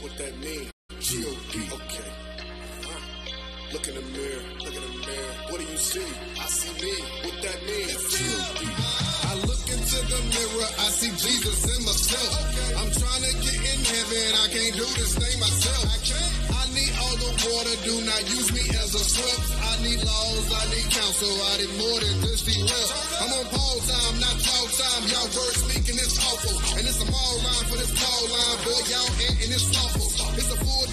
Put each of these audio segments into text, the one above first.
what that mean? G-O-D. Okay. Look in the mirror, look in the mirror. What do you see? I see me. What that mean? G-O-D. I look into the mirror, I see Jesus in myself. I'm trying to get in heaven, I can't do this thing myself. I need all the water, do not use me as a sweat. I need laws, I need counsel, I need more than just the well. I'm on Paul time, not y'all time. Y'all word speaking it's awful. And it's a mall line for this call line, boy, y'all ain't and it's awful.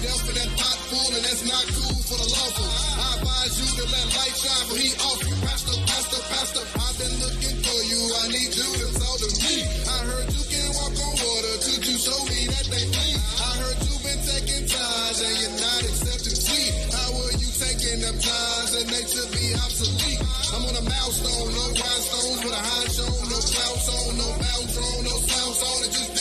Death for that pot full, and that's not cool for the lawful. I advise you to let light shine, for he off you. Pastor, pastor, pastor, I've been looking for you. I need you to talk to me. I heard you can walk on water. Could you show me that they clean? I heard you been taking ties and you're not accepting tea. How are you taking them ties and they should be obsolete? I'm on a milestone, no rhinestones with a high show, no clouds on, no bounce on, no sounds on. It just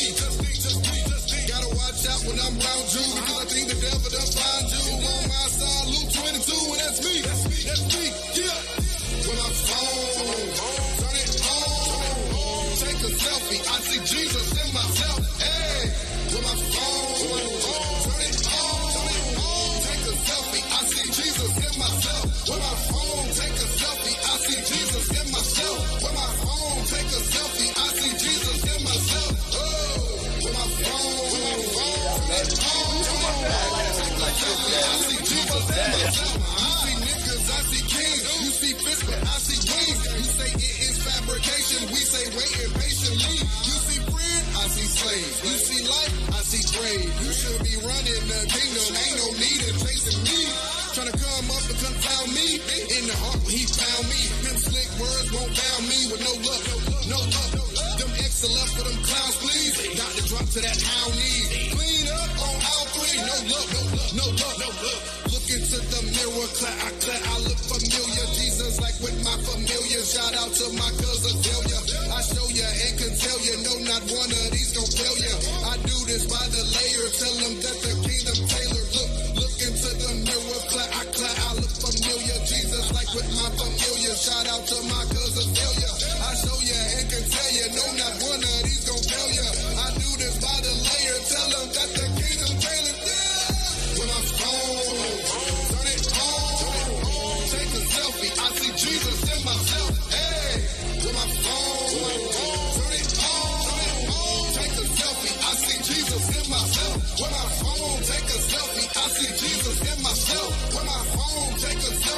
to chase a me. Tryna come up and come found me. In the heart, he found me. Them slick words won't bound me with no look. No look, no luck. Them excellent for them clowns, please. Got to drop to that hound knee. Clean up on aisle three. No luck. No luck. No luck. Into the clap, I clap, I look familiar. Jesus, like with my familiar. Shout out to my cousin Delia. I show ya and can tell ya, no, not one of these gon' fail ya. I do this by the layer, tell them that the take a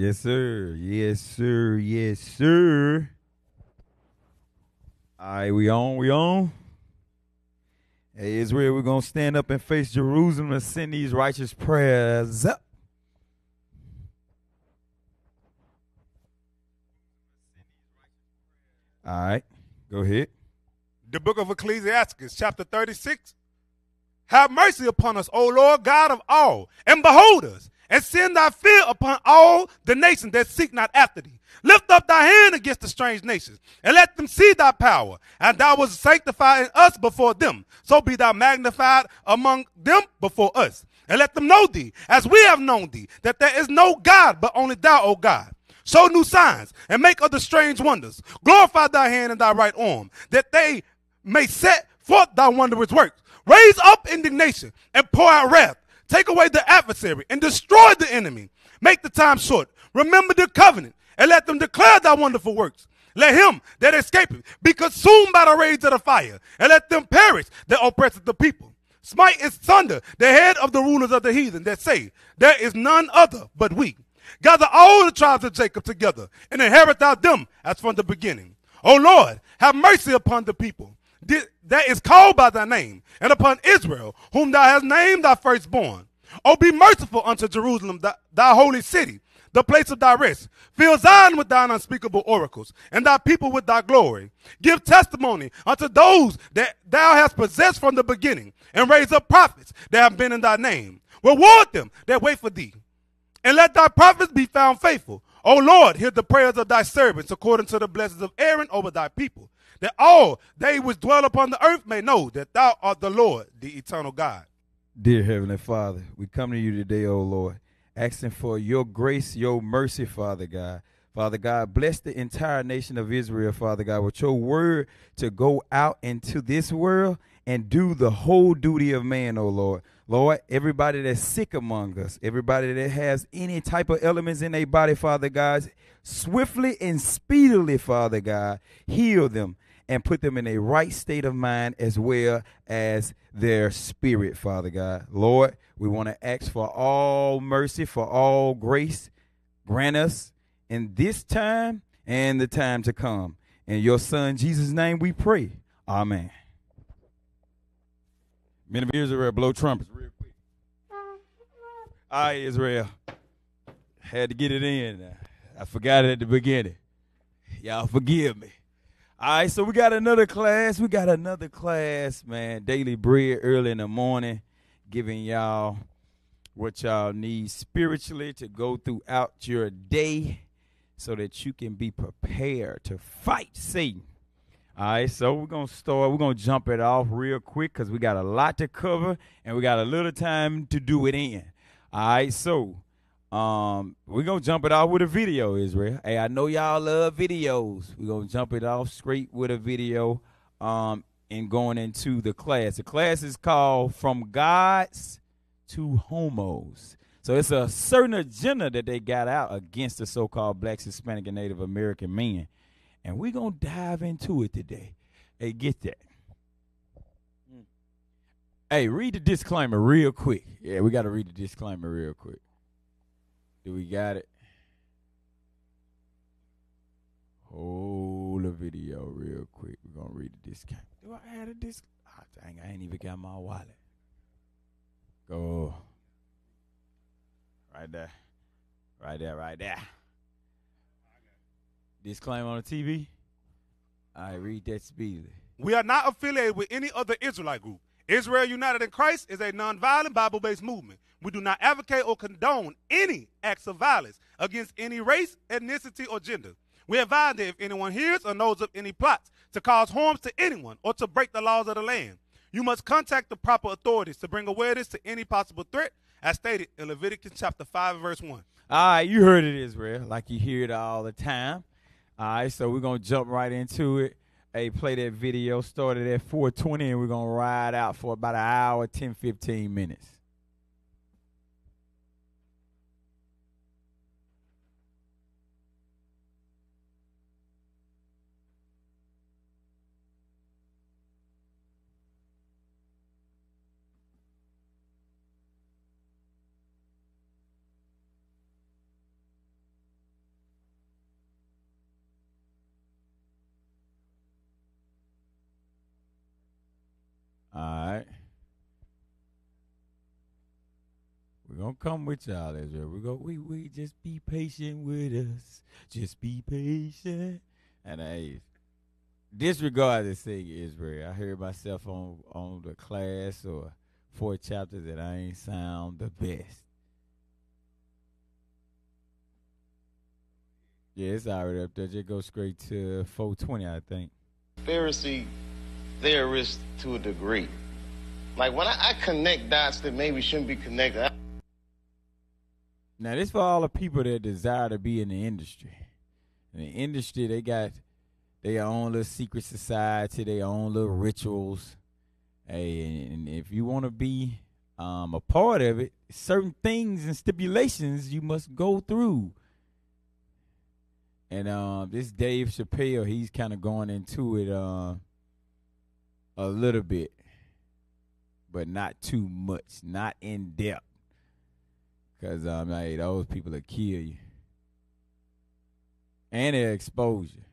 Yes, sir. Yes, sir. Yes, sir. All right, we on. We on. Hey, Israel, we're going to stand up and face Jerusalem and send these righteous prayers up. All right, go ahead. The book of Ecclesiasticus, chapter 36. Have mercy upon us, O Lord God of all, and behold us, and send thy fear upon all the nations that seek not after thee. Lift up thy hand against the strange nations, and let them see thy power. And thou wast sanctifying us before them. So be thou magnified among them before us. And let them know thee, as we have known thee, that there is no God but only thou, O God. Show new signs, and make other strange wonders. Glorify thy hand and thy right arm, that they may set forth thy wondrous works. Raise up indignation, and pour out wrath Take away the adversary and destroy the enemy. Make the time short. Remember the covenant and let them declare thy wonderful works. Let him that escapeth be consumed by the rage of the fire, and let them perish that oppresseth the people. Smite and thunder the head of the rulers of the heathen that say, There is none other but we. Gather all the tribes of Jacob together, and inherit thou them as from the beginning. O Lord, have mercy upon the people that is called by thy name, and upon Israel, whom thou hast named thy firstborn. O be merciful unto Jerusalem, thy, thy holy city, the place of thy rest. Fill Zion with thine unspeakable oracles, and thy people with thy glory. Give testimony unto those that thou hast possessed from the beginning, and raise up prophets that have been in thy name. Reward them that wait for thee, and let thy prophets be found faithful. O Lord, hear the prayers of thy servants according to the blessings of Aaron over thy people that all they which dwell upon the earth may know that thou art the Lord, the eternal God. Dear Heavenly Father, we come to you today, O Lord, asking for your grace, your mercy, Father God. Father God, bless the entire nation of Israel, Father God, with your word to go out into this world and do the whole duty of man, O Lord. Lord, everybody that's sick among us, everybody that has any type of elements in their body, Father God, swiftly and speedily, Father God, heal them and put them in a right state of mind as well as their spirit, Father God. Lord, we want to ask for all mercy, for all grace. Grant us in this time and the time to come. In your son Jesus' name we pray. Amen. Men of Israel, blow trumpets real quick. All right, Israel. Had to get it in. I forgot it at the beginning. Y'all forgive me. All right, so we got another class. We got another class, man. Daily bread early in the morning, giving y'all what y'all need spiritually to go throughout your day so that you can be prepared to fight Satan. All right, so we're going to start. We're going to jump it off real quick because we got a lot to cover and we got a little time to do it in. All right, so um, we're going to jump it off with a video, Israel. Hey, I know y'all love videos. We're going to jump it off straight with a video um, and going into the class. The class is called From Gods to Homos. So it's a certain agenda that they got out against the so-called blacks, Hispanic, and Native American men. And we're going to dive into it today. Hey, get that. Hey, read the disclaimer real quick. Yeah, we got to read the disclaimer real quick. Do we got it? Hold the video real quick. We're to read the disclaimer. Do I have a disc? Oh, dang, I ain't even got my wallet. Go. Right there. Right there, right there. Disclaimer on the TV. I read that speedily. We are not affiliated with any other Israelite group. Israel United in Christ is a nonviolent Bible based movement. We do not advocate or condone any acts of violence against any race, ethnicity, or gender. We advise that if anyone hears or knows of any plots to cause harm to anyone or to break the laws of the land, you must contact the proper authorities to bring awareness to any possible threat, as stated in Leviticus chapter 5, verse 1. All right, you heard it, Israel, like you hear it all the time. All right, so we're gonna jump right into it. Hey, play that video. Started at 4:20, and we're gonna ride out for about an hour, 10, 15 minutes. Gonna come with y'all, Israel. We go. We we just be patient with us. Just be patient. And hey, disregard the thing, Israel. I heard myself on on the class or four chapters that I ain't sound the best. Yeah, it's already up there. Just go straight to 420, I think. Pharisee theorist to a degree. Like when I, I connect dots that maybe shouldn't be connected, I, Now, this for all the people that desire to be in the industry. In the industry, they got their own little secret society, their own little rituals. Hey, and if you want to be um, a part of it, certain things and stipulations you must go through. And um, this Dave Chappelle, he's kind of going into it uh, a little bit, but not too much, not in depth. Cause um, hey, those people will kill you, and their exposure.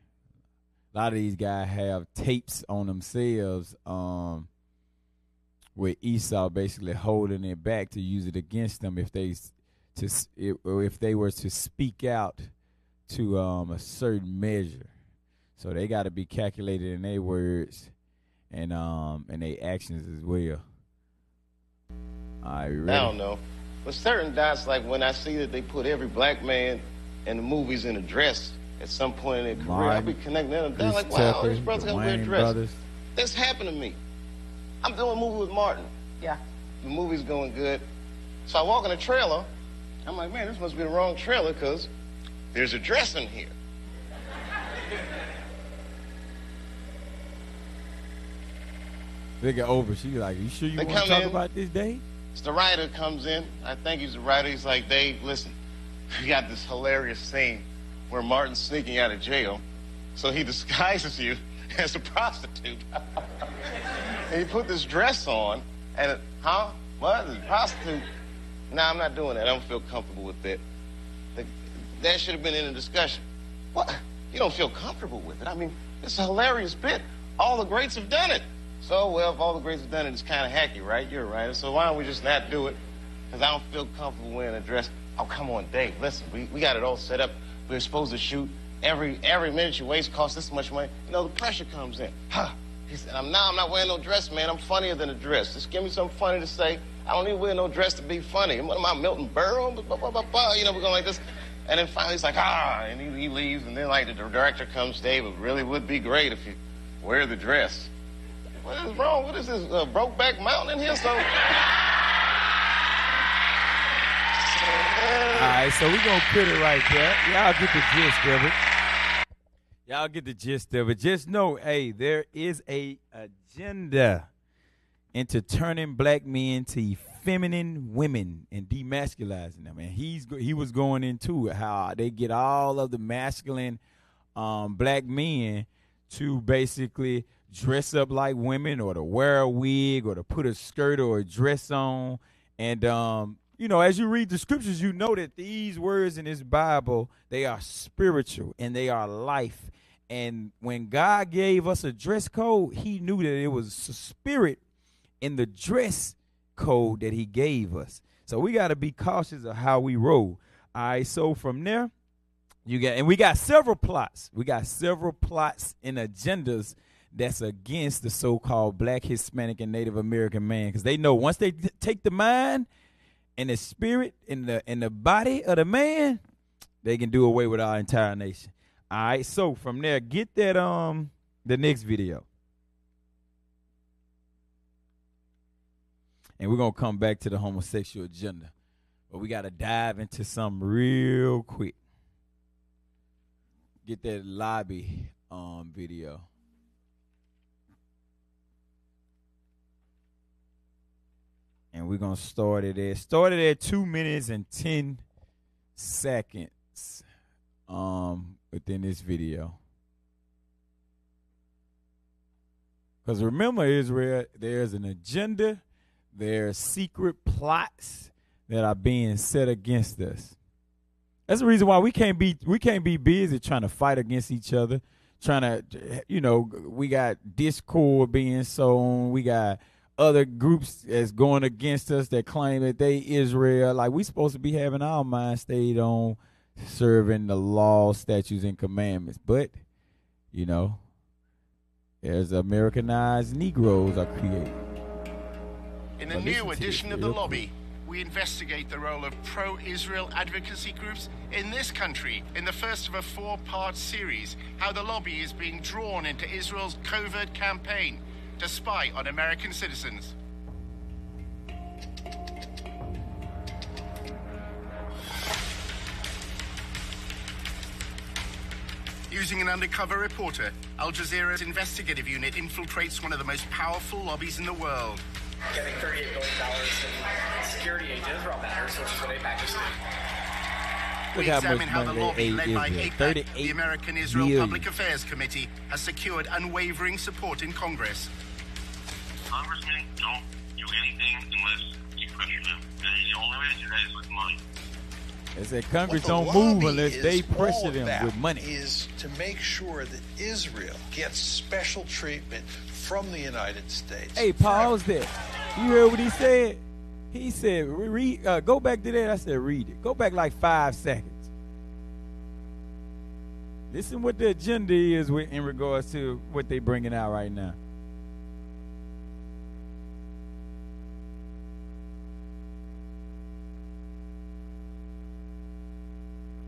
A lot of these guys have tapes on themselves, um, with Esau basically holding it back to use it against them if they to if, they were to speak out to um a certain measure. So they got to be calculated in their words and um and their actions as well. All right, I don't know. But certain dots, like when I see that they put every black man in the movies in a dress at some point in their career, I'll be connecting them. Chris Like, wow, Tucker, this brother's gonna wear a dress. Brothers. This happened to me. I'm doing a movie with Martin. Yeah. The movie's going good. So I walk in the trailer. I'm like, man, this must be the wrong trailer because there's a dress in here. They get over. She like, you sure you want to talk in. about this day? So the writer comes in. I think he's the writer. He's like, Dave, listen, we got this hilarious scene where Martin's sneaking out of jail. So he disguises you as a prostitute. and he put this dress on. And, it, huh? What? A prostitute? No, I'm not doing that. I don't feel comfortable with that. The- That should have been in the discussion. What? You don't feel comfortable with it? I mean, it's a hilarious bit. All the greats have done it. So, well, if all the greats have done it, it's kind of hacky, right? You're right. So why don't we just not do it? Because I don't feel comfortable wearing a dress. Oh, come on, Dave. Listen, we, we got it all set up. We're supposed to shoot. Every every minute you waste costs this much money. You know, the pressure comes in. Huh. He said, I'm now I'm not wearing no dress, man. I'm funnier than a dress. Just give me something funny to say. I don't need to wear no dress to be funny. What am I, Milton Berle? Blah, blah, blah, blah. You know, we're going like this. And then finally he's like, ah, and he, he leaves. And then like the director comes, Dave, it really would be great if you wear the dress. What is wrong? What is this, uh, Brokeback Mountain in here? So, All right, so we're gonna put it right there. Y'all get the gist of it. Y'all get the gist of it. Just know, hey, there is a agenda into turning black men to feminine women and demasculizing them. And he's he was going into how they get all of the masculine um, black men to basically dress up like women or to wear a wig or to put a skirt or a dress on. And um, you know, as you read the scriptures, you know that these words in this Bible, they are spiritual and they are life. And when God gave us a dress code, he knew that it was spirit in the dress code that he gave us. So we got to be cautious of how we roll. All right, so from there, you got, and we got several plots. We got several plots and agendas that's against the so-called Black, Hispanic, and Native American man, because they know once they t- take the mind and the spirit and the and the body of the man, they can do away with our entire nation. All right, so from there, get that um the next video. And we're gonna come back to the homosexual agenda. But we gotta dive into something real quick. Get that lobby um video. And we're gonna start it at started at two minutes and ten seconds um within this video. Because remember, Israel, there's an agenda, there's secret plots that are being set against us. That's the reason why we can't be we can't be busy trying to fight against each other, trying to you know we got discord being sown, we got other groups that's going against us that claim that they Israel. Like we supposed to be having our mind stayed on serving the law, statutes, and commandments, but you know as Americanized Negroes are created. In listen new edition of The. Lobby, we investigate the role of pro Israel advocacy groups in this country in the first of a four part series How the Lobby is being drawn into Israel's covert campaign to spy on American citizens. Using an undercover reporter, Al Jazeera's investigative unit infiltrates one of the most powerful lobbies in the world. getting $38 billion in security aid to Israel matters, which is what AIPAC just did. Look We how examine how the money lobby they led aid by Israel. AIPAC, the American Israel. Public Affairs Committee, has secured unwavering support in Congress. Congressmen don't do anything unless you pressure them. And the only way to do that is with money. They said Congress the don't move unless they all pressure them about with money. Is to make sure that Israel gets special treatment from the United States. Hey, pause that. You heard what he said? He said, read, uh, go back to that. I said, read it. Go back like five seconds. Listen what the agenda is with, in regards to what they're bringing out right now.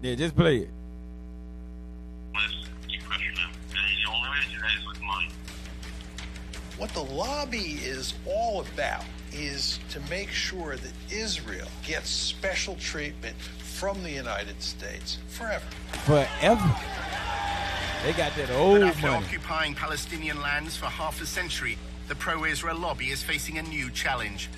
Yeah, just play it. Unless you pressure them. The only way to do that is with money. What the lobby is all about is to make sure that Israel gets special treatment from the United States forever. Forever. They got that old But after money. occupying Palestinian lands for half a century, the pro-Israel lobby is facing a new challenge.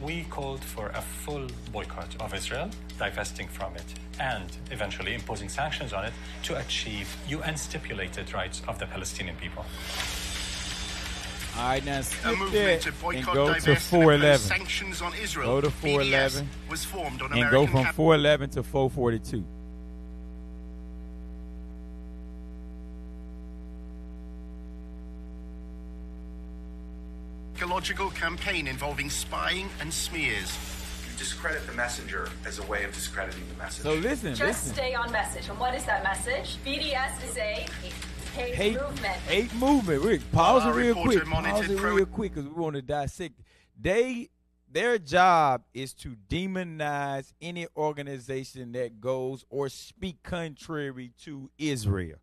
We called for a full boycott of Israel, divesting from it, and eventually imposing sanctions on it to achieve UN stipulated rights of the Palestinian people. All right, now A skip movement that to and boycott, go to divest, and impose 411. sanctions on Israel. Go to BDS 411 was formed on and American go from 411 to 442. Ecological campaign involving spying and smears. You discredit the messenger as a way of discrediting the message. So listen, Just listen. stay on message. And what is that message? BDS is a hate, hate movement. Hate movement. Rick, pause it real quick. Pause it pro- real quick because we want to dissect. They their job is to demonize any organization that goes or speak contrary to Israel,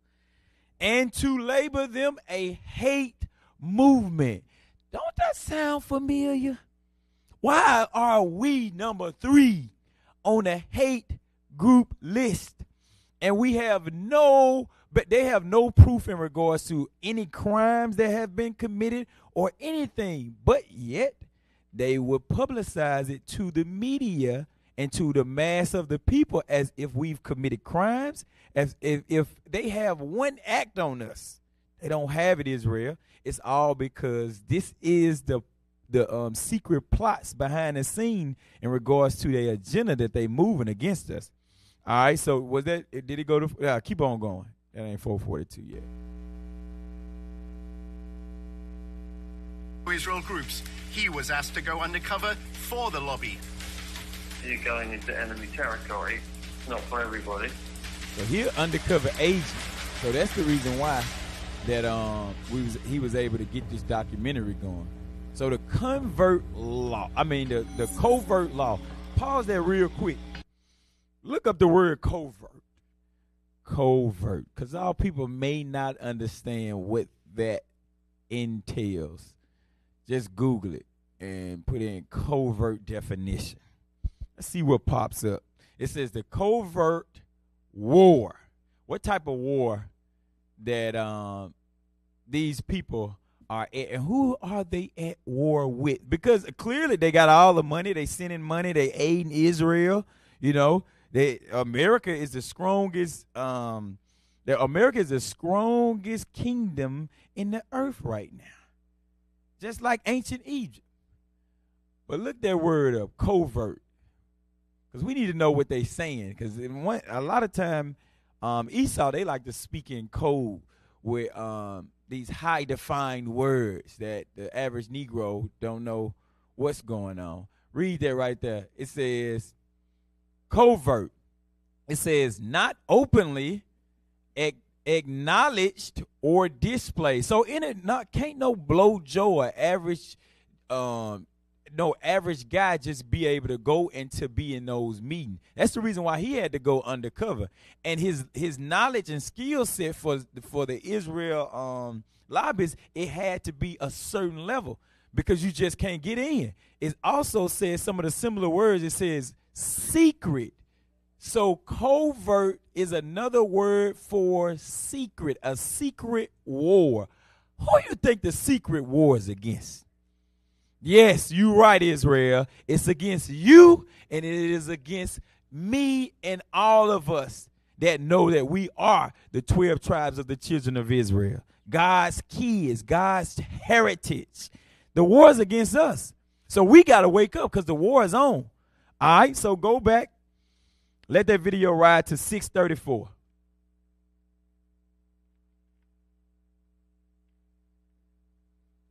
and to label them a hate movement. Don't that sound familiar? Why are we number three on the hate group list? And we have no, but they have no proof in regards to any crimes that have been committed or anything. But yet, they would publicize it to the media and to the mass of the people as if we've committed crimes, as if, if they have one act on us. They don't have it, Israel. It's all because this is the the um, secret plots behind the scene in regards to their agenda that they moving against us. All right, so was that? Did it go to? Yeah, keep on going. That ain't 442 yet. Israel groups. He was asked to go undercover for the lobby. You're going into enemy territory. Not for everybody. So he undercover agent. So that's the reason why that um we was he was able to get this documentary going. So the convert law, I mean the the covert law. Pause that real quick. Look up the word covert. Covert, because all people may not understand what that entails. Just Google it and put in covert definition. Let's see what pops up. It says the covert war. What type of war that um these people are at, and who are they at war with? Because clearly they got all the money, they sending money, they aiding Israel. You know, they America is the strongest. Um, that America is the strongest kingdom in the earth right now, just like ancient Egypt. But look that word up, covert, because we need to know what they saying. Because a lot of time, um, Esau they like to speak in code with um, these high defined words that the average Negro don't know what's going on. Read that right there. It says covert. It says not openly ac- acknowledged or displayed. So in it, not can't no blow Joe average, um, no average guy just be able to go and to be in those meetings. That's the reason why he had to go undercover. And his his knowledge and skill set for for the Israel um lobbyists, it had to be a certain level because you just can't get in. It also says some of the similar words. It says secret. So covert is another word for secret, a secret war. Who you think the secret war is against? Yes, you right, Israel. It's against you and it is against me and all of us that know that we are the 12 tribes of the children of Israel. God's kids, God's heritage. The war is against us. So we got to wake up because the war is on. All right, so go back. Let that video ride to 634.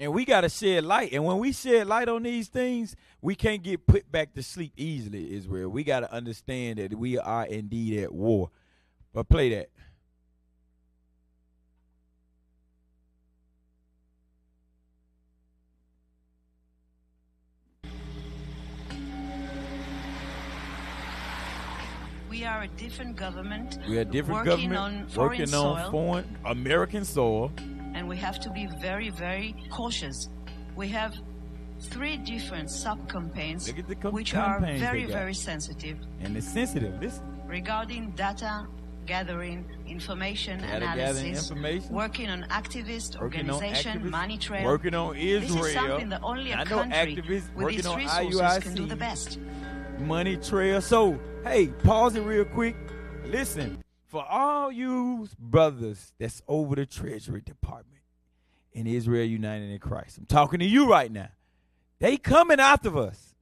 And we got to shed light. And when we shed light on these things, we can't get put back to sleep easily, Israel. We got to understand that we are indeed at war. But play that. We are a different government. We are different working government on working soil. on foreign American soil. And we have to be very, very cautious. We have three different sub campaigns, Look at the com- which are campaigns they very, very sensitive And it's sensitive. Listen. regarding data gathering, information Data analysis, gathering, information. working on activist Working on organization, activists, money trail. working on This is something that only a I know country activists with on resources can do the best. money trail. So, hey, pause it real quick. Listen, for all you brothers that's over the Treasury Department in Israel United in Christ, I'm talking to you right now. They coming after us.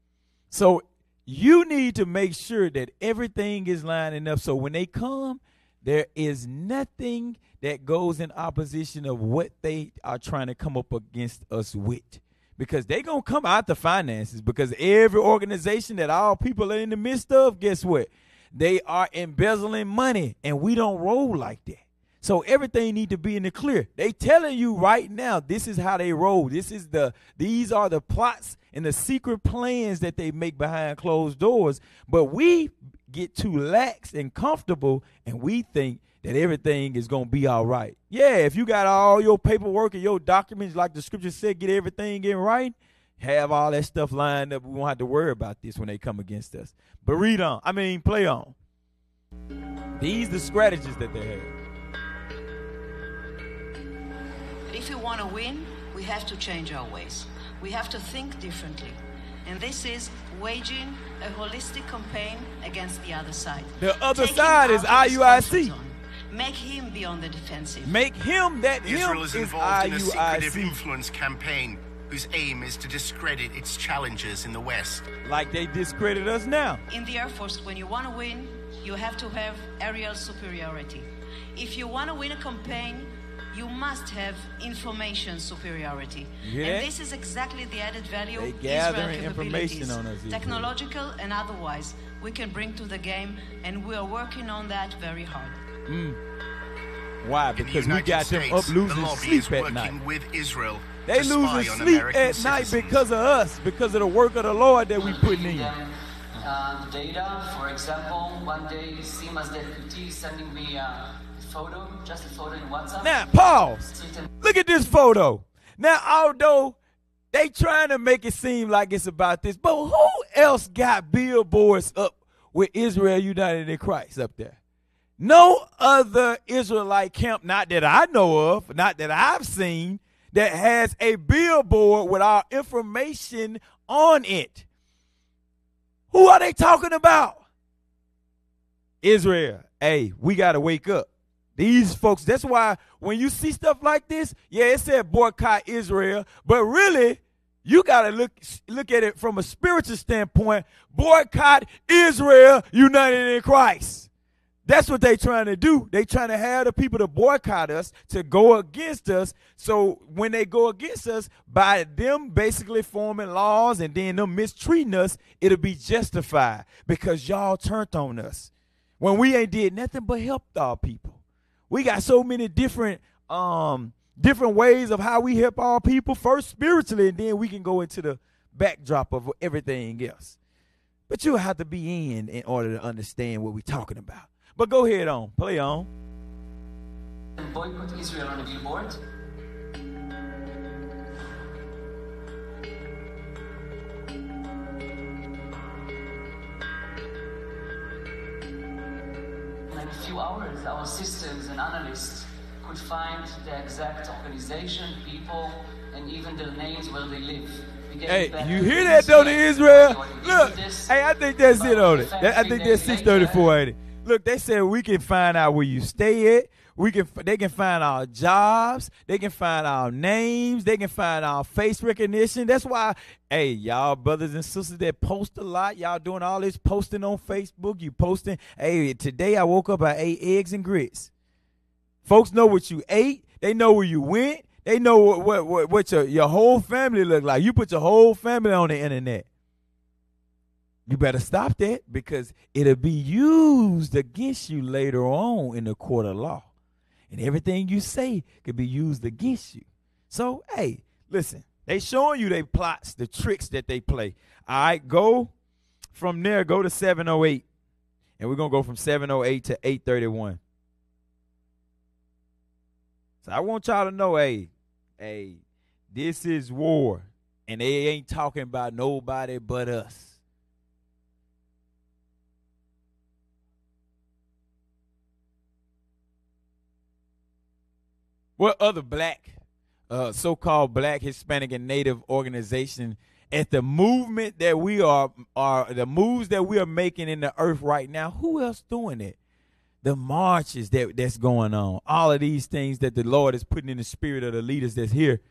So you need to make sure that everything is lining up. So when they come, there is nothing that goes in opposition of what they are trying to come up against us with. Because they gonna come out the finances. Because every organization that all people are in the midst of, guess what? They are embezzling money, and we don't roll like that. So everything need to be in the clear. They telling you right now, this is how they roll. This is the these are the plots and the secret plans that they make behind closed doors. But we get too lax and comfortable, and we think that everything is gonna be all right. Yeah, if you got all your paperwork and your documents, like the scripture said, get everything in right. Have all that stuff lined up. We won't have to worry about this when they come against us. But read on. I mean, play on. These the strategies that they have. But if we want to win, we have to change our ways. We have to think differently. And this is waging a holistic campaign against the other side. The other Take side is out of his comfort IUIC. Make him be on the defensive. Make him that him Israel is is involved in a secretive IUIC. influence campaign whose aim is to discredit its challengers in the West. Like they discredit us now. In the Air Force, when you want to win, you have to have aerial superiority. If you want to win a campaign, you must have information superiority. You hear and this is exactly the added value They Israel information capabilities, on us, Israel. technological and otherwise, we can bring to the game, and we are working on that very hard. Mm. Why? Because we United got them up losing lobby sleep is at night. with Israel They losing sleep American at night because of us, because of the work of the Lord that we putting in. uh, data. For example, one day Sima's deputy sending me a photo, just a photo in WhatsApp. Now, pause. Look at this photo. Now, although they trying to make it seem like it's about this, but who else got billboards up with Israel United in Christ up there? No other Israelite camp, not that I know of, not that I've seen, that has a billboard with our information on it. Who are they talking about? Israel. Hey, we got to wake up. These folks, that's why when you see stuff like this, yeah, it said boycott Israel, but really, you got to look look at it from a spiritual standpoint. Boycott Israel united in Christ. That's what they trying to do. They trying to have the people to boycott us, to go against us. So when they go against us, by them basically forming laws and then them mistreating us, it'll be justified because y'all turned on us when we ain't did nothing but helped our people. We got so many different um different ways of how we help our people. First spiritually, and then we can go into the backdrop of everything else. But you'll have to be in in order to understand what we're talking about. But go ahead on, play on. And boycott Israel on a billboard. In like a few hours, our systems and analysts could find the exact organization, people, and even their names where they live. Hey, you hear that though, to Israel. Look, hey, I think that's it on it. I think that's six thirty four eighty. Look, they said we can find out where you stay at. We can. They can find our jobs. They can find our names. They can find our face recognition. That's why, hey, y'all brothers and sisters that post a lot. Y'all doing all this posting on Facebook. You posting. Hey, today I woke up. I ate eggs and grits. Folks know what you ate. They know where you went. They know what what what, what your your whole family look like. You put your whole family on the internet. You better stop that because it'll be used against you later on in the court of law. And everything you say could be used against you. So, hey, listen, they showing you they plots, the tricks that they play. All right, go from there, go to 708. And we're gonna go from 708 to 831. So I want y'all to know, hey, hey, this is war, and they ain't talking about nobody but us. What other black, uh, so-called black, Hispanic, and Native organization at the movement that we are are the moves that we are making in the earth right now? Who else doing it? The marches that that's going on, all of these things that the Lord is putting in the spirit of the leaders that's here,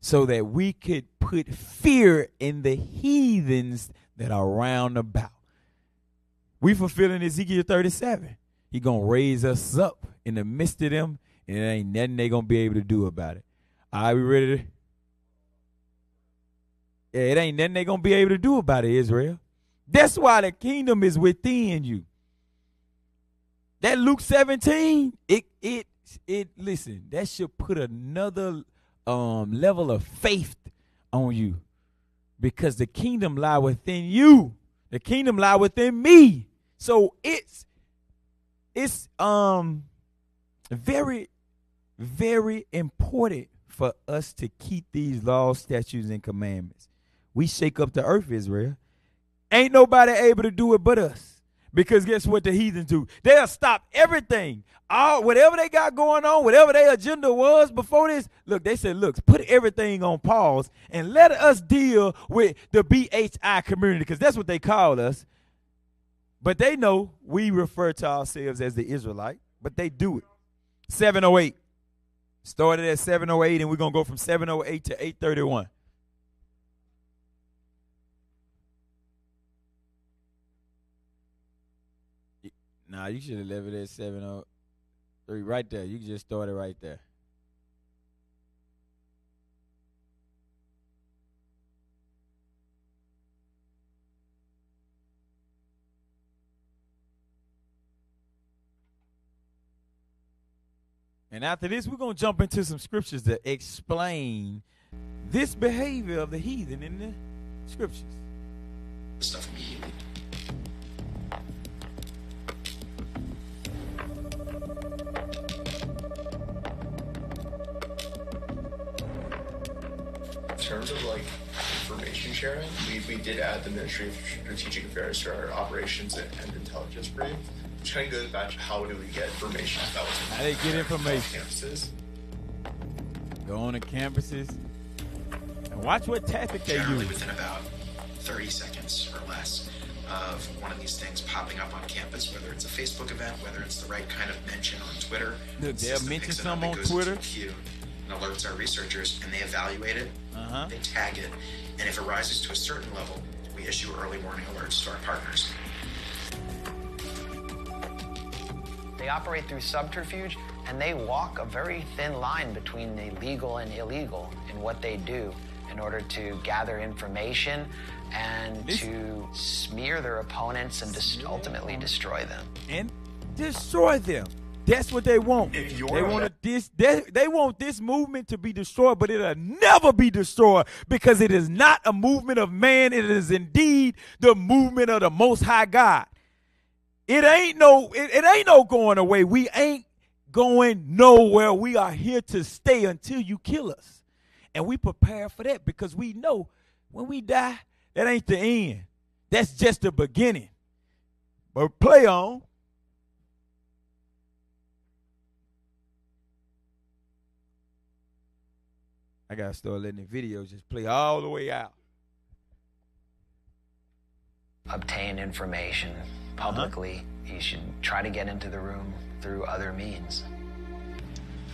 so that we could put fear in the heathens that are round about. We fulfilling Ezekiel 37. He gonna raise us up in the midst of them, and it ain't nothing they gonna be able to do about it. Right, we ready to? Yeah, it ain't nothing they gonna be able to do about it, Israel. That's why the kingdom is within you. That Luke 17, it it it listen, that should put another um level of faith on you. Because the kingdom lie within you. The kingdom lie within me. So it's it's um very very important for us to keep these laws, statutes, and commandments. We shake up the earth, Israel. Ain't nobody able to do it but us. Because guess what the heathens do? They'll stop everything. All whatever they got going on, whatever their agenda was before this. Look, they said, look, put everything on pause and let us deal with the BHI community, because that's what they call us. But they know we refer to ourselves as the Israelite, but they do it. 708. Started at 708, and we're gonna go from 708 to 831. Nah, you should have left it at 703. Right there. You can just start it right there. And after this, we're going to jump into some scriptures that explain this behavior of the heathen in the scriptures. Stuff immediately. In terms of like information sharing, we, we did add the Ministry of Strategic Affairs to our operations and, and intelligence brief, which kind of goes back to how do we get information that was How they get information. campuses. Go on to campuses and watch what tactic they Generally use. within about 30 seconds or less of one of these things popping up on campus, whether it's a Facebook event, whether it's the right kind of mention on Twitter. Look, the they'll mention picks it up, some on Twitter. and alerts our researchers, and they evaluate it, Uh-huh. they tag it, and if it rises to a certain level, we issue early warning alerts to our partners. They operate through subterfuge and they walk a very thin line between the legal and illegal in what they do in order to gather information and to smear their opponents and dis- ultimately destroy them. and destroy them. That's what they want. If you're they want to this they, they want this movement to be destroyed, but it'll never be destroyed because it is not a movement of man. It is indeed the movement of the Most High God. It ain't no it, it ain't no going away. We ain't going nowhere. We are here to stay until you kill us. And we prepare for that because we know when we die, that ain't the end. That's just the beginning. But play on. I gotta start letting the videos just play all the way out. Obtain information uh-huh. publicly. You should try to get into the room through other means.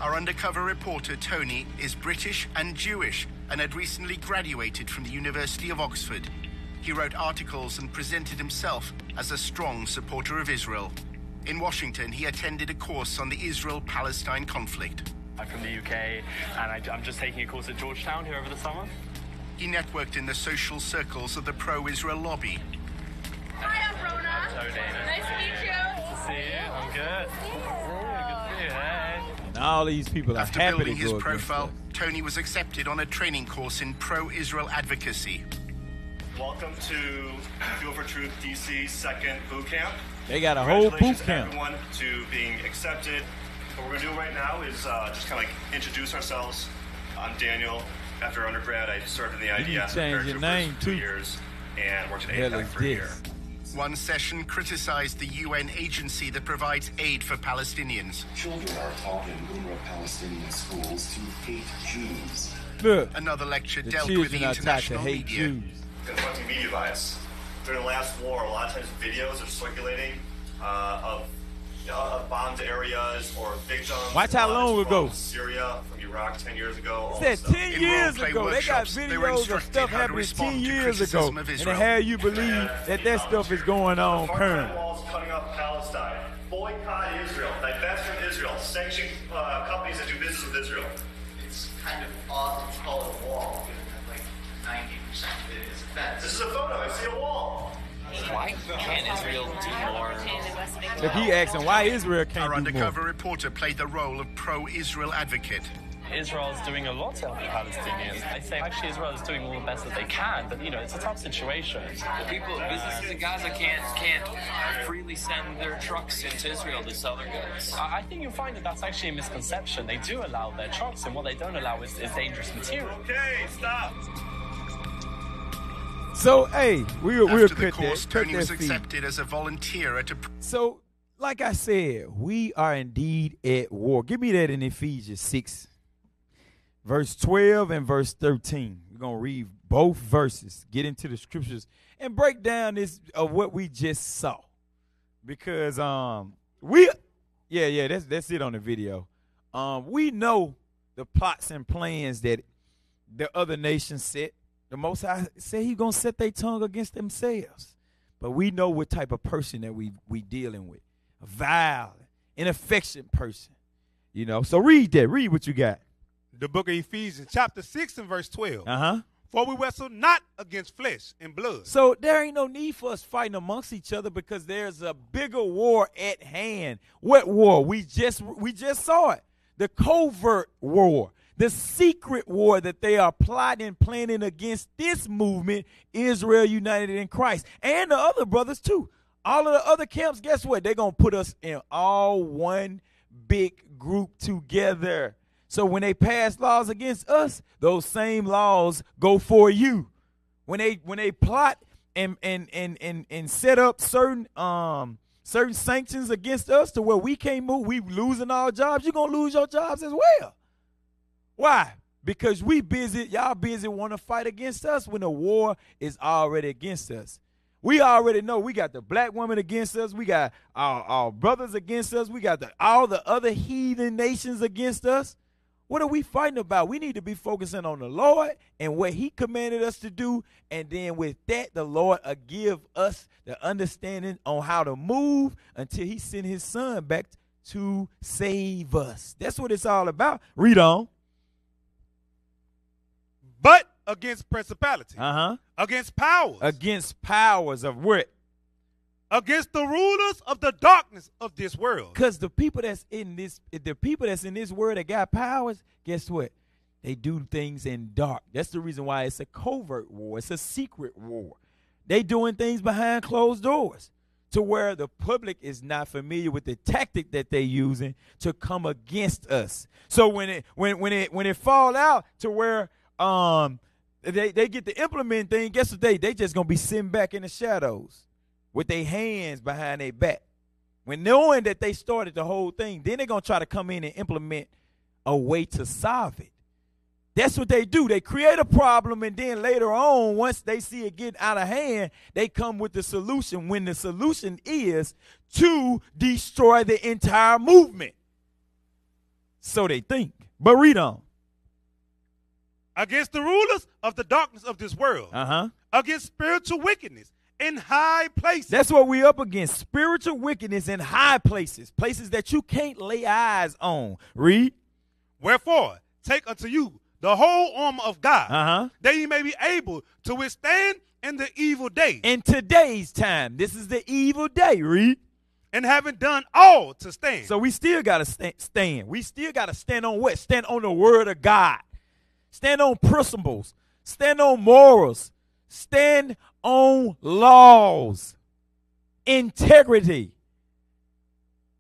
Our undercover reporter, Tony, is British and Jewish and had recently graduated from the University of Oxford. He wrote articles and presented himself as a strong supporter of Israel. In Washington, he attended a course on the Israel Palestine conflict. I'm from the UK, and I, am just taking a course at Georgetown here over the summer. He networked in the social circles of the pro Israel lobby. See you. I'm good. Good to see you. Hey. And all these people are After happy building to his go against profile. Tony was accepted on a training course in pro Israel advocacy. Welcome to Fuel for Truth DC second boot camp. They got a whole boot Congratulations, camp. everyone, to being accepted What we're gonna do right now is uh, just kind of like introduce ourselves. I'm Daniel. After undergrad, I served in the You need to IDF change your name, for two too. years and worked at Hell AIPAC is for a year. This? One session criticized the UN agency that provides aid for Palestinians. Children are taught in UNRWA Palestinian schools to hate Jews. Look, Another lecture the dealt with the children to international hate media. Jews. confronting media bias. During the last war, a lot of times videos are circulating uh, of, you know, of bombed areas or victims. Watch how uh, long from ago. Syria, from Iraq 10 years ago. all Said that stuff. 10 years ago. They got videos of stuff happening 10 years ago. And they have you believe that that stuff is going on currently. Walls cutting off Palestine. Boycott Israel. Divest from Israel. Sanction uh, companies that do business with Israel. It's kind of odd to call it a wall, given that like 90% of it is a fence. This is a photo. I see a wall. Why can't Israel do more? Look, he asking why Israel Our can't do more. undercover reporter played the role of pro-Israel advocate. Israel is doing a lot to help the Palestinians. I say actually Israel is doing all the best that they can, but you know it's a tough situation. The people, businesses in Gaza can't can't freely send their trucks into Israel to sell their goods. I I think you'll find that that's actually a misconception. They do allow their trucks, and what they don't allow is, is dangerous material. Okay, stop. So, hey, we, we'll After the cut course, that. Tony was accepted as a volunteer at a So, like I said, we are indeed at war. Give me that in Ephesians 6, verse 12 and verse 13. We're going to read both verses, get into the scriptures, and break down this of what we just saw. Because um we yeah, yeah, that's that's it on the video. Um we know the plots and plans that the other nations set. The most High say he gonna set their tongue against themselves. But we know what type of person that we we dealing with. A vile, ineffectual person. You know. So read that. Read what you got. The book of Ephesians, chapter 6 and verse 12. Uh-huh. For we wrestle not against flesh and blood. So there ain't no need for us fighting amongst each other because there's a bigger war at hand. What war? We just we just saw it. The covert war, the secret war that they are plotting planning against this movement, Israel United in Christ, and the other brothers too. All of the other camps, guess what? They're gonna put us in all one big group together. So when they pass laws against us, those same laws go for you when they when they plot and and and and, and set up certain um certain sanctions against us to where we can't move, we losing our jobs, you're gonna lose your jobs as well. Why? Because we busy, y'all busy want to fight against us when the war is already against us. We already know we got the black woman against us, we got our, our brothers against us, we got the all the other heathen nations against us. What are we fighting about? We need to be focusing on the Lord and what He commanded us to do. And then with that, the Lord will give us the understanding on how to move until He sent His Son back to save us. That's what it's all about. Read on. But against principalities, Uh huh. against powers, Against powers of what? against the rulers of the darkness of this world. Because the people that's in this, the people that's in this world that got powers, guess what? They do things in dark. That's the reason why it's a covert war. It's a secret war. They doing things behind closed doors to where the public is not familiar with the tactic that they're using to come against us. So when it when when it when it fall out to where um they they get the implement thing, guess what they they just gonna be sitting back in the shadows with their hands behind their back. When knowing that they started the whole thing, then they're gonna try to come in and implement a way to solve it. That's what they do. They create a problem, and then later on, once they see it getting out of hand, they come with the solution. When the solution is to destroy the entire movement. So they think. But read on. Against the rulers of the darkness of this world. Uh huh. Against spiritual wickedness in high places. That's what we up against. Spiritual wickedness in high places, places that you can't lay eyes on. Read. Wherefore, take unto you the whole armor of God, Uh-huh. that ye may be able to withstand in the evil day. In today's time, this is the evil day. Read. And having done all to stand. So we still got to sta- stand. We still got to stand on what? Stand on the word of God. Stand on principles. Stand on morals. Stand on laws. Integrity.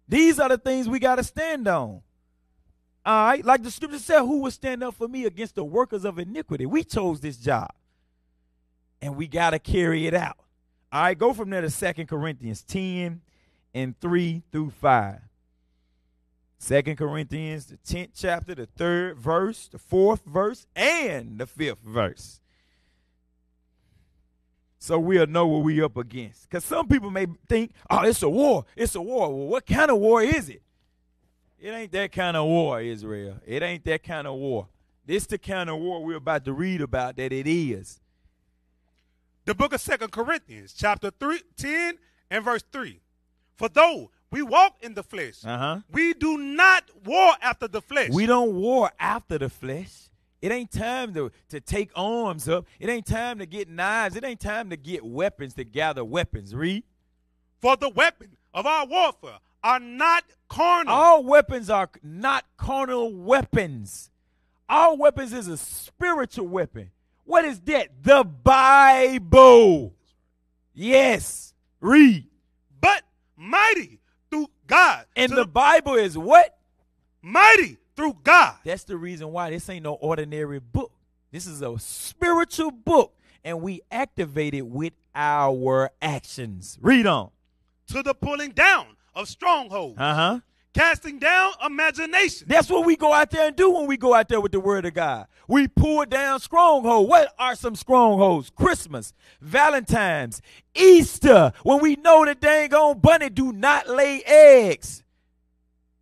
These are the things we got to stand on. All right, like the scripture said, who will stand up for me against the workers of iniquity? We chose this job, and we got to carry it out. All right, go from there to Second Corinthians 10 and 3 through 5. Second Corinthians, the 10th chapter, the third verse, the fourth verse, and the fifth verse. So we'll know what we're up against. Because some people may think, oh, it's a war. It's a war. Well, what kind of war is it? It ain't that kind of war, Israel. It ain't that kind of war. This the kind of war we're about to read about that it is. The book of Second Corinthians, chapter 3, 10 and verse 3. For though we walk in the flesh, Uh-huh. we do not war after the flesh. We don't war after the flesh. It ain't time to, to take arms up. It ain't time to get knives. It ain't time to get weapons to gather weapons. Read. For the weapon of our warfare are not carnal. All weapons are not carnal weapons. All weapons is a spiritual weapon. What is that? The Bible. Yes. Read. But mighty through God. And to the Bible is what? Mighty through God. That's the reason why this ain't no ordinary book. This is a spiritual book, and we activate it with our actions. Read on. To the pulling down of strongholds. Uh huh. Casting down imagination. That's what we go out there and do when we go out there with the word of God. We pull down strongholds. What are some strongholds? Christmas, Valentine's, Easter, when we know the dang on bunny do not lay eggs.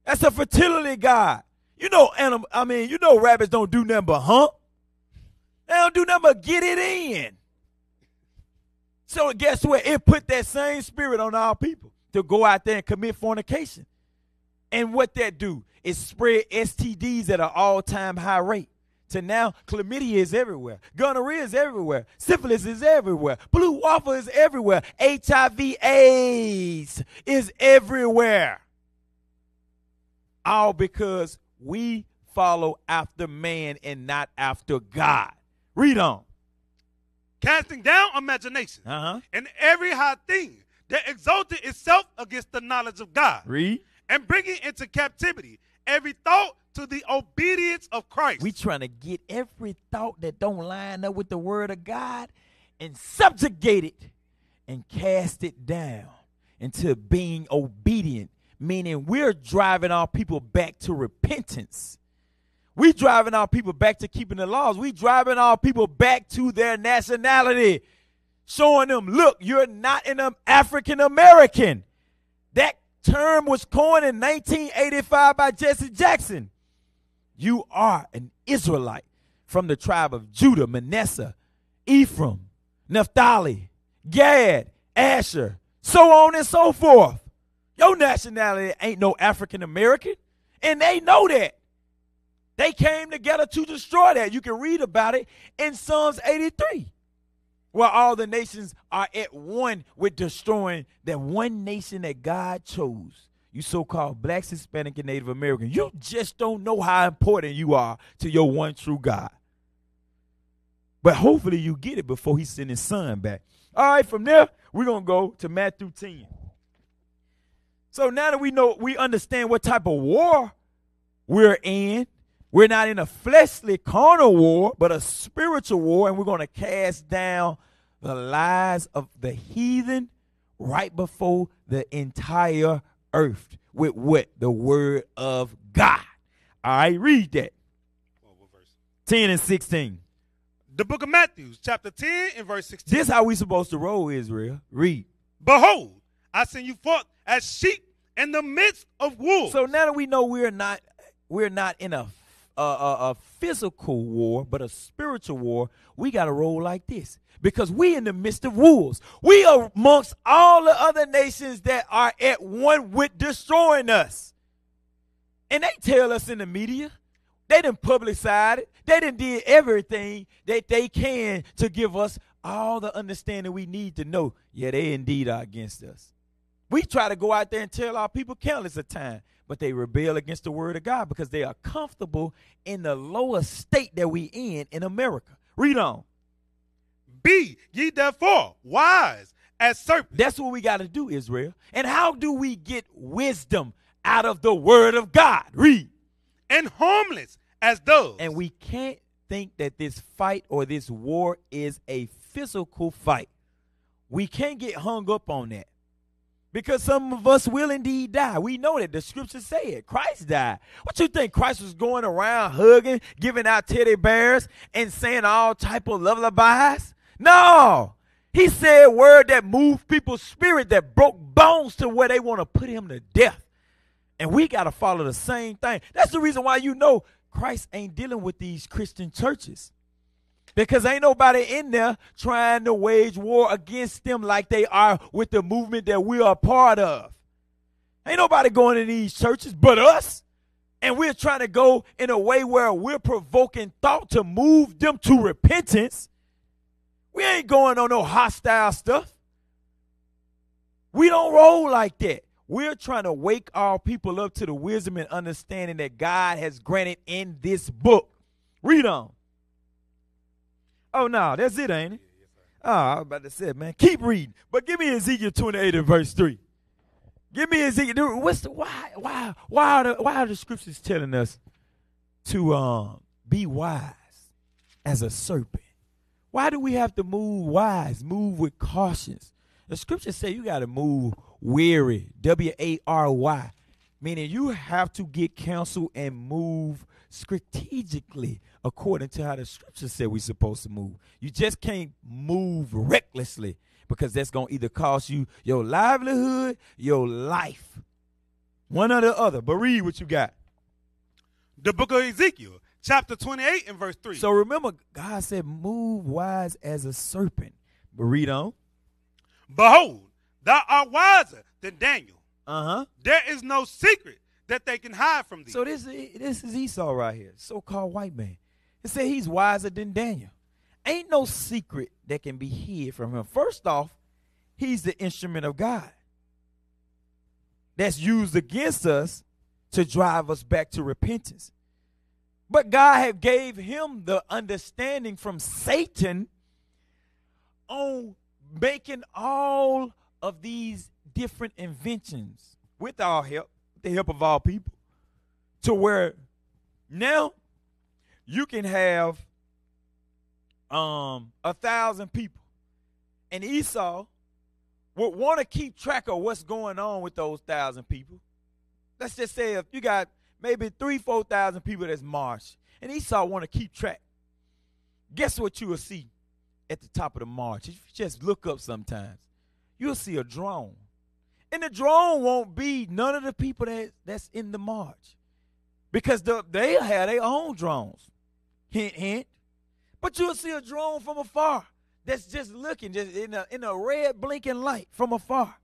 That's a fertility god. You know, anim- I mean, you know, rabbits don't do nothing but hump. They don't do nothing but get it in. So guess what? It put that same spirit on our people to go out there and commit fornication. And what that do is spread STDs at an all-time high rate. To now, chlamydia is everywhere. Gonorrhea is everywhere. Syphilis is everywhere. Blue waffle is everywhere. HIV AIDS is everywhere. All because we follow after man and not after God. Read on. Casting down imagination. Uh-huh. And every high thing that exalted itself against the knowledge of God. Read. And bringing into captivity every thought to the obedience of Christ. We trying to get every thought that don't line up with the word of God and subjugate it and cast it down into being obedient, meaning we're driving our people back to repentance. We driving our people back to keeping the laws. We driving our people back to their nationality, showing them, look, you're not an African American. That term was coined in 1985 by Jesse Jackson. You are an Israelite from the tribe of Judah, Manasseh, Ephraim, Naphtali, Gad, Asher, so on and so forth. Your nationality ain't no African American, and they know that. They came together to destroy that. You can read about it in Psalms 83, where all the nations are at one with destroying that one nation that God chose. You so called blacks, Hispanic, and Native American. You just don't know how important you are to your one true God. But hopefully you get it before he send his son back. All right, from there, we're going to go to Matthew 10. So now that we know, we understand what type of war we're in, we're not in a fleshly carnal war, but a spiritual war, and we're going to cast down the lies of the heathen right before the entire earth with what? The word of God. All right, read that. 10 and 16. The book of Matthew, chapter 10 and verse 16. This is how we supposed to roll, Israel. Read. Behold, I send you forth as sheep in the midst of wolves. So now that we know we're not we're not in a a, a, a physical war, but a spiritual war, we got to roll like this because we in the midst of wolves. We are amongst all the other nations that are at one with destroying us. And they tell us in the media, they didn't publicize it. They didn't did everything that they can to give us all the understanding we need to know. Yeah, they indeed are against us. We try to go out there and tell our people countless of time, but they rebel against the word of God because they are comfortable in the lower state that we in in America. Read on. Be ye therefore wise as serpents. That's what we got to do, Israel. And how do we get wisdom out of the word of God. Read. And harmless as doves. And we can't think that this fight or this war is a physical fight. We can't get hung up on that. Because some of us will indeed die. We know that the scriptures say it. Christ died. What you think? Christ was going around hugging, giving out teddy bears, and saying all type of love lullabies? No. He said word that moved people's spirit, that broke bones to where they want to put him to death. And we got to follow the same thing. That's the reason why you know Christ ain't dealing with these Christian churches. Because ain't nobody in there trying to wage war against them like they are with the movement that we are part of. Ain't nobody going to these churches but us. And we're trying to go in a way where we're provoking thought to move them to repentance. We ain't going on no hostile stuff. We don't roll like that. We're trying to wake our people up to the wisdom and understanding that God has granted in this book. Read on. Oh no, that's it, ain't it? Oh, I was about to say, man, keep reading. But give me Ezekiel 28 and verse 3. Give me Ezekiel. What's the why why why are the why are the scriptures telling us to um be wise as a serpent? Why do we have to move wise, move with cautions? The scriptures say you got to move weary, W A R Y, meaning you have to get counsel and move strategically according to how the scripture said we're supposed to move. You just can't move recklessly because that's going to either cost you your livelihood, your life. One or the other. But read what you got. The book of Ezekiel, chapter 28 and verse 3. So remember, God said, move wise as a serpent. But read on. Behold, thou art wiser than Daniel. Uh huh. There is no secret that they can hide from thee. So this is this is Esau right here, so-called white man. It said he's wiser than Daniel. Ain't no secret that can be hid from him. First off, he's the instrument of God that's used against us to drive us back to repentance. But God have gave him the understanding from Satan on making all of these different inventions with our help, the help of all people, to where now you can have um a thousand people. And Esau would want to keep track of what's going on with those thousand people. Let's just say if you got maybe three, four thousand people that's marched, and Esau want to keep track. Guess what you will see at the top of the march? If you just look up sometimes, you'll see a drone. And the drone won't be none of the people that, that's in the march. Because the, they'll have their own drones. Hint, hint. But you'll see a drone from afar that's just looking just in a, in a red blinking light from afar.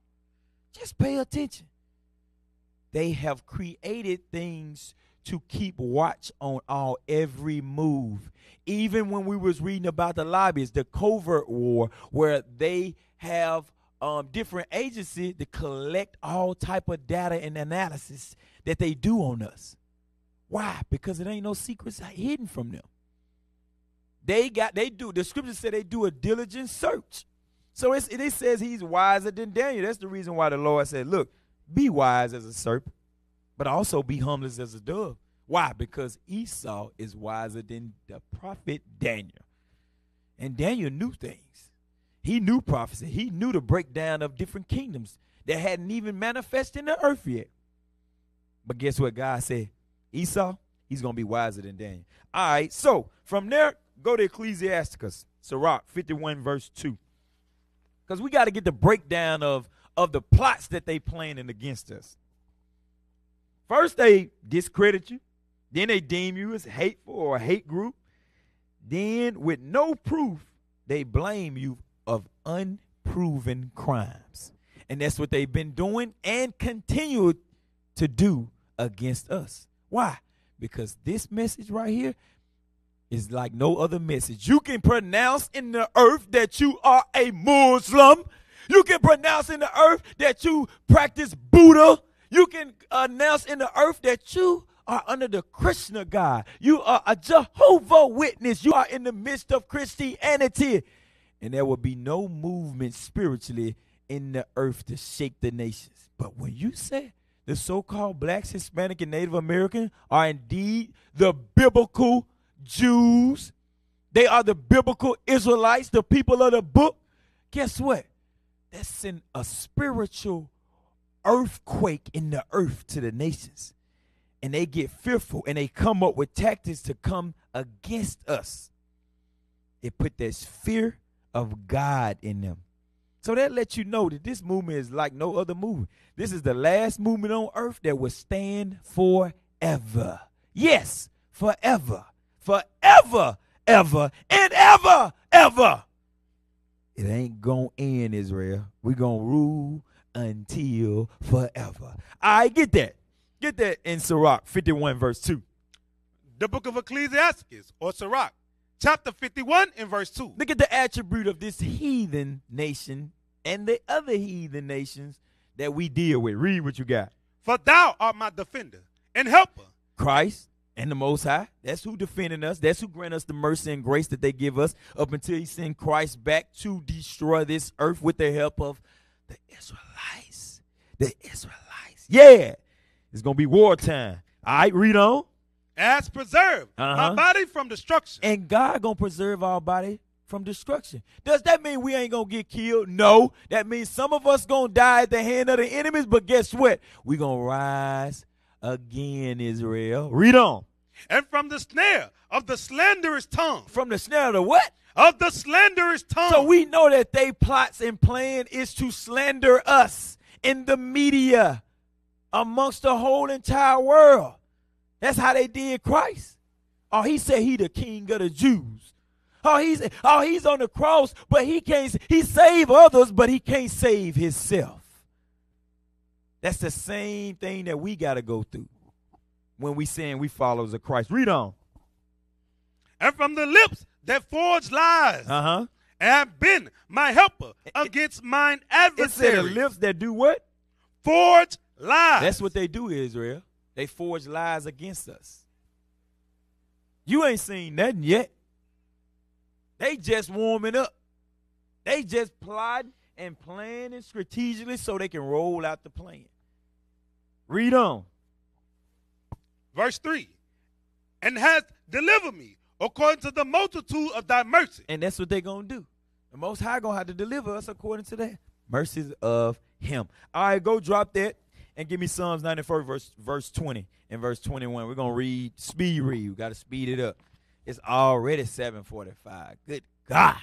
Just pay attention. They have created things to keep watch on our every move. Even when we was reading about the lobbies, the covert war, where they have um, different agencies to collect all type of data and analysis that they do on us. Why? Because it ain't no secrets hidden from them. They got they do the scriptures say they do a diligent search. So it says he's wiser than Daniel. That's the reason why the Lord said, "Look, be wise as a serpent, but also be humbless as a dove." Why? Because Esau is wiser than the prophet Daniel, and Daniel knew things. He knew prophecy. He knew the breakdown of different kingdoms that hadn't even manifested in the earth yet. But guess what? God said, Esau, he's gonna be wiser than Daniel. All right. So from there, go to Ecclesiasticus, Sirach 51, verse 2. Because we got to get the breakdown of, of the plots that they planning against us. First, they discredit you. Then they deem you as hateful or a hate group. Then, with no proof, they blame you of unproven crimes. And that's what they've been doing and continue to do against us. Why? Because this message right here is like no other message. You can pronounce in the earth that you are a Muslim. You can pronounce in the earth that you practice Buddha. You can announce in the earth that you are under the Krishna God. You are a Jehovah Witness. You are in the midst of Christianity. And there will be no movement spiritually in the earth to shake the nations. But when you say the so-called blacks, Hispanic, and Native American are indeed the biblical Jews. They are the biblical Israelites, the people of the book. Guess what? That's sent a spiritual earthquake in the earth to the nations. And they get fearful and they come up with tactics to come against us. It put this fear of God in them. So that lets you know that this movement is like no other movement. This is the last movement on earth that will stand forever. Yes, forever. Forever, ever, and ever, ever. It ain't gonna end, Israel. we gonna rule until forever. I get that. Get that in Sirach 51, verse 2. The book of Ecclesiasticus or Sirach, chapter 51 and verse 2. Look at the attribute of this heathen nation and the other heathen nations that we deal with. Read what you got. For thou art my defender and helper. Christ and the Most High. That's who defending us. That's who grant us the mercy and grace that they give us up until He send Christ back to destroy this earth with the help of the Israelites. The Israelites. Yeah. It's gonna be wartime. All right, read on. As preserved Uh-huh. my body from destruction. And God gonna preserve our body from destruction. Does that mean we ain't gonna get killed? No. That means some of us gonna die at the hand of the enemies, but guess what? We gonna rise again, Israel. Read on. And from the snare of the slanderous tongue. From the snare of the what? Of the slanderous tongue. So we know that they plots and plan is to slander us in the media amongst the whole entire world. That's how they did Christ. Oh, he said he the king of the Jews. Oh, he's oh he's on the cross, but he can't he save others, but he can't save himself. That's the same thing that we got to go through when we saying we followers of Christ. Read on. And from the lips that forge lies. Uh-huh. And have been my helper against mine It said the lips that do what? Forge lies. That's what they do, Israel. They forge lies against us. You ain't seen nothing yet. They just warming up. They just plotting and planning strategically so they can roll out the plan. Read on. Verse 3. And has delivered me according to the multitude of thy mercy. And that's what they're going to do. The Most High going to have to deliver us according to that. Mercies of Him. All right, go drop that and give me Psalms 94, verse, verse 20 and verse 21. We're going to read, speed read. We got to speed it up. It's already 745. Good God.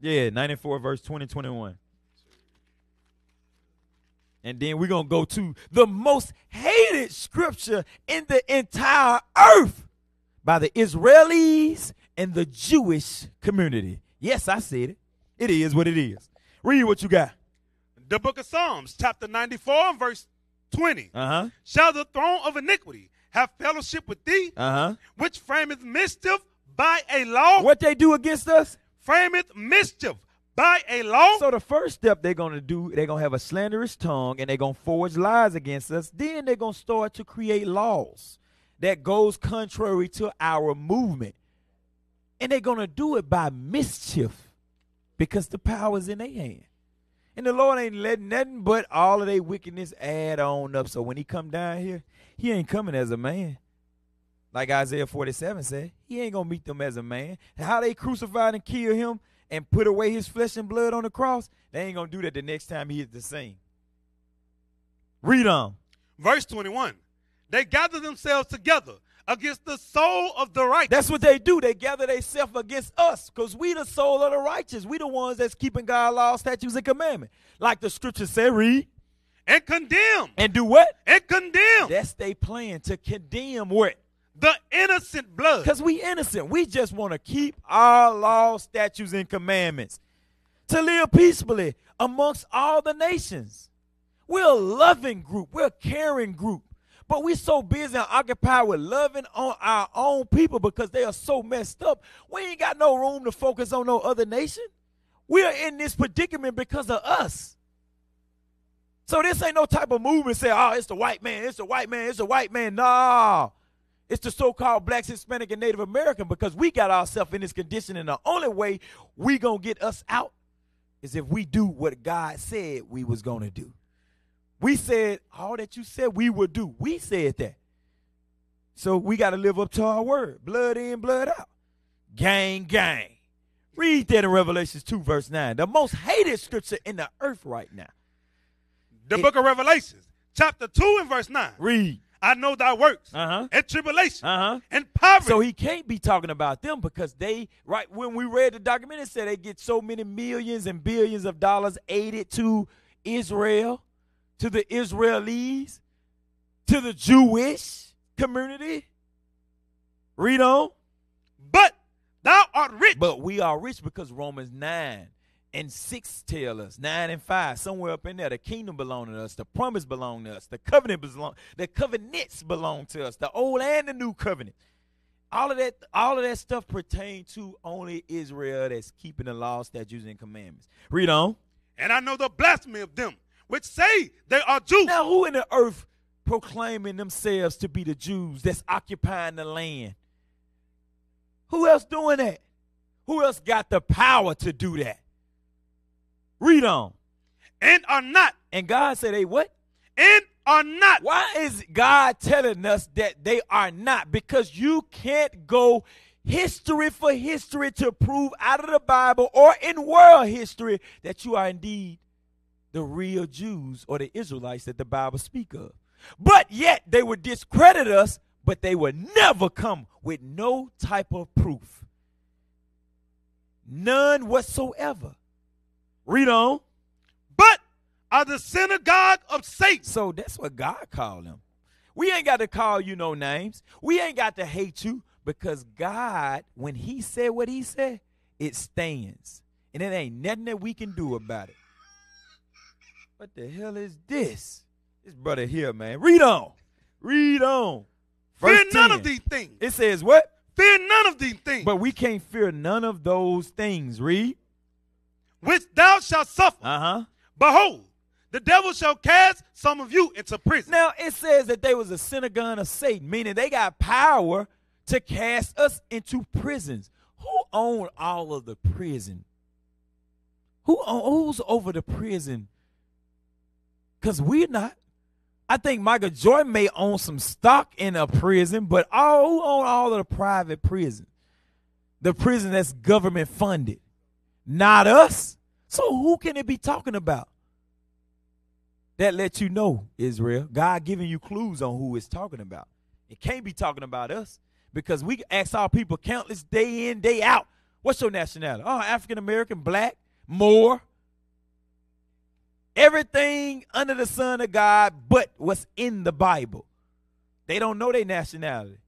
Yeah, 94, verse 20, 21. And then we're going to go to the most hated scripture in the entire earth by the Israelis and the Jewish community. Yes, I said it. It is what it is. Read what you got. The book of Psalms, chapter 94, verse 20. Uh huh. Shall the throne of iniquity have fellowship with thee, Uh huh. which frameth mischief by a law? What they do against us? Frameth mischief by a law? So the first step they're gonna do, they're gonna have a slanderous tongue and they're gonna forge lies against us. Then they're gonna start to create laws that goes contrary to our movement. And they're gonna do it by mischief because the power's in their hand. And the Lord ain't letting nothing but all of their wickedness add on up. So when he come down here, he ain't coming as a man. Like Isaiah 47 said, he ain't gonna meet them as a man. How they crucified and killed him and put away his flesh and blood on the cross, they ain't gonna do that the next time he is the same. Read on. Verse 21. They gather themselves together against the soul of the righteous. That's what they do. They gather themselves against us because we the soul of the righteous. We the ones that's keeping God's law, statutes, and commandments. Like the scripture said, read. And condemn. And do what? And condemn. That's they plan to condemn what? The innocent blood. Because we innocent. We just want to keep our law, statutes, and commandments. To live peacefully amongst all the nations. We're a loving group. We're a caring group. But we're so busy and occupied with loving on our own people because they are so messed up. We ain't got no room to focus on no other nation. We are in this predicament because of us. So this ain't no type of movement say, oh, it's the white man, it's the white man, it's the white man. Nah. It's the so-called blacks, Hispanic, and Native American because we got ourselves in this condition, and the only way we gonna get us out is if we do what God said we was going to do. We said all that you said we would do. We said that. So we got to live up to our word. Blood in, blood out. Gang, gang. Read that in Revelations 2, verse 9. The most hated scripture in the earth right now. The book of Revelations, chapter 2 and verse 9. Read. I know thy works Uh-huh. and tribulation Uh-huh. and poverty. So he can't be talking about them because they, right, when we read the document, it said they get so many millions and billions of dollars aided to Israel, to the Israelis, to the Jewish community. Read on. But thou art rich. But we are rich because Romans 9 and 6 tell us, 9 and 5, somewhere up in there, the kingdom belong to us, the promise belong to us, the covenant belong, the covenants belong to us, the old and the new covenant. All of that, all of that stuff pertain to only Israel that's keeping the law, statutes, and commandments. Read on. And I know the blasphemy of them which say they are Jews. Now, who in the earth proclaiming themselves to be the Jews that's occupying the land? Who else doing that? Who else got the power to do that? Read on. And are not. And God said they what? And are not. Why is God telling us that they are not? Because you can't go history for history to prove out of the Bible or in world history that you are indeed the real Jews or the Israelites that the Bible speak of. But yet they would discredit us, but they would never come with no type of proof. None whatsoever. Read on. But are the synagogue of Satan. So that's what God called them. We ain't got to call you no names. We ain't got to hate you because God, when He said what He said, it stands. And it ain't nothing that we can do about it. What the hell is this? This brother here, man. Read on. Read on. Fear Verse none of these things. It says what? Fear none of these things. But we can't fear none of those things. Read. Which thou shalt suffer. Uh huh. Behold, the devil shall cast some of you into prison. Now it says that they was a synagogue of Satan, meaning they got power to cast us into prisons. Who own all of the prison? Who owns over the prison? Cause we're not. I think Michael Jordan may own some stock in a prison, but all who own all of the private prison? The prison that's government funded. Not us. So who can it be talking about? That lets you know, Israel. God giving you clues on who it's talking about. It can't be talking about us because we ask our people countless day in, day out. What's your nationality? Oh, African American, black, more. Everything under the sun of God, but what's in the Bible. They don't know their nationality.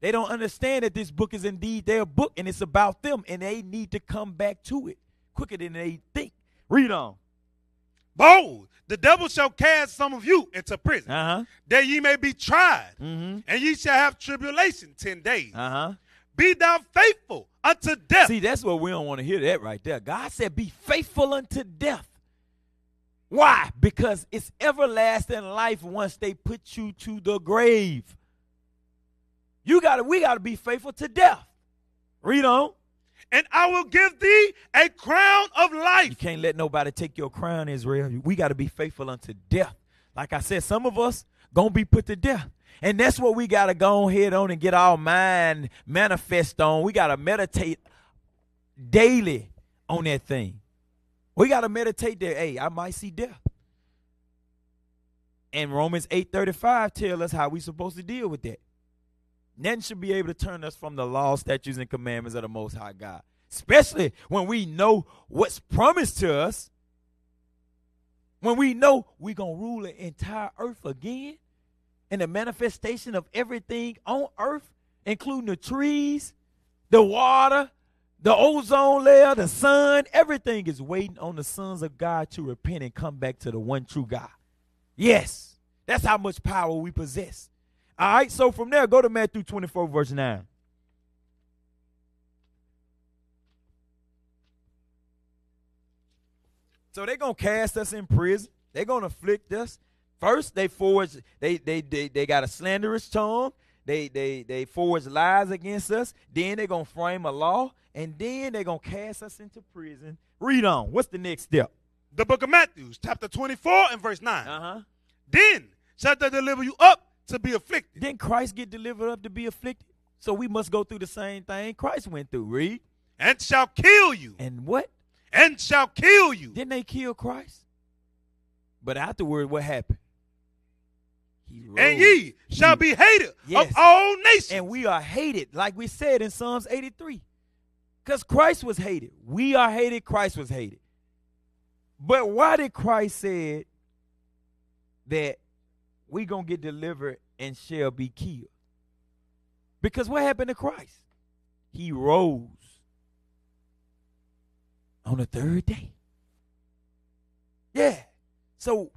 They don't understand that this book is indeed their book and it's about them and they need to come back to it quicker than they think. Read on. Behold, the devil shall cast some of you into prison, Uh-huh. that ye may be tried, Mm-hmm. and ye shall have tribulation ten days. Uh-huh. Be thou faithful unto death. See, that's what we don't want to hear that right there. God said, Be faithful unto death. Why? Because it's everlasting life once they put you to the grave. You gotta we gotta be faithful to death. Read on. and I will give thee a crown of life. You can't let nobody take your crown, Israel. We got to be faithful unto death. Like I said, some of us gonna be put to death. And that's what we gotta go ahead on and get our mind manifest on. We gotta meditate daily on that thing. We gotta meditate that, hey, I might see death. And Romans 8:35 tell us how we supposed to deal with that. Nothing should be able to turn us from the law, statutes, and commandments of the Most High God. Especially when we know what's promised to us. When we know we're going to rule the entire earth again. And the manifestation of everything on earth, including the trees, the water, the ozone layer, the sun, everything is waiting on the sons of God to repent and come back to the one true God. Yes, that's how much power we possess. All right, so from there, go to Matthew 24, verse 9. So they're gonna cast us in prison. They're gonna afflict us. First, they forge, they they they, they got a slanderous tongue. they they they forge lies against us. Then they're gonna frame a law, and then they're gonna cast us into prison. Read on. What's the next step? The book of Matthew, chapter 24 and verse 9. Uh-huh. Then shall they deliver you up to be afflicted. Didn't Christ get delivered up to be afflicted? So we must go through the same thing Christ went through. Read. And shall kill you. And what? And shall kill you. Didn't they kill Christ? But afterward, what happened? He rose. And ye shall be hated Yes. of all nations. And we are hated, like we said in Psalms 83. Because Christ was hated. We are hated, Christ was hated. But why did Christ say that we going to get delivered and shall be killed? Because what happened to Christ? He rose on the third day. Yeah. So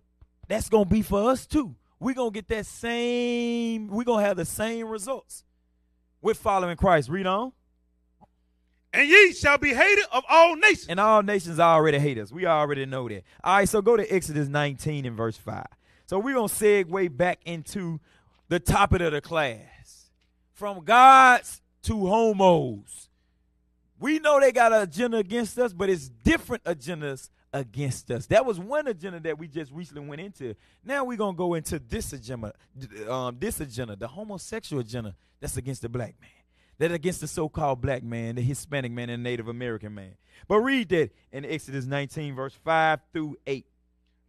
that's going to be for us too. We're going to get that same, we're going to have the same results with following Christ. Read on. And ye shall be hated of all nations. And all nations already hate us. We already know that. All right, so go to Exodus 19 and verse 5. So we're going to segue back into the topic of the class. From gods to homos. We know they got an agenda against us, but it's different agendas against us. That was one agenda that we just recently went into. Now we're going to go into this agenda, um, this agenda, the homosexual agenda that's against the black man that against the so-called black man, the Hispanic man, and Native American man. But read that in Exodus 19, verse 5 through 8.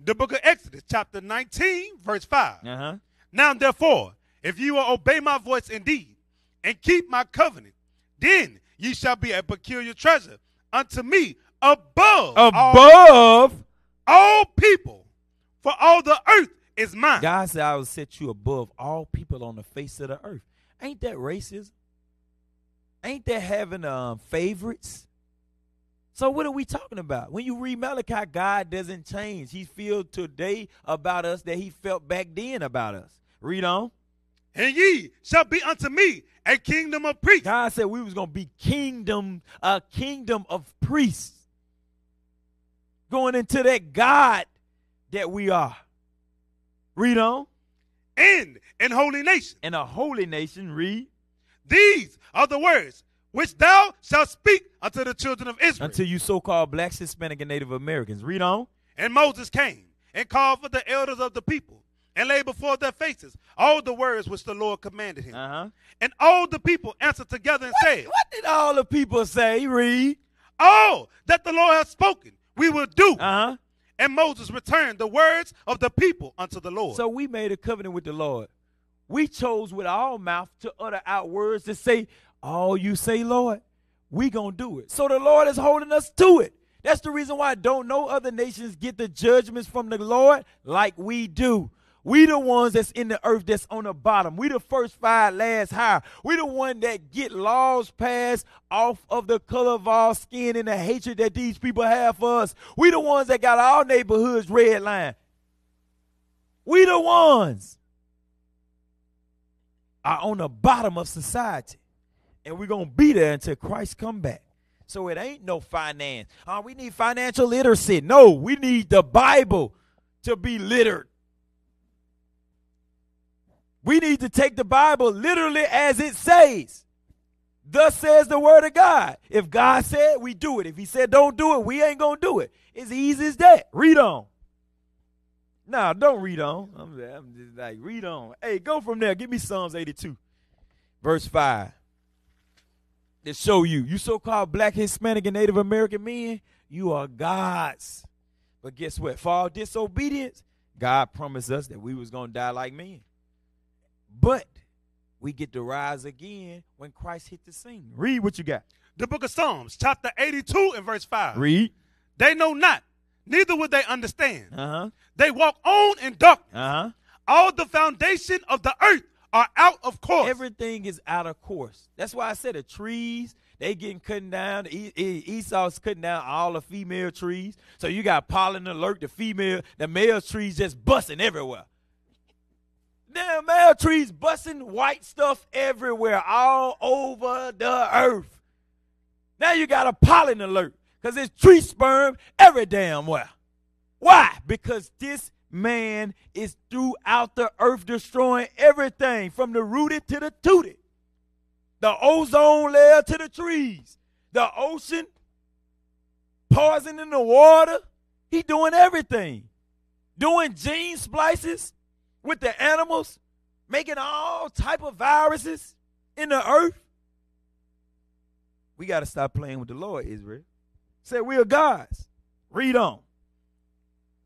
The book of Exodus, chapter 19, verse 5. Uh-huh. Now, therefore, if you will obey my voice indeed and keep my covenant, then ye shall be a peculiar treasure unto me above, all, Above. all people, for all the earth is mine. God said, I will set you above all people on the face of the earth. Ain't that racism? Ain't that having um, favorites? So what are we talking about? When you read Malachi, God doesn't change. He feels today about us that he felt back then about us. Read on. And ye shall be unto me a kingdom of priests. God said we was gonna be kingdom, a kingdom of priests. Going into that God that we are. Read on. And in holy nation. And a holy nation, read. These are the words which thou shalt speak unto the children of Israel. Until you so-called blacks, Hispanic, and Native Americans. Read on. And Moses came and called for the elders of the people and laid before their faces all the words which the Lord commanded him. Uh-huh. And all the people answered together and said, What did all the people say? Read. All that the Lord has spoken, we will do. Uh-huh. And Moses returned the words of the people unto the Lord. So we made a covenant with the Lord. We chose with our mouth to utter out words to say, all you say, Lord, we gonna do it. So the Lord is holding us to it. That's the reason why don't no other nations get the judgments from the Lord like we do. We the ones that's in the earth that's on the bottom. We the first five, last higher. We the one that get laws passed off of the color of our skin and the hatred that these people have for us. We the ones that got our neighborhoods red line. We the ones are on the bottom of society. And we're to be there until Christ come back. So it ain't no finance. Uh, we need financial literacy. No, we need the Bible to be littered. We need to take the Bible literally as it says. Thus says the word of God. If God said, we do it. If he said don't do it, we ain't to do it. It's easy as that. Read on. Nah, don't read on. I'm, I'm just like, read on. Hey, go from there. Give me Psalms 82, verse 5. To show you, you so called black, Hispanic, and Native American men, you are God's. But guess what? For all disobedience, God promised us that we was going to die like men. But we get to rise again when Christ hit the scene. Read what you got. The book of Psalms, chapter 82 and verse 5. Read. They know not, neither would they understand. Uh-huh. They walk on in darkness. Uh-huh. All the foundation of the earth are out of course. Everything is out of course. That's why I said the trees, they getting cut down. Esau's cutting down all the female trees. So you got pollen alert, the female, the male trees just busting everywhere. Damn male trees busting white stuff everywhere, all over the earth. Now you got a pollen alert because it's tree sperm every damn where. Why? Because this man is throughout the earth destroying everything from the rooted to the tooted. The ozone layer to the trees, the ocean, poisoning the water. He doing everything. Doing gene splices with the animals, making all type of viruses in the earth. We got to stop playing with the Lord, Israel. Say we are gods. Read on.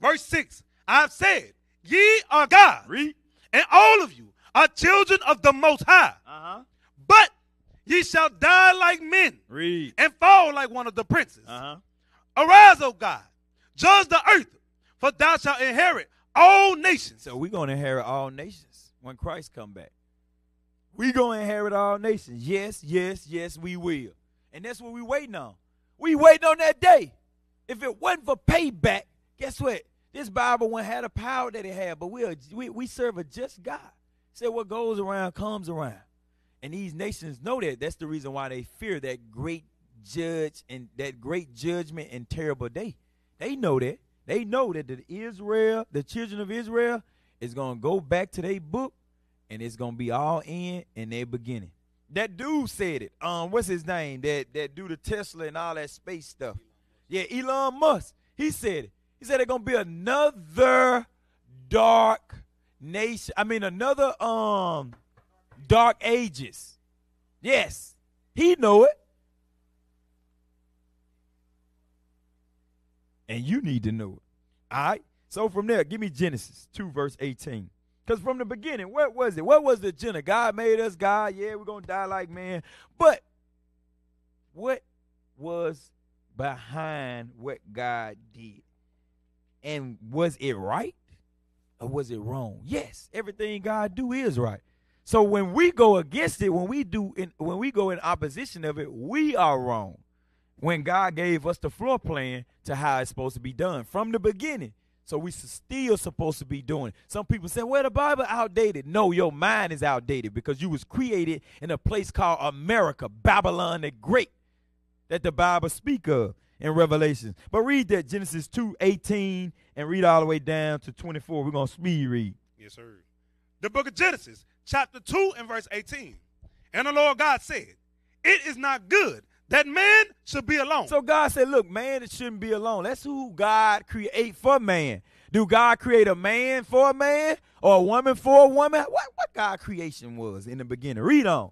Verse 6 I've said, Ye are God, Read. and all of you are children of the Most High. Uh-huh. But ye shall die like men Read. and fall like one of the princes. Uh-huh. Arise, O God, judge the earth, for thou shalt inherit all nations. So we're going to inherit all nations when Christ come back. we going to inherit all nations. Yes, yes, yes, we will. And that's what we're waiting on. We waiting on that day. If it wasn't for payback, guess what? This Bible one had a power that it had, but we, are, we, we serve a just God. Say what goes around comes around. And these nations know that. That's the reason why they fear that great judge and that great judgment and terrible day. They know that. They know that the Israel, the children of Israel, is gonna go back to their book and it's gonna be all in in their beginning. That dude said it. Um, what's his name? That that do the Tesla and all that space stuff. Yeah, Elon Musk. He said it. He said it's gonna be another dark nation. I mean another um dark ages. Yes. He know it. And you need to know it. All right. So from there, give me Genesis 2, verse 18. Because from the beginning, what was it? What was the agenda? God made us God. Yeah, we're going to die like man. But what was behind what God did? And was it right or was it wrong? Yes, everything God do is right. So when we go against it, when we do in, when we go in opposition of it, we are wrong. When God gave us the floor plan to how it's supposed to be done from the beginning. So we still supposed to be doing it. Some people say, well, the Bible outdated. No, your mind is outdated because you was created in a place called America, Babylon the Great, that the Bible speak of in Revelation. But read that Genesis 2, 18, and read all the way down to 24. We're going to speed read. Yes, sir. The book of Genesis, chapter 2 and verse 18. And the Lord God said, It is not good that man should be alone. So God said, look, man it shouldn't be alone. That's who God create for man. Do God create a man for a man or a woman for a woman? What what God creation was in the beginning? Read on.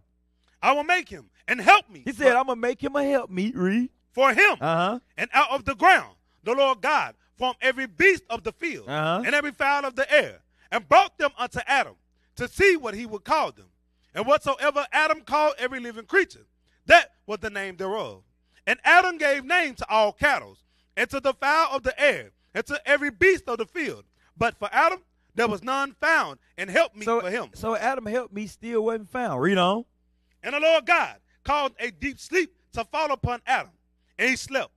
I will make him and help me. He said, I'm gonna make him a help me. Read. For him. Uh-huh. And out of the ground, the Lord God formed every beast of the field Uh-huh. and every fowl of the air, and brought them unto Adam to see what he would call them. And whatsoever Adam called every living creature, that was the name thereof. And Adam gave name to all cattle, and to the fowl of the air, and to every beast of the field. But for Adam, there was none found, and help me So, for him. so Adam helped me still wasn't found. Read on. And the Lord God caused a deep sleep to fall upon Adam, and he slept.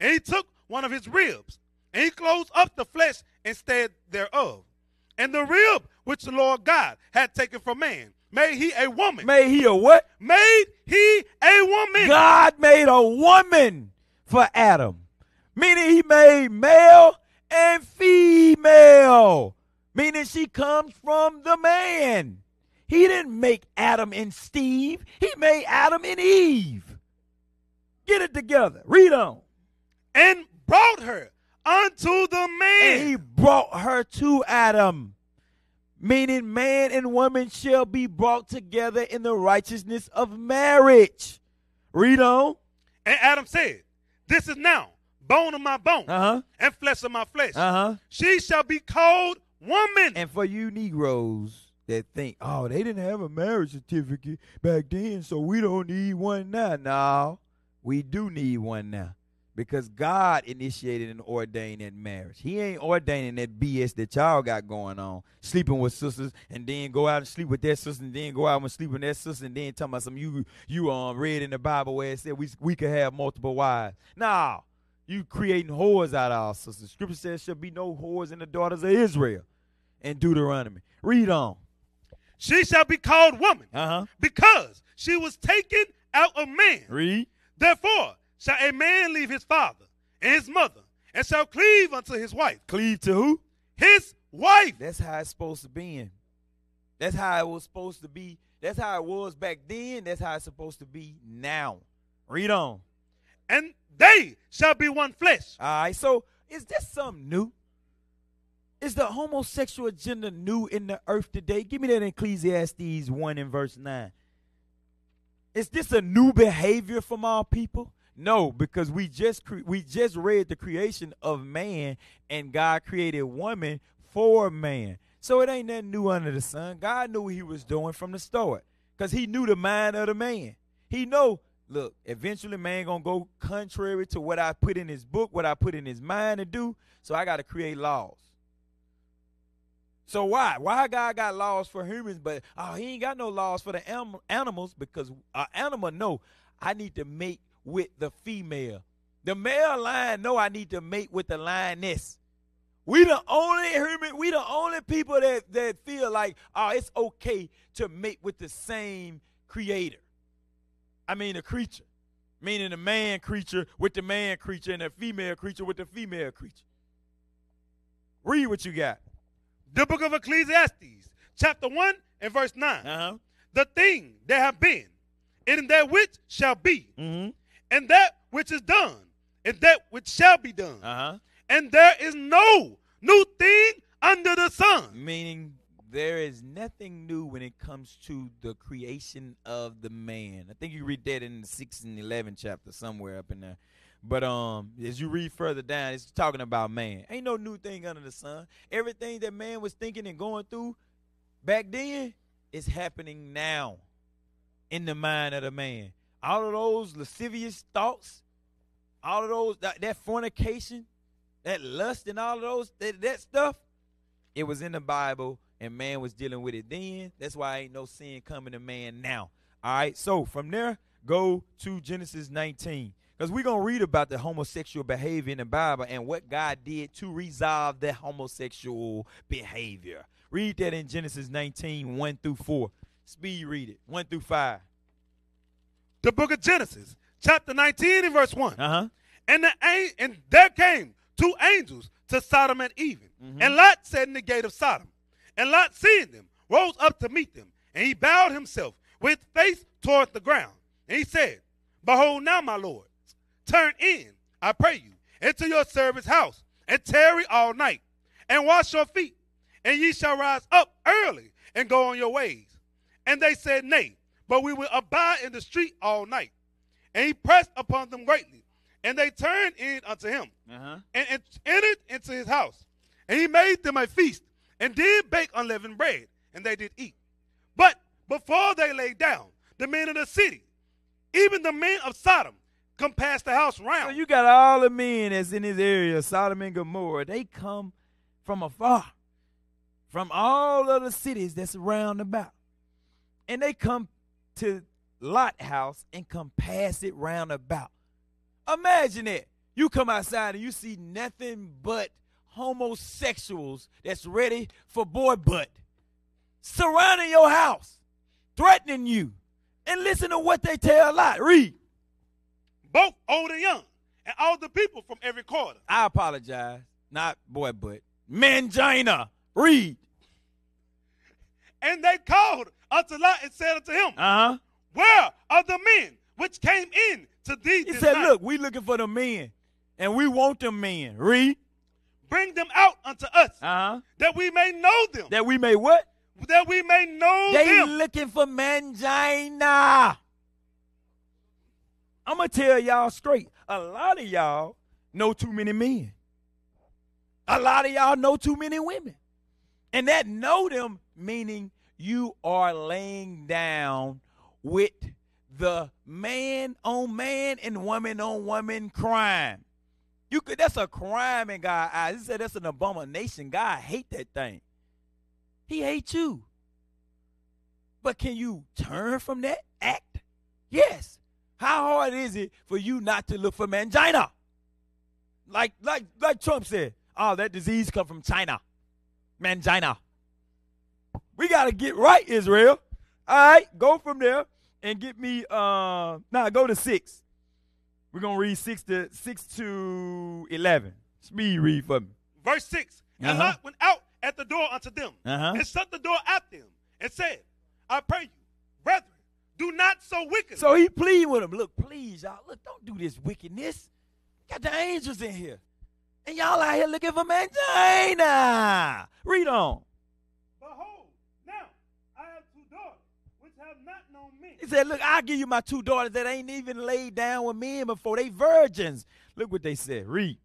And he took one of his ribs, and he closed up the flesh instead thereof. And the rib which the Lord God had taken from man, made he a woman. Made he a what? Made he a woman. God made a woman for Adam. Meaning he made male and female. Meaning she comes from the man. He didn't make Adam and Steve. He made Adam and Eve. Get it together. Read on. And brought her unto the man. And he brought her to Adam. Meaning man and woman shall be brought together in the righteousness of marriage. Read on. And Adam said, This is now bone of my bone Uh-huh. and flesh of my flesh. Uh-huh. She shall be called woman. And for you Negroes that think, oh, they didn't have a marriage certificate back then, so we don't need one now. No, we do need one now. Because God initiated and ordained that marriage. He ain't ordaining that BS that y'all got going on. Sleeping with sisters and then go out and sleep with that sister and then go out and sleep with that sister and then talking about some you you um read in the Bible where it said we we could have multiple wives. No. You creating whores out of our sisters. Scripture says shall be no whores in the daughters of Israel in Deuteronomy. Read on. She shall be called woman Uh-huh. because she was taken out of man. Read. Therefore shall a man leave his father and his mother and shall cleave unto his wife. Cleave to who? His wife. That's how it's supposed to be. That's how it was supposed to be. That's how it was back then. That's how it's supposed to be now. Read on. And they shall be one flesh. All right. So is this something new? Is the homosexual agenda new in the earth today? Give me that Ecclesiastes 1 and verse 9. Is this a new behavior from our people? No, because we just cre- we just read the creation of man and God created woman for man. So it ain't nothing new under the sun. God knew what he was doing from the start because he knew the mind of the man. He know, look, eventually man going to go contrary to what I put in his book, what I put in his mind to do. So I got to create laws. So why? Why God got laws for humans, but oh, he ain't got no laws for the anim- animals because an animal know I need to mate with the female. The male lion know I need to mate with the lioness. We the only human, we the only people that, that feel like, oh, it's okay to mate with the same creator. I mean the creature. Meaning the man creature with the man creature and the female creature with the female creature. Read what you got. The book of Ecclesiastes, chapter 1 and verse 9. Uh-huh. The thing that have been, and that which shall be, Mm-hmm. and that which is done, and that which shall be done. Uh-huh. And there is no new thing under the sun. Meaning there is nothing new when it comes to the creation of the man. I think you read that in the 6 and 11 chapter somewhere up in there. But um, as you read further down, it's talking about man. Ain't no new thing under the sun. Everything that man was thinking and going through back then is happening now in the mind of the man. All of those lascivious thoughts, all of those that, that fornication, that lust, and all of those that, that stuff, it was in the Bible, and man was dealing with it then. That's why ain't no sin coming to man now. All right. So from there, go to Genesis 19. Because we're going to read about the homosexual behavior in the Bible and what God did to resolve the homosexual behavior. Read that in Genesis 19, 1 through 4. Speed read it, 1 through 5. The book of Genesis, chapter 19 and verse 1. Uh-huh. And the and there came two angels to Sodom and Even. Mm-hmm. And Lot sat in the gate of Sodom. And Lot, seeing them, rose up to meet them. And he bowed himself with face toward the ground. And he said, Behold now, my lord, turn in, I pray you, into your servant's house, and tarry all night, and wash your feet, and ye shall rise up early and go on your ways. And they said, Nay, but we will abide in the street all night. And he pressed upon them greatly, and they turned in unto him, Uh-huh. and, and entered into his house. And he made them a feast, and did bake unleavened bread, and they did eat. But before they lay down, the men of the city, even the men of Sodom, compassed the house round. So you got all the men that's in this area, Sodom and Gomorrah. They come from afar, from all of the cities that's around about. And they come to Lot house and come compass it round about. Imagine it. You come outside and you see nothing but homosexuals that's ready for boy butt surrounding your house, threatening you. And listen to what they tell Lot. Read. Both old and young, and all the people from every quarter. I apologize. Not boy butt. Mangina. Read. And they called unto Lot and said unto him, Uh-huh. Where are the men which came in to thee He this said, night? look, we looking for the men. And we want them men. Read. Bring them out unto us, Uh-huh. that we may know them. That we may what? That we may know them. They them. looking for mangina. I'm going to tell y'all straight. A lot of y'all know too many men. A lot of y'all know too many women. And that know them meaning you are laying down with the man on man and woman on woman crime. You could that's a crime in God's eyes. He said that's an abomination. God hate that thing. He hates you. But can you turn from that act? Yes. How hard is it for you not to look for mangina? Like like like Trump said, oh, that disease come from China. Mangina. We gotta get right, Israel. All right, go from there and get me uh now go to six. We're gonna read six to six to eleven. Speed read for me. Verse 6. And Uh-huh. Lot went out at the door unto them, Uh-huh. and shut the door after him, and said, I pray you, brethren, do not so wickedly. So he plead with him. Look, please, y'all. Look, don't do this wickedness. Got the angels in here. And y'all out here looking for Mangina. Read on. Behold, now I have two daughters which have not known me. He said, Look, I'll give you my two daughters that ain't even laid down with men before. They virgins. Look what they said. Read.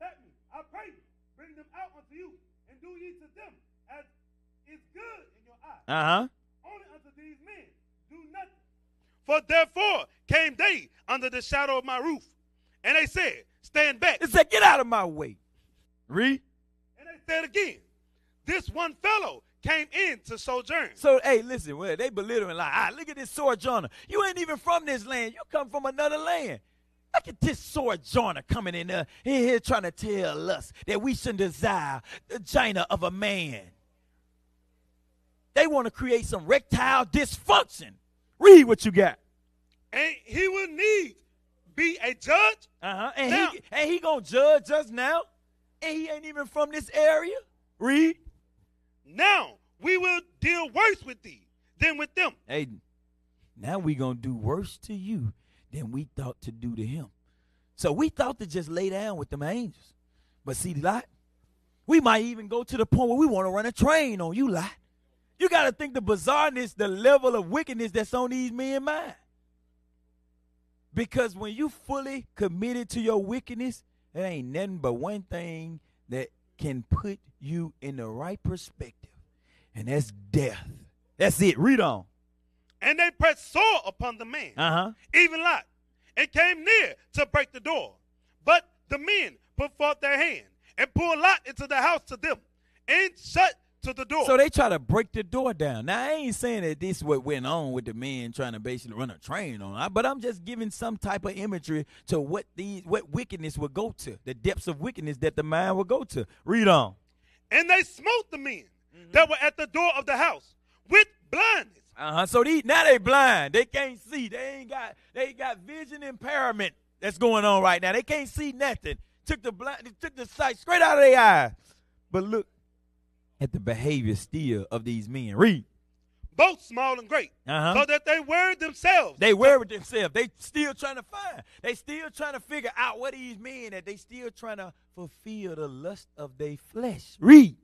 Let me, I pray you, bring them out unto you, and do ye to them as is good in your eyes. Uh huh. Only unto these men do nothing. For therefore came they under the shadow of my roof, and they said, Stand back. They said, Get out of my way. Read. And they said again, This one fellow came in to sojourn. So, hey, listen, well, they belittling like, ah, look at this sojourner. You ain't even from this land. You come from another land. Look at this sojourner coming in there, in here trying to tell us that we shouldn't desire the vagina of a man. They want to create some rectile dysfunction. Read what you got. And he will need be a judge. Uh-huh. And Now- he and he gonna judge us now. And he ain't even from this area. Read. Now we will deal worse with thee than with them. Hey, now we gonna do worse to you than we thought to do to him. So we thought to just lay down with them angels. But see, Lot, we might even go to the point where we want to run a train on you, Lot. You got to think the bizarreness, the level of wickedness that's on these men's mind. Because when you fully committed to your wickedness, there ain't nothing but one thing that can put you in the right perspective, and that's death. That's it. Read on. And they pressed sore upon the man, Uh huh. even Lot, and came near to break the door. But the men put forth their hand and pulled Lot into the house to them, and shut to the door. So they try to break the door down. Now I ain't saying that this is what went on with the men trying to basically run a train on, but I'm just giving some type of imagery to what these what wickedness would go to, the depths of wickedness that the mind would go to. Read on. and they smote the men Mm-hmm. that were at the door of the house with blindness. Uh huh. So these now they blind. They can't see. They ain't got they got vision impairment that's going on right now. They can't see nothing. Took the blind took the sight straight out of their eyes. But look at the behavior still of these men. Read. both small and great, Uh-huh. so that they were themselves. They wear themselves. They still trying to find. They still trying to figure out what these men that they still trying to fulfill the lust of their flesh. Read.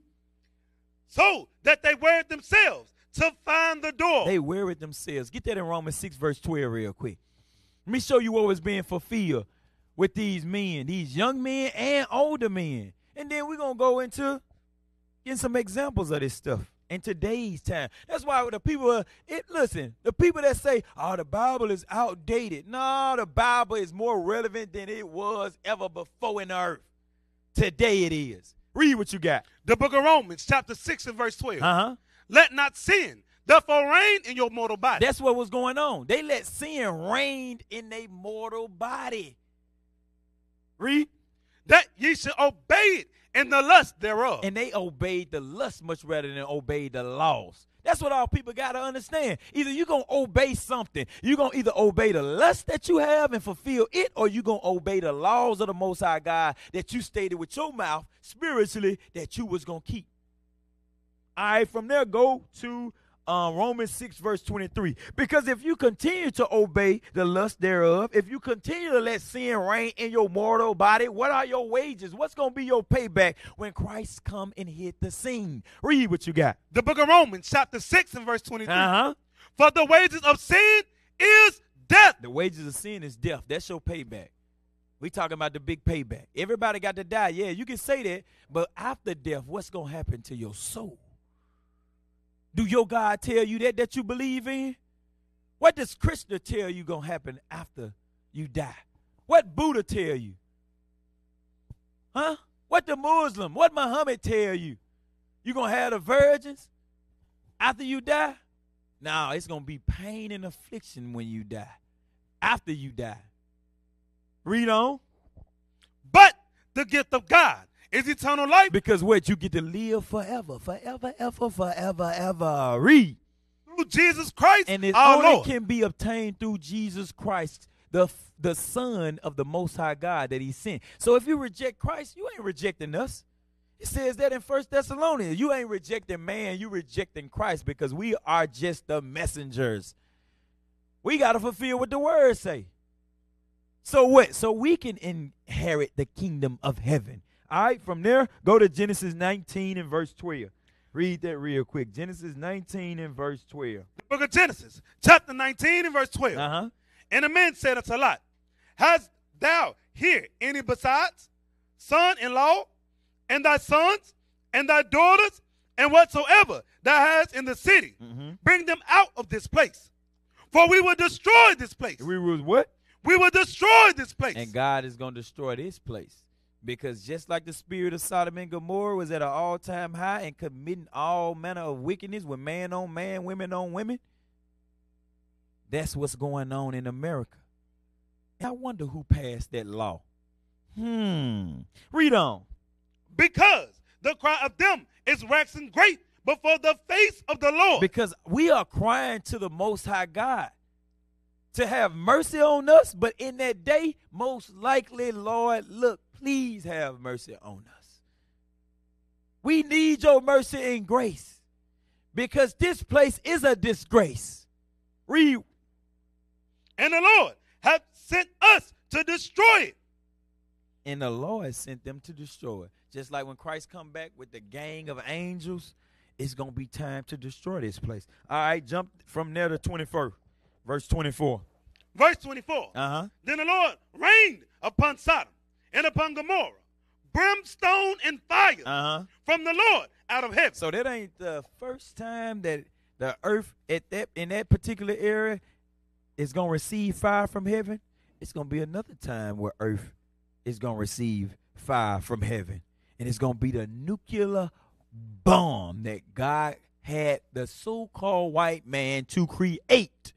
so that they were themselves to find the door. They wear it themselves. Get that in Romans 6, verse 12, real quick. Let me show you what was being fulfilled with these men, these young men and older men. And then we're going to go into getting some examples of this stuff in today's time. That's why the people, uh, it listen, the people that say, oh, the Bible is outdated. No, the Bible is more relevant than it was ever before in earth. Today it is. Read what you got. the book of Romans, chapter 6 and verse 12. Uh huh. Let not sin therefore reign in your mortal body. That's what was going on. They let sin reign in their mortal body. Read. that ye should obey it in the lust thereof. And they obeyed the lust much rather than obey the laws. That's what all people got to understand. Either you're going to obey something. You're going to either obey the lust that you have and fulfill it, or you're going to obey the laws of the Most High God that you stated with your mouth spiritually that you was going to keep. All right, from there, go to um, Romans 6, verse 23. Because if you continue to obey the lust thereof, if you continue to let sin reign in your mortal body, what are your wages? What's going to be your payback when Christ come and hit the scene? Read what you got. the book of Romans, chapter 6 and verse 23. Uh-huh. For the wages of sin is death. The wages of sin is death. That's your payback. We talking about the big payback. Everybody got to die. Yeah, you can say that, but after death, what's going to happen to your soul? Do your God tell you that that you believe in? What does Krishna tell you to happen after you die? What Buddha tell you? Huh? What the Muslim, what Muhammad tell you? You to have the virgins after you die? No, it's to be pain and affliction when you die. After you die. Read on. But the gift of God is eternal life Because what? You get to live forever, forever, ever, forever, ever. Read. through Jesus Christ And it only Lord. can be obtained through Jesus Christ, the, the Son of the Most High God that He sent. So if you reject Christ, you ain't rejecting us. It says that in First Thessalonians. You ain't rejecting man, you rejecting Christ because we are just the messengers. We got to fulfill what the word say. So what? So we can inherit the kingdom of heaven. All right, from there, go to Genesis 19 and verse 12. Read that real quick. Genesis 19 and verse 12. Book of Genesis, chapter 19 and verse 12. Uh-huh. And the man said unto Lot, Hast thou here any besides son in law, and thy sons, and thy daughters, and whatsoever thou hast in the city? Mm-hmm. Bring them out of this place. For we will destroy this place. We will what? We will destroy this place. And God is going to destroy this place. Because just like the spirit of Sodom and Gomorrah was at an all time high and committing all manner of wickedness with man on man, women on women, that's what's going on in America. And I wonder who passed that law. Hmm. Read on. Because the cry of them is waxing great before the face of the Lord. Because we are crying to the Most High God to have mercy on us, but in that day, most likely, Lord, look, please have mercy on us. We need your mercy and grace because this place is a disgrace. Read. And the Lord hath sent us to destroy it. And the Lord sent them to destroy it. Just like when Christ come back with the gang of angels, it's going to be time to destroy this place. All right, jump from there to 21st, verse 24. Verse 24. Uh-huh. Then the Lord rained upon Sodom and upon Gomorrah brimstone and fire uh-huh. from the Lord out of heaven. So that ain't the first time that the earth at that in that particular area is going to receive fire from heaven. It's going to be another time where earth is going to receive fire from heaven. And it's going to be the nuclear bomb that God had the so-called white man to create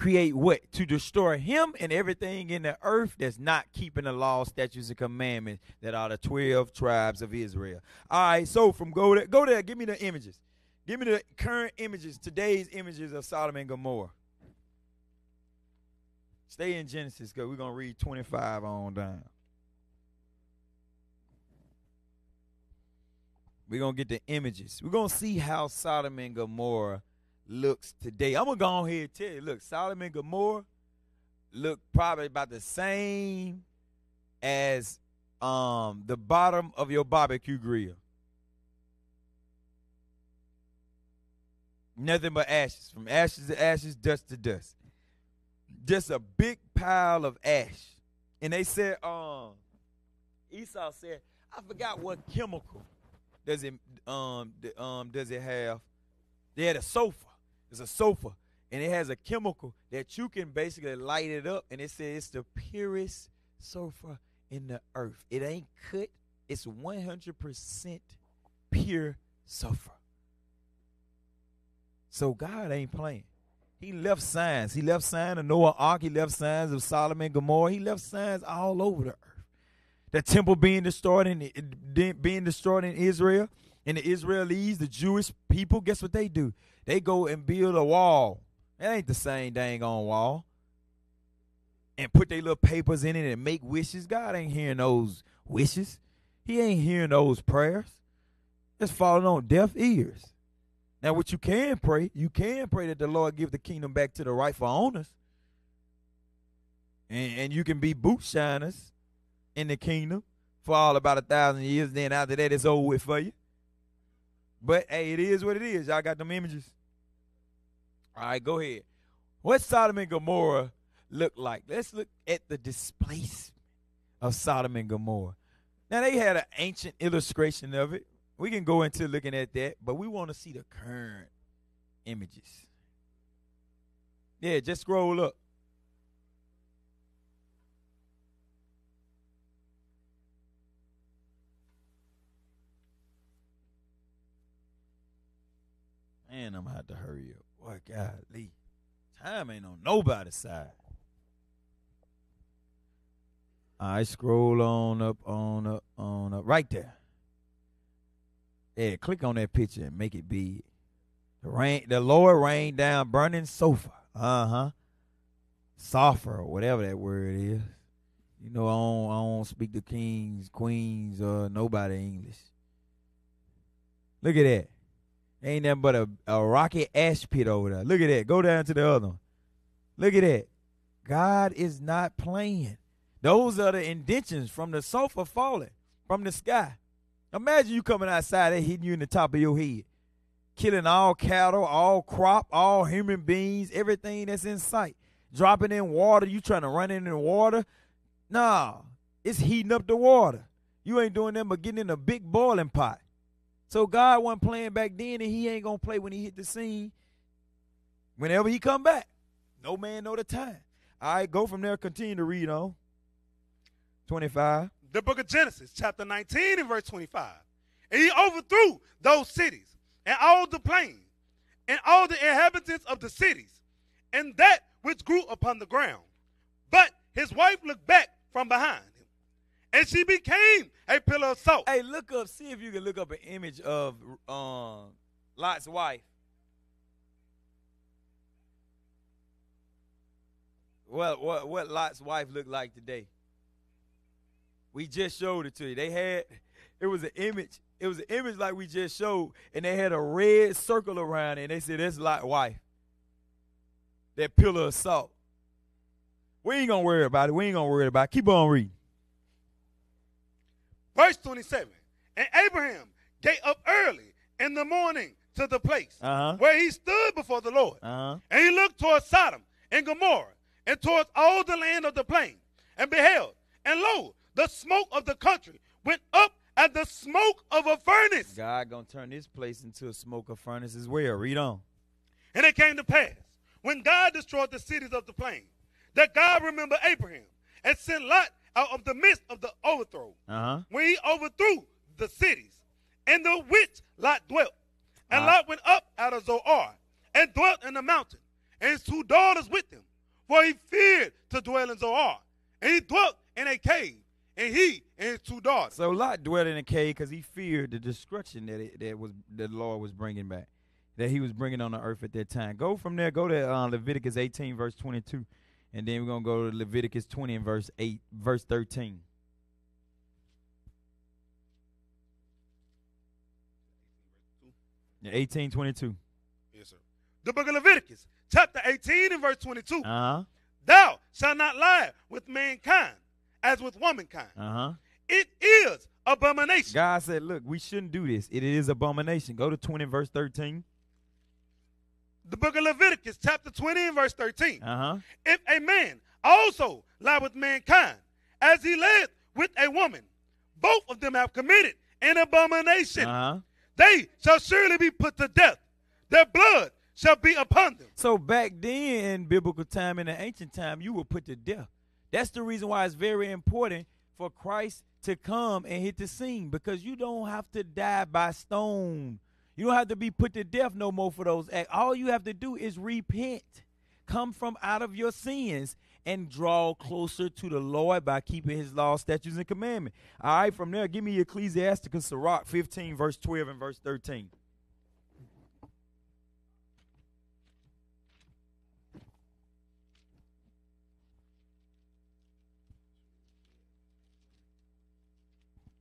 create what? To destroy him and everything in the earth that's not keeping the law, statutes, and commandments that are the 12 tribes of Israel. All right, so from go there, go there, give me the images. Give me the current images, today's images of Sodom and Gomorrah. Stay in Genesis because we're going to read 25 on down. We're going to get the images. We're going to see how Sodom and Gomorrah looks today. I'm gonna go here and tell you, look, Sodom and Gomorrah look probably about the same as um the bottom of your barbecue grill. Nothing but ashes, from ashes to ashes, dust to dust. Just a big pile of ash. And they said, um, Esau said, I forgot what chemical does it um um does it have? They had a sulfur. It's a sofa, and it has a chemical that you can basically light it up, and it says it's the purest sulfur in the earth. It ain't cut. It's 100% pure sulfur. So God ain't playing. He left signs. He left signs of Noah Ark. He left signs of Sodom and Gomorrah. He left signs all over the earth. The temple being destroyed in being destroyed in Israel, and the Israelis, the Jewish people, guess what they do? They go and build a wall. It ain't the same dang on wall. And put their little papers in it and make wishes. God ain't hearing those wishes. He ain't hearing those prayers. It's falling on deaf ears. Now, what you can pray, you can pray that the Lord give the kingdom back to the rightful owners. And, and you can be boot shiners in the kingdom for all about a thousand years. Then after that, it's over with for you. But hey, it is what it is. Y'all got them images. All right, go ahead. What Sodom and Gomorrah look like? Let's look at the displacement of Sodom and Gomorrah. Now they had an ancient illustration of it. We can go into looking at that, but we want to see the current images. Yeah, just scroll up. Man, I'm gonna hurry up. Boy, golly. Time ain't on nobody's side. I scroll on up, on up, on up. Right there. Yeah, click on that picture and make it big. The rain the Lord rained down burning sofa. Uh-huh. Sulfur or whatever that word is. You know, I don't, I don't speak the kings, queens, or nobody English. Look at that. Ain't nothing but a, a rocky ash pit over there. Look at that. Go down to the other one. Look at that. God is not playing. Those are the indentions from the sofa falling from the sky. Imagine you coming outside, they hitting you in the top of your head, killing all cattle, all crop, all human beings, everything that's in sight. Dropping in water, you trying to run in the water. Nah, it's heating up the water. You ain't doing nothing but getting in a big boiling pot. So God wasn't playing back then, and He ain't gonna play when He hit the scene. Whenever He come back, no man know the time. All right, go from there. Continue to read on. Twenty-five. The book of Genesis, chapter 19 and verse 25. And he overthrew those cities and all the plain and all the inhabitants of the cities and that which grew upon the ground. But his wife looked back from behind and she became a pillar of salt. Hey, look up, see if you can look up an image of um, Lot's wife. Well, what what Lot's wife looked like today? We just showed it to you. They had it was an image. It was an image like we just showed, and they had a red circle around it, and they said that's Lot's wife. That pillar of salt. We ain't gonna worry about it. We ain't gonna worry about it. Keep on reading. Verse 27. And Abraham get up early in the morning to the place Uh-huh. where he stood before the Lord. Uh-huh. And he looked towards Sodom and Gomorrah and towards all the land of the plain and beheld. And lo, the smoke of the country went up as the smoke of a furnace. God gonna turn this place into a smoker furnace as well. Read on. And it came to pass, when God destroyed the cities of the plain, that God remembered Abraham and sent Lot out of the midst of the overthrow. Uh-huh. When he overthrew the cities, in the which Lot dwelt. And Uh-huh. Lot went up out of Zoar and dwelt in the mountain, and his two daughters with him, for he feared to dwell in Zoar. And he dwelt in a cave, and he and his two daughters. So Lot dwelt in a cave because he feared the destruction that it, that was that the Lord was bringing back, that He was bringing on the earth at that time. Go from there. Go to uh, Leviticus 18 verse 22, and then we're gonna go to Leviticus 20 and verse 8, verse 13. Yeah, 18, 22. Yes, sir. The book of Leviticus, chapter 18 and verse 22. Uh huh. Thou shalt not lie with mankind as with womankind. Uh huh. It is abomination. God said, "Look, we shouldn't do this. It is abomination." Go to 20 verse 13. The book of Leviticus, chapter 20 and verse 13. Uh huh. If a man also lie with mankind, as he led with a woman, both of them have committed an abomination. Uh huh. They shall surely be put to death. Their blood shall be upon them. So back then, in biblical time, in the ancient time, you were put to death. That's the reason why it's very important for Christ to come and hit the scene because you don't have to die by stone. You don't have to be put to death no more for those acts. All you have to do is repent, come from out of your sins, and draw closer to the Lord by keeping His law, statutes, and commandments. All right, from there, give me Ecclesiasticus Sirach 15, verse 12 and verse 13.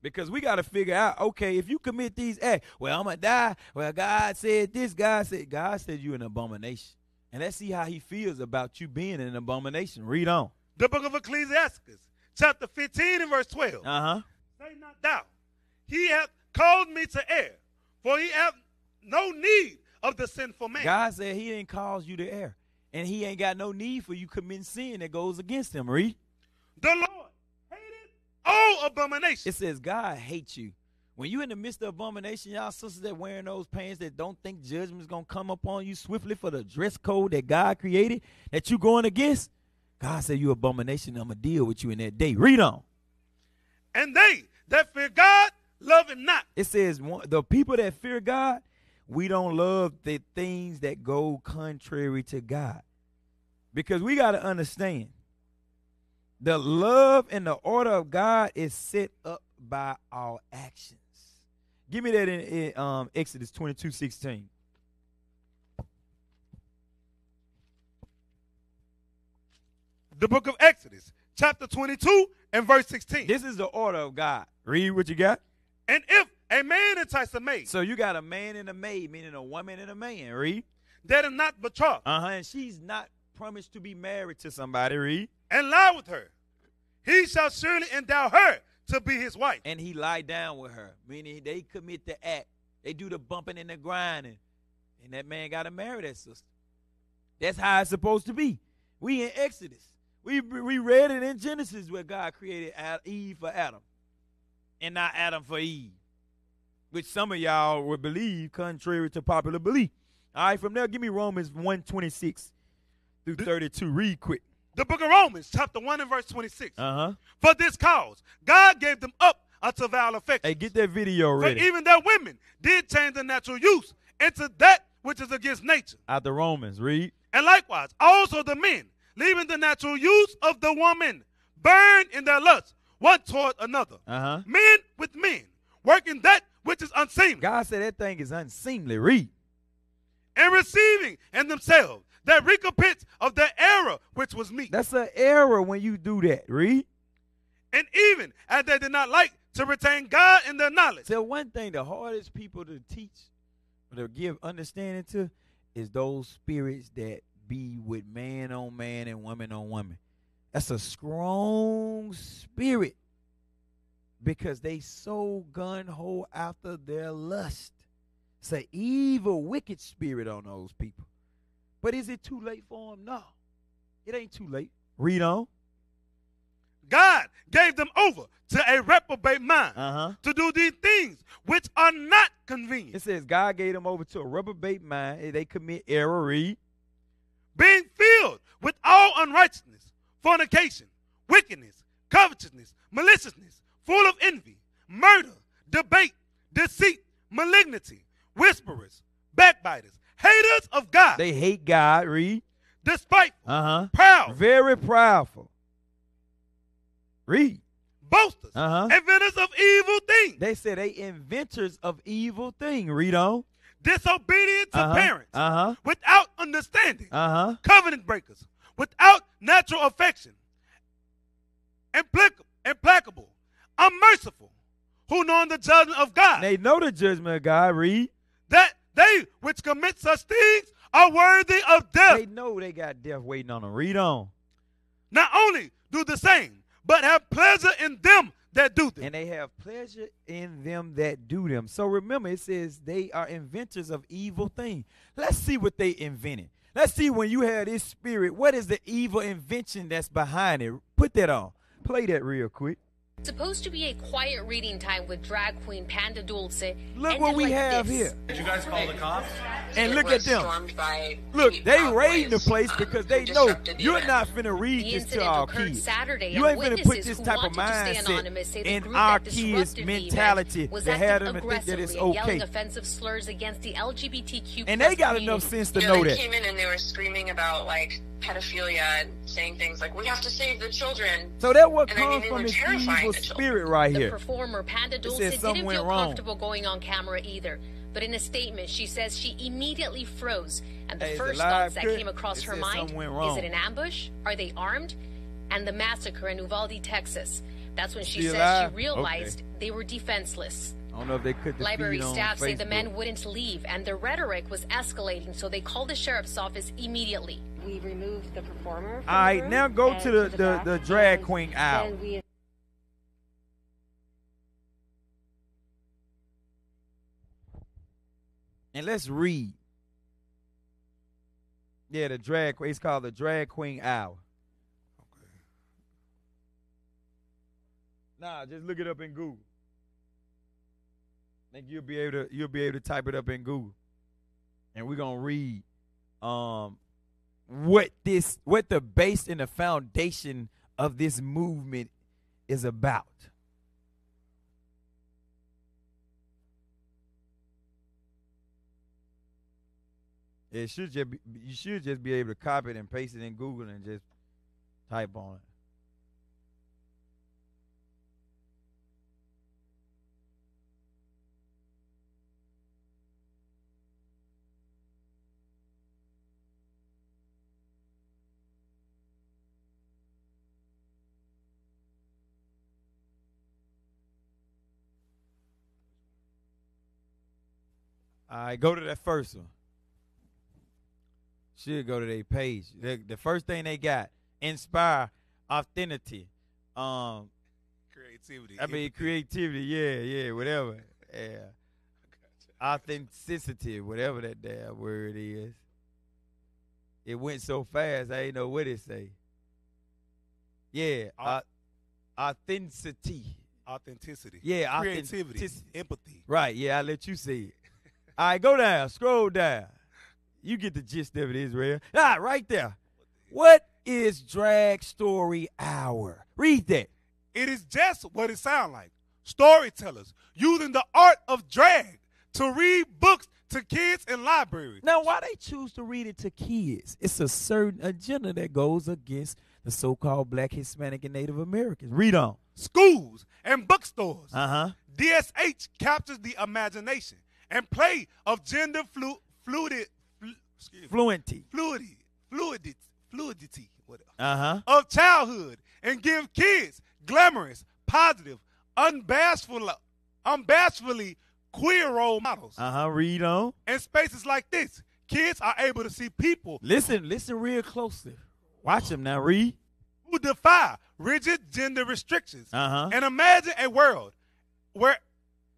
Because we got to figure out, okay, if you commit these acts, well, I'm going to die. Well, God said this, God said, God said you an abomination. And let's see how he feels about you being an abomination. Read on. The book of Ecclesiasticus, chapter 15 and verse 12. Uh-huh. Say not thou, he hath called me to err, for he hath no need of the sinful man. God said he didn't cause you to err. And he ain't got no need for you committing sin that goes against him. Read. The Lord hated all abomination. It says God hates you. When you in the midst of abomination, y'all sisters that wearing those pants that don't think judgment's gonna come upon you swiftly for the dress code that God created that you going against, God said you abomination. I'm gonna deal with you in that day. Read on. And they that fear God love him not. It says the people that fear God, we don't love the things that go contrary to God. Because we got to understand the love and the order of God is set up by our actions. Give me that in, in um, Exodus 22 16. The book of Exodus, chapter 22 and verse 16. This is the order of God. Read what you got. And if a man entice a maid So you got a man and a maid, meaning a woman and a man. Read. that is not betrothed Uh huh. And she's not promised to be married to somebody. Read. And lie with her, he shall surely endow her to be his wife. And he lie down with her, meaning they commit the act. They do the bumping and the grinding, and that man got to marry that sister. That's how it's supposed to be. We in Exodus. We we read it in Genesis where God created Eve for Adam, and not Adam for Eve, which some of y'all would believe contrary to popular belief. All right, from there, give me Romans one twenty six through thirty two. Read quick. The book of Romans, chapter 1 and verse 26. Uh huh. For this cause, God gave them up unto vile affection. Hey, get that video ready. For even their women did change the natural use into that which is against nature. Out the Romans. Read. And likewise, also the men, leaving the natural use of the woman, burned in their lust one toward another. Uh huh. Men with men, working that which is unseemly, God said that thing is unseemly. Read. and receiving in themselves that recompense of the error which was me. That's an error when you do that. Read. And even as they did not like to retain God in their knowledge, So one thing, the hardest people to teach or to give understanding to is those spirits that be with man on man and woman on woman. That's a strong spirit because they so gun ho after their lust. It's an evil, wicked spirit on those people. But is it too late for them? No. It ain't too late. Read on. God gave them over to a reprobate mind Uh-huh. to do these things which are not convenient, It says God gave them over to a reprobate mind. and They commit error. Read. being filled with all unrighteousness, fornication, wickedness, covetousness, maliciousness, full of envy, murder, debate, deceit, malignity, whisperers, backbiters, haters of God, They hate God. Read. despiteful, Uh huh. proud, Very proudful. Read. boasters, Uh huh. inventors of evil things, They say they inventors of evil thing. Read on. disobedient to Uh-huh. parents, Uh huh. without understanding, Uh huh. covenant breakers, without natural affection, implac- implacable, unmerciful, who know the judgment of God, They know the judgment of God. Read. that they which commit such things are worthy of death. They know they got death waiting on them. Read on. Not only do the same, but have pleasure in them that do them. And they have pleasure in them that do them. So remember, it says they are inventors of evil things. Let's see what they invented. Let's see when you have this spirit, what is the evil invention that's behind it? Put that on. Play that real quick. Supposed to be a quiet reading time with drag queen Panda Dulce. Look what we like have this. here. Did you guys call the cops? And It look at them. Look, the they Proud raiding the place um, because they know the you're event. not finna read The this to our kids. Saturday, You and ain't finna put this type of wanted to stay mindset in our kids' disrupted the event mentality was to have acting them to think that it's aggressively and yelling okay. offensive slurs against the LGBTQ And they got enough sense to you know they that. came in and they were screaming about like pedophilia and saying things like we have to save the children. So that what And I mean, comes from were this terrifying evil the spirit right The here. performer Panda It Dulce says didn't feel wrong. comfortable going on camera either. But in a statement, she says she immediately froze, and the Hey, first thoughts that came across It her mind something went is it an ambush? Are they armed? And the massacre in Uvalde, Texas. That's when she Still says alive? she realized they were defenseless. I don't know if they cut the Library staff say the men wouldn't leave, and the rhetoric was escalating, so they called the sheriff's office immediately. We removed the performer. All right, now go to the, the, the drag queen aisle. And let's read. Yeah, the drag queen. It's called the drag queen hour. Okay. Nah, just look it up in Google. think you'll be able to you'll be able to type it up in Google. And we're gonna read um what this what the base and the foundation of this movement is about. It should just be, you should just be able to copy it and paste it in Google and just type on it. All right, go to that first one. Should go to their page. The, the first thing they got, inspire, authenticity. Um, Creativity. I mean creativity. Yeah, yeah, whatever. Yeah, authenticity, whatever that damn word is. It went so fast, I ain't know what it say. Yeah, au- authenticity. authenticity. Yeah, creativity, authenticity. empathy. Right, yeah, I let you say it. All right, go down, scroll down. You get the gist of it, Israel. Ah, right there. What is Drag Story Hour? Read that. It is just what it sounds like. Storytellers using the art of drag to read books to kids in libraries. Now, why they choose to read it to kids? It's a certain agenda that goes against the so-called Black, Hispanic, and Native Americans. Read on. Schools and bookstores. Uh huh. DSH captures the imagination and play of gender flu- fluid, flu- Fluency. fluidity, fluidity, fluidity, whatever, Uh huh. of childhood and give kids glamorous, positive, unbashful, unbashfully queer role models. Uh huh. Read on. In spaces like this, kids are able to see people Listen, listen real closely. Watch them now. Read. who defy rigid gender restrictions Uh huh. and imagine a world where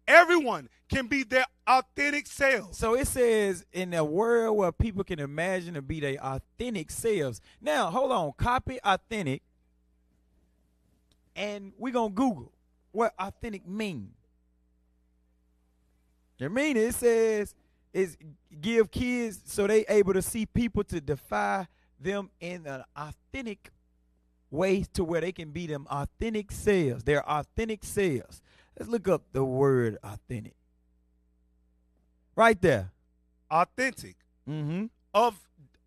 everyone can be their authentic selves. So it says in a world where people can imagine to be their authentic selves. Now, hold on. Copy authentic. And we're going to Google what authentic mean. The meaning it says is give kids so they able to see people to defy them in an authentic way to where they can be them authentic selves, their authentic selves. Let's look up the word authentic. Right there. Authentic Mm-hmm. of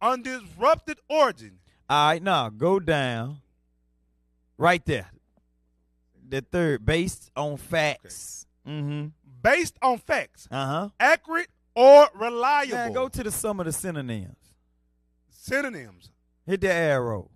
undisrupted origin. All right, now go down. Right there. The third, based on facts. Mm-hmm. based on facts, Uh-huh. accurate or reliable. Now go to the some of the synonyms. Synonyms: Hit the arrow.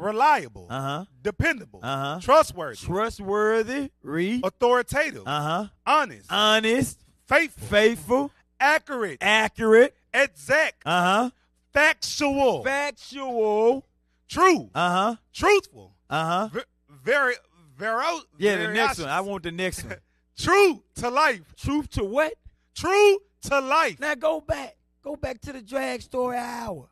Reliable, Uh-huh. dependable, Uh-huh. trustworthy, Trustworthy. re, authoritative, Uh-huh. honest, Honest. faithful, Faithful. accurate, Accurate. exact, Uh-huh. factual, Factual. true, Uh-huh. truthful, Uh-huh. ve- very, vero. Yeah, the next one. I want the next one. True to life. Truth to what? True to life. Now go back. Go back to the drag story hour.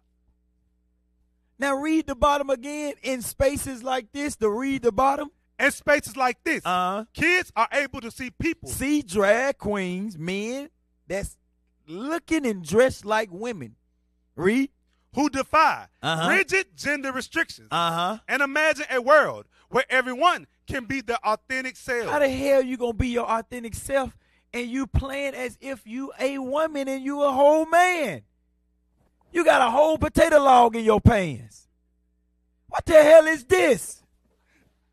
Now read the bottom again in spaces like this. To read the bottom. In spaces like this, Uh kids are able to see people see drag queens, men that's looking and dressed like women. Read. who defy Uh-huh. rigid gender restrictions Uh-huh. and imagine a world where everyone can be their authentic self. How the hell you gonna be your authentic self and you playing as if you a woman and you a whole man? You got a whole potato log in your pants. What the hell is this?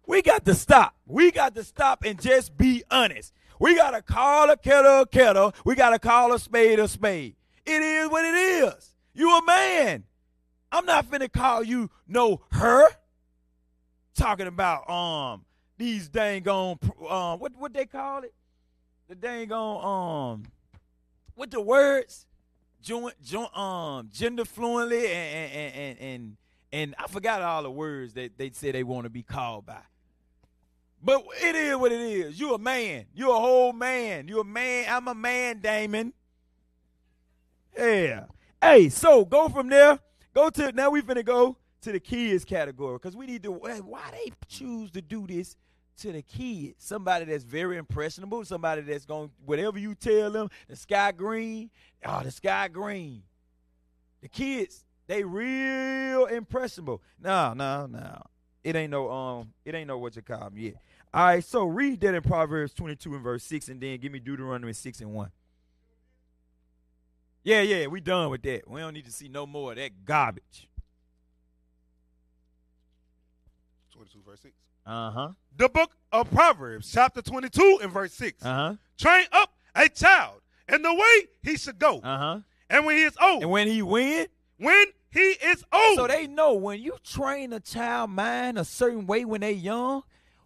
We got to stop. We got to stop and just be honest. We got to call a kettle a kettle. We got to call a spade a spade. It is what it is. You a man. I'm not finna call you no her. Talking about um these dang on um what what they call it? The dang on um what the words? Joint joint um gender fluently and and and and, and I forgot all the words that they say they want to be called by. But it is what it is. You a man. You a whole man. You a man. I'm a man, Damon. Yeah. Hey, so go from there. Go to now. We finna go to the kids category because we need to. Why they choose to do this to the kids? Somebody that's very impressionable. Somebody that's going whatever you tell them. The sky green. Oh, the sky green. The kids, they real impressionable. No, no, no. It ain't no um. It ain't no what you call them yet. All right. So read that in Proverbs twenty two and verse six, and then give me Deuteronomy six and one. Yeah, yeah, we done with that. We don't need to see no more of that garbage. 22 verse 6. Uh huh. The book of Proverbs, chapter 22 and verse 6. Uh huh. Train up a child in the way he should go. Uh huh. And when he is old, And when he win, when he is old, so they know when you train a child mind a certain way when they young,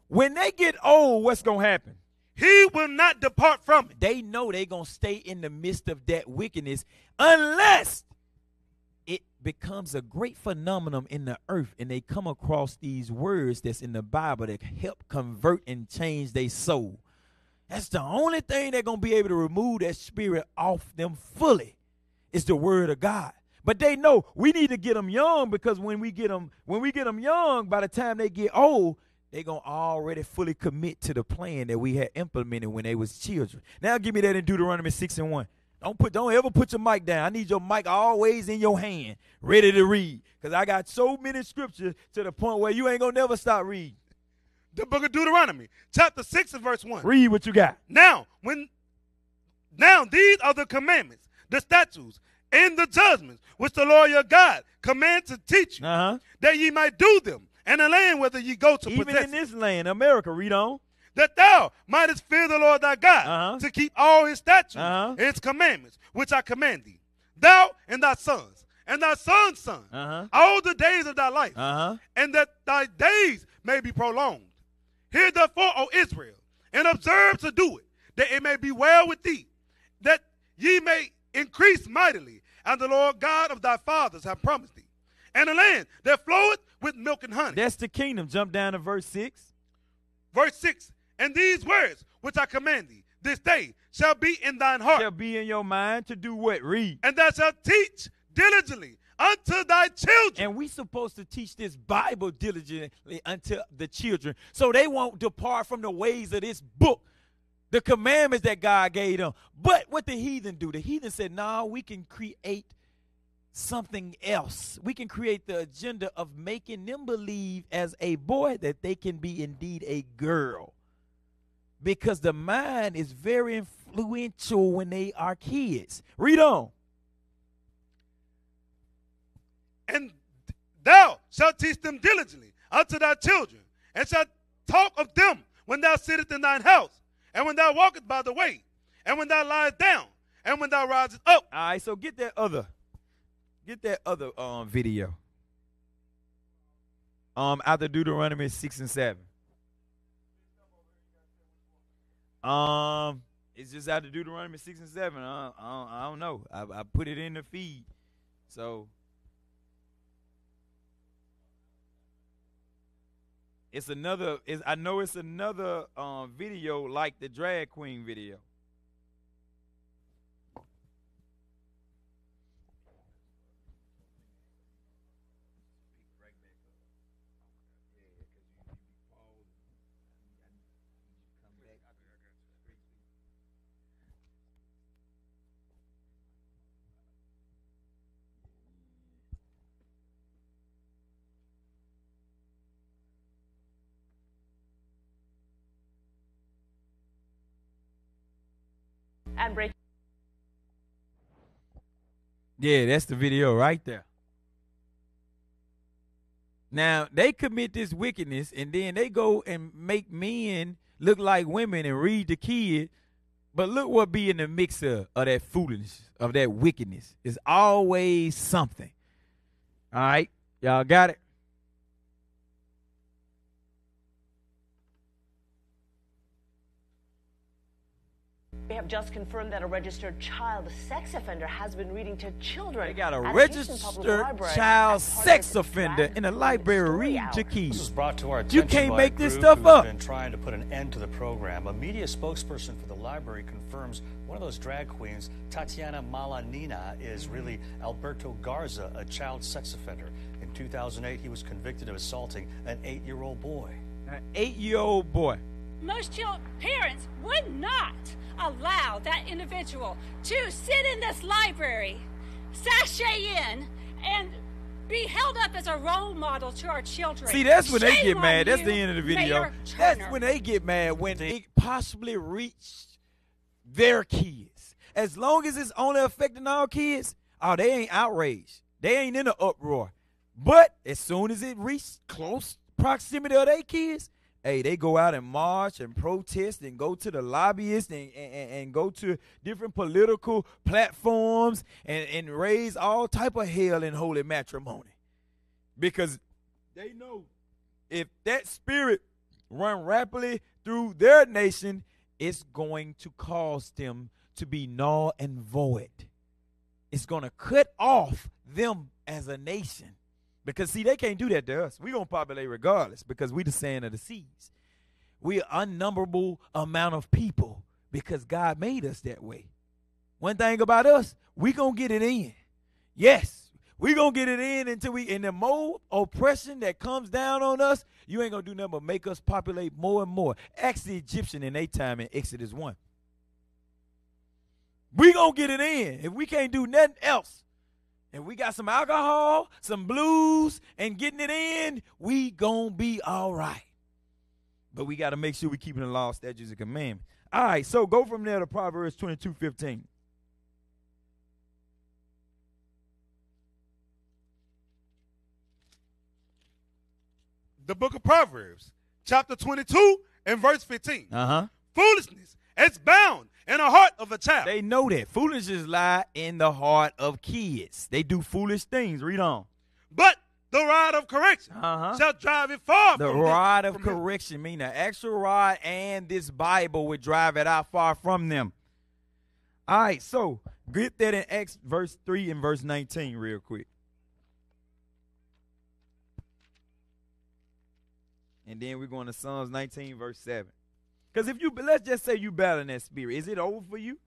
when they get old, what's gonna happen? he will not depart from it. They know they gonna stay in the midst of that wickedness unless becomes a great phenomenon in the earth and they come across these words that's in the Bible that help convert and change their soul. That's the only thing they're gonna be able to remove that spirit off them fully. Is the word of God. But they know we need to get them young because when we get them, when we get them young, by the time they get old, they gonna already fully commit to the plan that we had implemented when they was children. Now give me that in Deuteronomy six and one. Don't put, don't ever put your mic down. I need your mic always in your hand, ready to read, because I got so many scriptures to the point where you ain't gonna never stop reading. The book of Deuteronomy, chapter 6 and verse 1. Read what you got. Now, when now these are the commandments, the statutes, and the judgments which the Lord your God commands to teach you, Uh-huh. that ye might do them, and the land whether ye go to Even possess in this land, America, read on. That thou mightest fear the Lord thy God, Uh-huh. to keep all his statutes Uh-huh. and his commandments, which I command thee, thou and thy sons, and thy sons' sons, Uh-huh. all the days of thy life, Uh-huh. and that thy days may be prolonged. Hear therefore, O Israel, and observe to do it, that it may be well with thee, that ye may increase mightily, and the Lord God of thy fathers have promised thee, and a land that floweth with milk and honey. That's the kingdom. Jump down to verse six. Verse 6 And these words which I command thee this day shall be in thine heart, Shall be in your mind to do what? Read. and thou shalt teach diligently unto thy children. And we supposed to teach this Bible diligently unto the children, so they won't depart from the ways of this book, the commandments that God gave them. But what the heathen do? The heathen said, "No, we can create something else. We can create the agenda of making them believe as a boy that they can be indeed a girl." Because the mind is very influential when they are kids. Read on. And thou shalt teach them diligently unto thy children, and shalt talk of them when thou sittest in thine house, and when thou walkest by the way, and when thou liest down, and when thou risest up. All right, so get that other, get that other um video. Um, out of Deuteronomy six and seven. Um, it's just out of Deuteronomy six and seven. I, I, don't, I don't know. I, I put it in the feed, so it's another. It's, I know it's another um video like the drag queen video. Yeah, that's the video right there. Now they commit this wickedness and then they go and make men look like women and read the kid. But look what be in the mix of, of that foolishness, of that wickedness. It's always something. All right? Y'all got it? We have just confirmed that a registered child sex offender has been reading to children. They got a registered Houston Public Library child as part of sex offender in the library reading to This kids. was brought to our You can't make this stuff up. been trying to put an end to the program. A media spokesperson for the library confirms one of those drag queens, Tatiana Malanina, is really Alberto Garza, a child sex offender. In 2008, he was convicted of assaulting an eight-year-old boy. An eight-year-old boy. Most chil- parents would not allow that individual to sit in this library, sashay in, and be held up as a role model to our children. See, that's when they get on mad. That's you, the end of the video. That's when they get mad when it possibly reached their kids. As long as it's only affecting our kids, oh, they ain't outraged. They ain't in an uproar. But as soon as it reached close proximity of their kids, hey, they go out and march and protest and go to the lobbyists and, and, and go to different political platforms and, and raise all type of hell in holy matrimony. Because they know if that spirit run rapidly through their nation, it's going to cause them to be null and void. It's going to cut off them as a nation. Because see, they can't do that to us. We're gonna populate regardless because we the sand of the seas. We're unnumberable amount of people because God made us that way. One thing about us, we gonna get it in. Yes, we gonna get it in until we in the more oppression that comes down on us, you ain't gonna do nothing but make us populate more and more. Ask the Egyptian in their time in Exodus 1. We gonna get it in. If we can't do nothing else, and we got some alcohol, some blues, and getting it in, we gonna be all right. But we got to make sure we keeping the law, statutes, and commandments. All right, so go from there to Proverbs 22, 15. The book of Proverbs, chapter 22 and verse 15. Uh-huh. Foolishness it's bound in the heart of a child. They know that. Foolishness lie in the heart of kids. They do foolish things. Read on. But the rod of correction uh-huh. shall drive it far the rod them, of correction mean the actual rod and this bible would drive it out far from them all right so get that in acts verse 3 and verse 19 real quick and then we're going to psalms 19 verse 7 because if you let's just say you battle in that spirit is it over for you?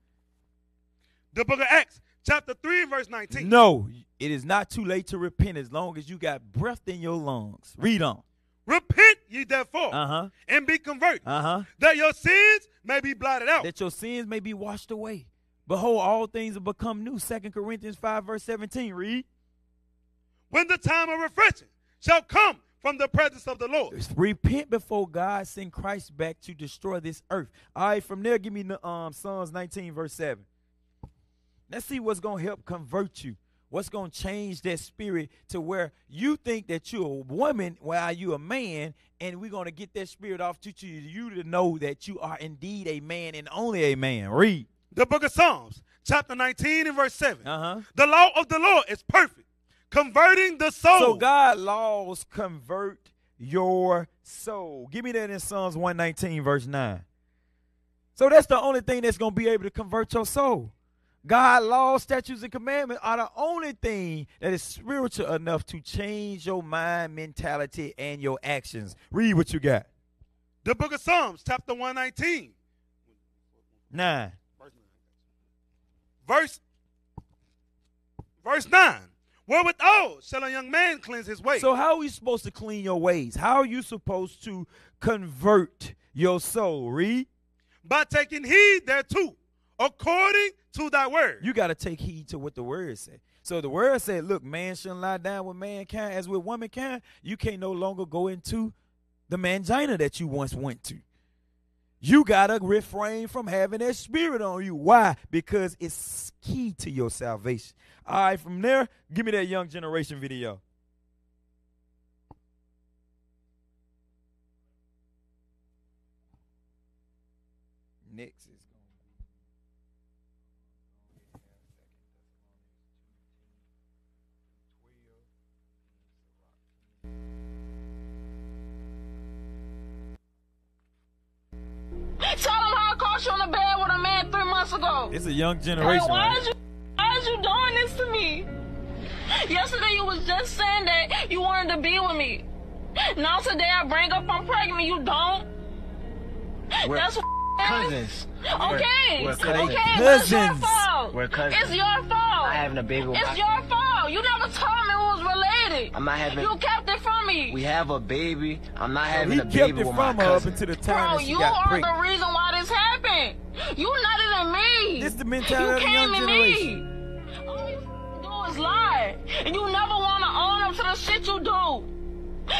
The book of acts chapter 3 verse 19 no it is not too late to repent as long as you got breath in your lungs. Read on. Repent ye therefore uh-huh. and be converted uh-huh. that your sins may be blotted out. That your sins may be washed away. Behold all things have become new. Second corinthians 5 verse 17 read. When the time of refreshing shall come from the presence of the Lord. Repent before God send Christ back to destroy this earth. All right, from there, give me the, um, Psalms 19, verse 7. Let's see what's going to help convert you. What's going to change that spirit to where you think that you're a woman while you're a man, and we're going to get that spirit off to you, you to know that you are indeed a man and only a man. Read. The book of Psalms, chapter 19 and verse 7. Uh-huh. The law of the Lord is perfect, converting the soul. So God laws convert your soul. Give me that in Psalms 119, verse 9. So that's the only thing that's going to be able to convert your soul. God, laws, statutes, and commandments are the only thing that is spiritual enough to change your mind, mentality, and your actions. Read what you got. The book of Psalms, chapter 119. Nine. Verse, verse 9. Wherewithal oh, shall a young man cleanse his way? So, how are you supposed to clean your ways? How are you supposed to convert your soul? Read. By taking heed thereto, according to thy word. You got to take heed to what the word said. So the word said, look, man shouldn't lie down with mankind as with womankind. You can't no longer go into the mangina that you once went to. You got to refrain from having that spirit on you. Why? Because it's key to your salvation. All right, from there, give me that young generation video. Next is Tell him how I caught you on the bed with a man three months ago. It's a young generation. Hey, why right? is you why is you doing this to me? Yesterday you was just saying that you wanted to be with me. Now today I bring up I'm pregnant, you don't. We're That's what cousins. Okay, We're, we're cousins. okay, that's your fault. We're cousins. It's your fault. I'm having a baby with It's my- your fault. You never told me it was related. I'm not having- You kept it from me. We have a baby. I'm not having he a kept baby with my from her up cousin. until the time Bro, that she you got are pregnant. the reason why this happened. You nutted than me. This the mentality you of the came young to generation. Me. All you do is lie, and you never want to own up to the shit you do.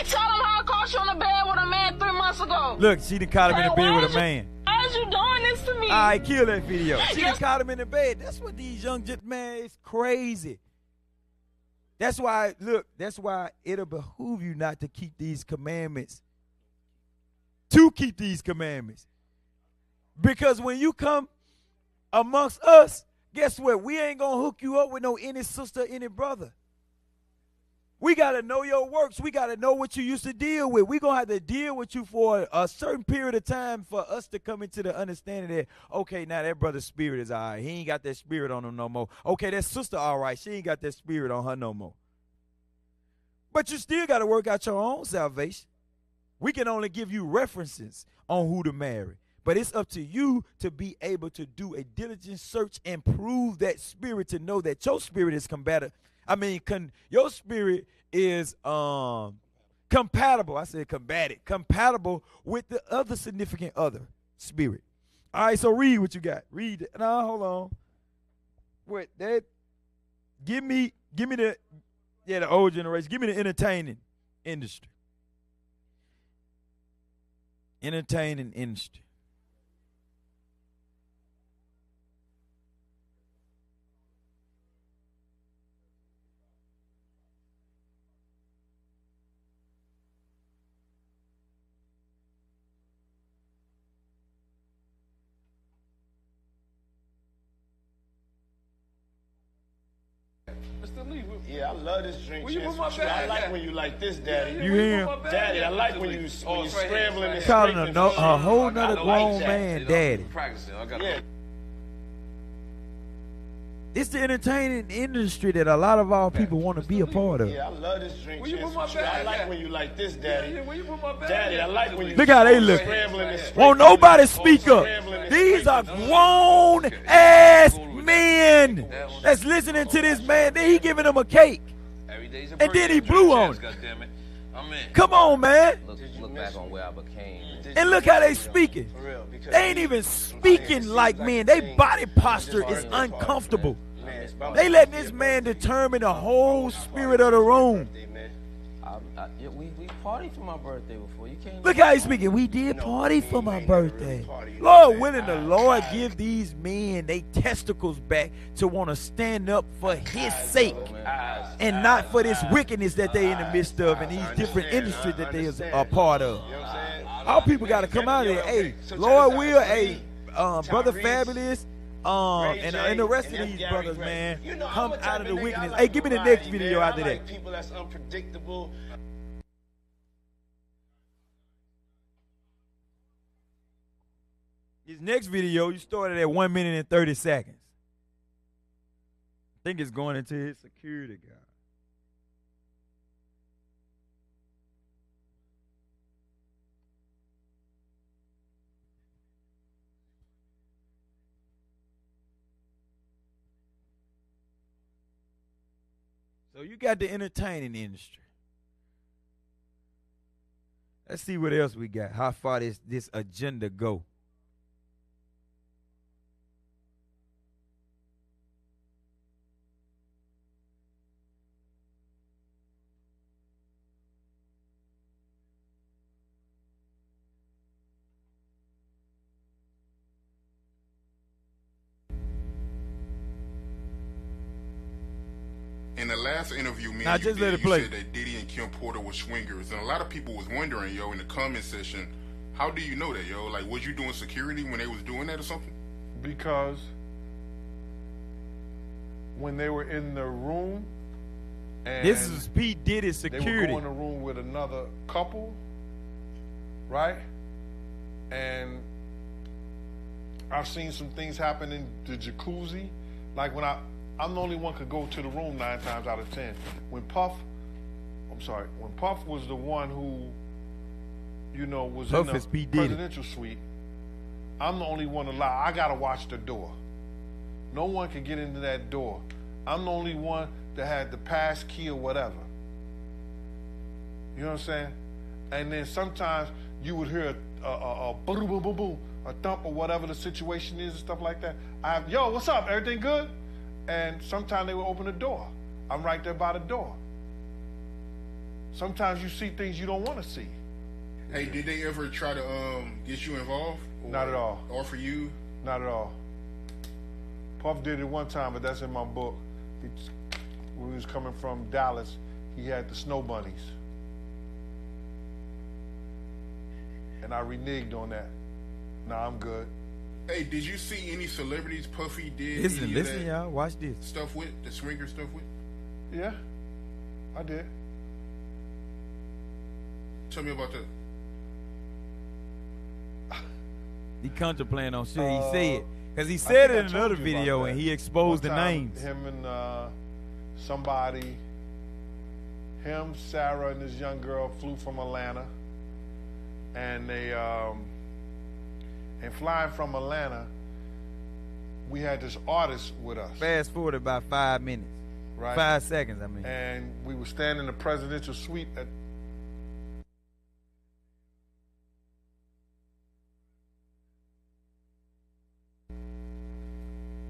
Tell them how I caught you on the bed with a man three months ago. Look, she done caught him in the bed with is a you- man. Is you doing this to me? Right, kill that video. She Yes. caught him in the bed. That's what these young man. It's crazy. That's why. Look, that's why it'll behoove you not to keep these commandments. To keep these commandments, because when you come amongst us, guess what? We ain't gonna hook you up with no any sister, any brother. We got to know your works. We got to know what you used to deal with. We're going to have to deal with you for a certain period of time for us to come into the understanding that, okay, now that brother's spirit is all right. He ain't got that spirit on him no more. Okay, that sister all right. She ain't got that spirit on her no more. But you still got to work out your own salvation. We can only give you references on who to marry. But it's up to you to be able to do a diligent search and prove that spirit to know that your spirit is combative. I mean, con- your spirit is um compatible. I said combative, compatible with the other significant other spirit. All right, so read what you got. Read. it. No, hold on. Wait, that. Give me, give me the, yeah, the old generation. Give me the entertaining industry. Entertaining industry. Yeah, I love this drink. Will you Chance put my with. I like back? when you like this, Daddy. Yeah, yeah, You will hear put my bag Daddy, I like when you when Oh, you it's right scrambling it's and right Calling here. a, no, a whole nother don't like grown man You know, daddy. Practicing. I got Yeah. It's the entertaining industry that a lot of our people want to be a part of. Yeah, I love this drink. Will you put my with you. I like back? when you like this, Daddy. yeah, will you put my bag Daddy, I like when you Look how they look. scrambling and scraping Won't nobody speak up. These are scraping. grown ass men that's listening to this man. Then he giving them a cake. Every day's a And then he blew on Chance, goddammit. I'm in. Come on, man. Look, look back on where I became. And look how they speaking. They ain't even speaking like men. They body posture is uncomfortable. They letting this man determine the whole spirit of the room. I, I, we we partied for my birthday before. You can't Look how he's speaking. We did party for my birthday. Lord willing, the Lord give these men they testicles back to want to stand up for his sake ah, and not ah, for this ah. wickedness that they in the midst of and these different industries that they are a part of. Our people got to come out of there. Hey, Lord will, hey, um, brother Fabolous, um, and, and the rest of these brothers, man, you know, come out of the wickedness. Hey, give me the next video after I that. like people that's unpredictable. This next video, you started at one minute and 30 seconds. I think it's going into his security guard. You got the entertaining industry. Let's see what else we got. How far this this agenda go? Interview, me Nah, and you just let did, it you play. said that Diddy and Kim Porter were swingers, and a lot of people was wondering, yo, in the comment section, how do you know that, yo? Like, was you doing security when they was doing that or something? because when they were in the room and This is P Diddy's they would security. in a room with another couple, right? And I've seen some things happen in the jacuzzi. Like when I, I'm the only one could go to the room nine times out of ten. When Puff, I'm sorry, when Puff was the one who, you know, was Puff in the presidential suite, I'm the only one allowed. I gotta watch the door. No one can get into that door. I'm the only one that had the pass key or whatever. You know what I'm saying? And then sometimes you would hear a, a, a, a boom, boom, boom, boom, a thump or whatever the situation is and stuff like that. I have, yo, what's up? Everything good? And sometimes they would open the door. I'm right there by the door. Sometimes you see things you don't want to see. Hey, did they ever try to um get you involved? Or Not at all. Offer you? Not at all. Puff did it one time, but that's in my book. He, when he was coming from Dallas, he had the snow bunnies. And I reneged on that. Nah, I'm good. Hey, did you see any celebrities Puffy did? Listen, any of listen, y'all. Watch this. Stuff with the swinger stuff with. Yeah, I did. Tell me about that. He contemplating on shit. He Uh, said because he said it in another video and he exposed One the names. Him and uh, somebody, him, Sarah, and this young girl flew from Atlanta, and they, um, and flying from Atlanta, we had this artist with us. Fast forward about five minutes, Right. Five seconds. I mean, And we were standing in the presidential suite at.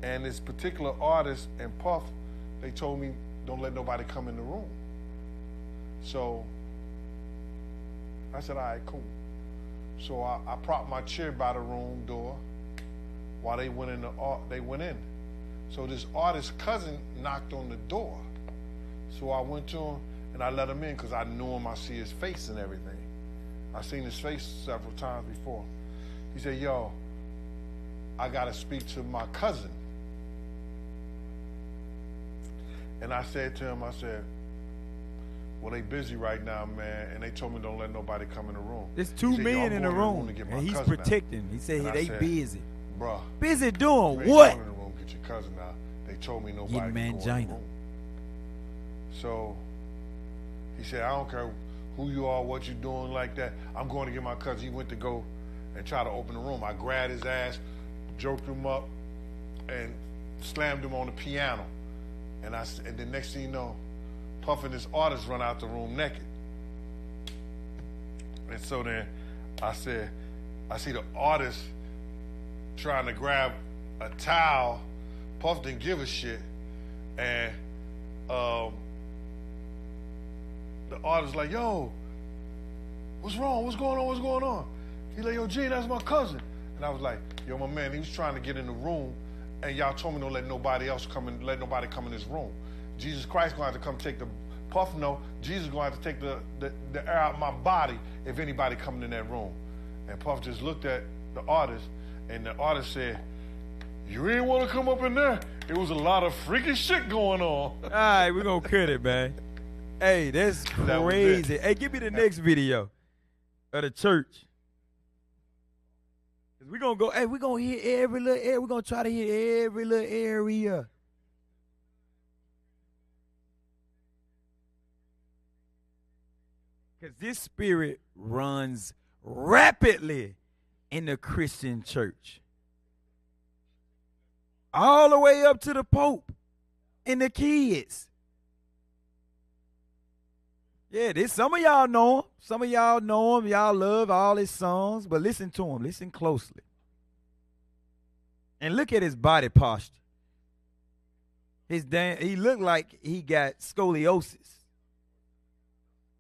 And this particular artist and Puff, they told me, don't let nobody come in the room. So I said, all right, cool. So I, I propped my chair by the room door while they went in the ar- they went in. So this artist's cousin knocked on the door. So I went to him and I let him in because I knew him. I see his face and everything. I seen his face several times before. He said, "Yo, I gotta speak to my cousin." And I said to him, I said, "Well, they busy right now, man, and they told me don't let nobody come in the room." there's two said, men in the room, to get my and he's cousin out." protecting. He said And they said, busy. Bruh, Busy doing what? in the room, get your cousin out. They told me nobody Getting could go in mangina. the room. So he said, I don't care who you are, what you're doing like that. I'm going to get my cousin. He went to go and try to open the room. I grabbed his ass, joked him up, and slammed him on the piano. And I and the next thing you know, Puff and this artist run out the room naked. And so then I said, I see the artist trying to grab a towel. Puff didn't give a shit. And um, the artist like, yo, what's wrong? What's going on? What's going on? He like, yo, Gene, that's my cousin. And I was like, yo, my man, he was trying to get in the room, and y'all told me don't let nobody else come in, let nobody come in this room. Jesus Christ gonna have to come take the puff. No, Jesus gonna have to take the, the, the air out my body if anybody coming in that room. And Puff just looked at the artist, and the artist said, you ain't want to come up in there. It was a lot of freaky shit going on. All right, we're gonna cut it, man. Hey, that's That crazy. Hey, give me the next video of the church. Cause we're gonna go. Hey, we're gonna hit every little area. We're gonna try to hit every little area. Cause this spirit runs rapidly in the Christian church. All the way up to the Pope and the kids. Yeah, this some of y'all know him. Some of y'all know him. Y'all love all his songs, but listen to him. Listen closely. And look at his body posture. His damn, he looked like he got scoliosis.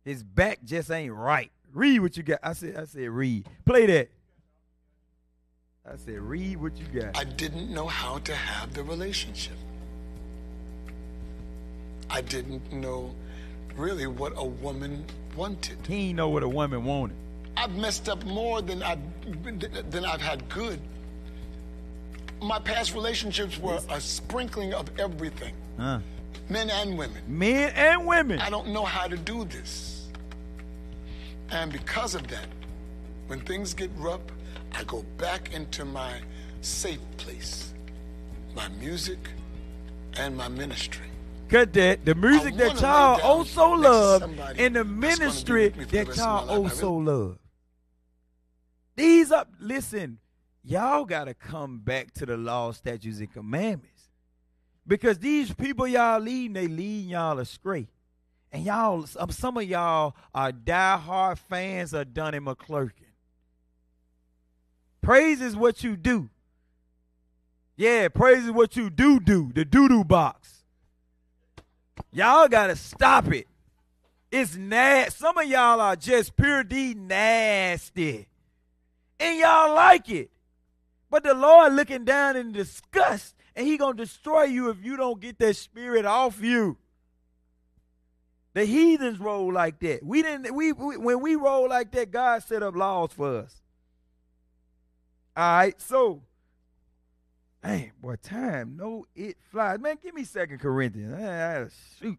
His back just ain't right. Read what you got. I said, I said, read. Play that. I said, read what you got. I didn't know how to have the relationship. I didn't know really what a woman wanted. He know what a woman wanted. I've messed up more than I've than I've had good. My past relationships were a sprinkling of everything, Huh. Men and women. Men and women. I don't know how to do this. And because of that, when things get rough, I go back into my safe place, my music and my ministry. Cut that. The music that y'all lay down so next to love and the that's gonna be ministry with me for the that y'all my oh life. I so love. These up, listen, y'all got to come back to the law, statutes, and commandments. Because these people y'all leading, they leading y'all astray. And y'all, some, of y'all are diehard fans of Donnie McClurkin. Praise is what you do. Yeah, praise is what you do do, the doo-doo box. Y'all gotta stop it. It's nasty. Some of y'all are just pure D nasty. And y'all like it. But the Lord looking down in disgust, and he gonna destroy you if you don't get that spirit off you. The heathens roll like that. We didn't. We, we when we roll like that, God set up laws for us. All right, so, man, boy, time no it flies. Man, give me Second Corinthians. Ah, shoot,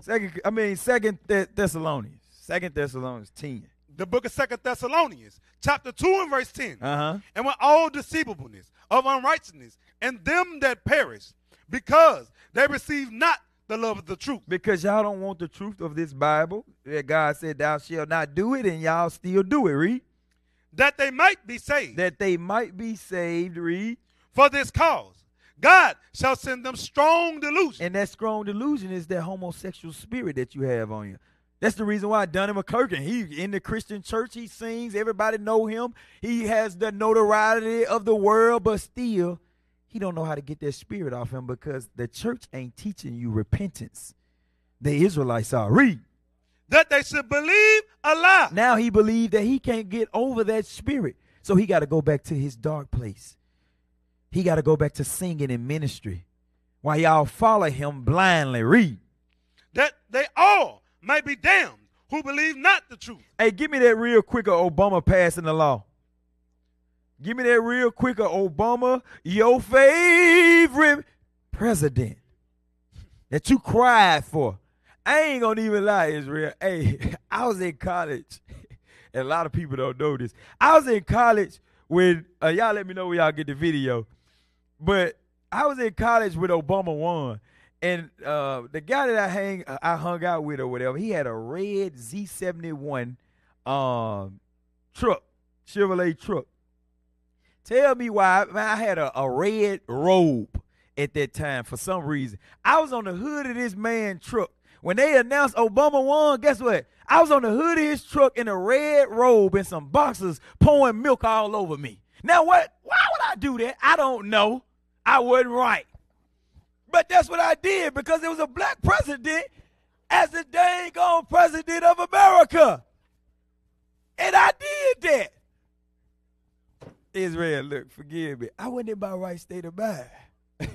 second. I mean Second Thessalonians. Second Thessalonians ten. The book of Second Thessalonians, chapter 2 and verse 10. Uh-huh. And when all deceivableness of unrighteousness and them that perish, because they receive not the love of the truth. Because y'all don't want the truth of this Bible that God said, Thou shalt not do it, and y'all still do it. Read. That they might be saved. That they might be saved. Read. For this cause, God shall send them strong delusion. And that strong delusion is that homosexual spirit that you have on you. That's the reason why Donnie McClurkin, he in the Christian church, he sings, everybody know him. He has the notoriety of the world, but still, he don't know how to get that spirit off him because the church ain't teaching you repentance. The Israelites are. Read. That they should believe a lie. Now he believed that he can't get over that spirit. So he got to go back to his dark place. He got to go back to singing and ministry. While y'all follow him blindly. Read. That they all may be damned who believe not the truth. Hey, give me that real quick of Obama passing the law. Give me that real quick of Obama, your favorite president that you cried for. I ain't gonna even lie, Israel. Hey, I was in college, and a lot of people don't know this. I was in college when uh, y'all let me know when y'all get the video, but I was in college with Obama one, and uh, the guy that I hang uh, I hung out with or whatever, he had a red Z seventy one um truck, Chevrolet truck. Tell me why man, I had a, a red robe at that time for some reason. I was on the hood of this man truck. When they announced Obama won, guess what? I was on the hood of his truck in a red robe and some boxes pouring milk all over me. Now what? Why would I do that? I don't know. I wasn't right. But that's what I did because it was a black president as the dang on president of America. And I did that. Israel, look, forgive me. I wasn't in my right state of mind.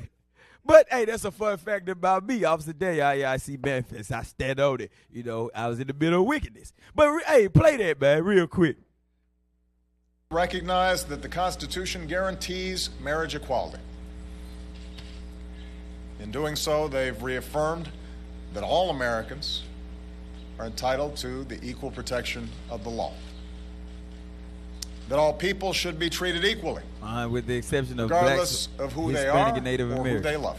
but hey, that's a fun fact about me. Officer Day, I, I see Memphis. I stand on it. You know, I was in the middle of wickedness. But hey, play that, man, real quick. Recognize that the Constitution guarantees marriage equality. In doing so, they've reaffirmed that all Americans are entitled to the equal protection of the law. That all people should be treated equally, Uh, with the exception of regardless blacks, of who they are and Native or who American. they love.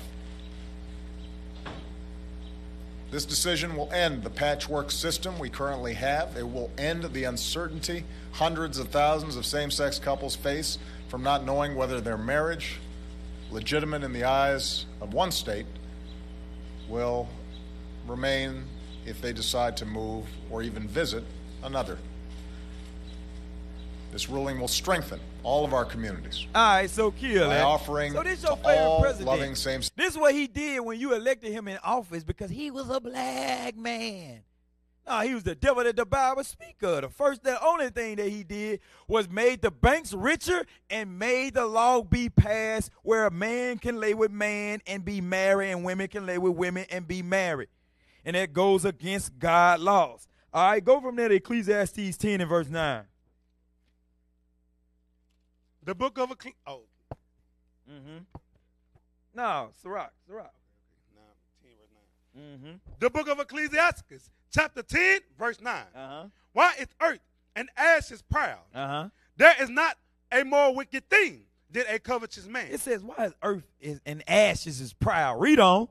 This decision will end the patchwork system we currently have. It will end the uncertainty hundreds of thousands of same sex couples face from not knowing whether their marriage, legitimate in the eyes of one state, will remain if they decide to move or even visit another. This ruling will strengthen all of our communities. All right, so kill By it. offering so this to your favorite all president. loving same- This is what he did when you elected him in office because he was a black man. No, he was the devil that the Bible speak of. The first, the only thing that he did was made the banks richer and made the law be passed where a man can lay with man and be married and women can lay with women and be married. And that goes against God laws. All right, go from there to Ecclesiastes 10 and verse 9. The book of Ecclesi- oh, Mm-hmm. No, Sirach, Sirach. Mm-hmm. the book of Ecclesiasticus, chapter 10, verse 9. Uh-huh. Why is earth and ashes proud? Uh-huh. There is not a more wicked thing than a covetous man. It says, why is earth is, and ashes is proud? Read on.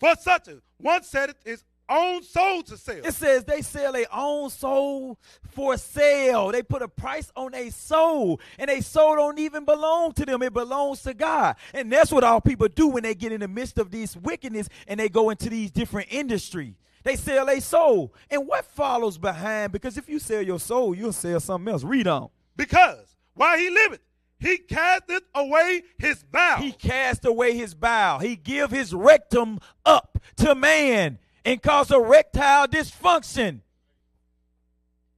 For such a one said his own soul to sell. It says they sell their own soul for sale. They put a price on their soul, and their soul don't even belong to them. It belongs to God. And that's what all people do when they get in the midst of this wickedness and they go into these different industries. They sell their soul. And what follows behind? Because if you sell your soul, you'll sell something else. Read on. Because while he liveth, he casteth away his bow. He cast away his bow. He give his rectum up to man and cause erectile dysfunction.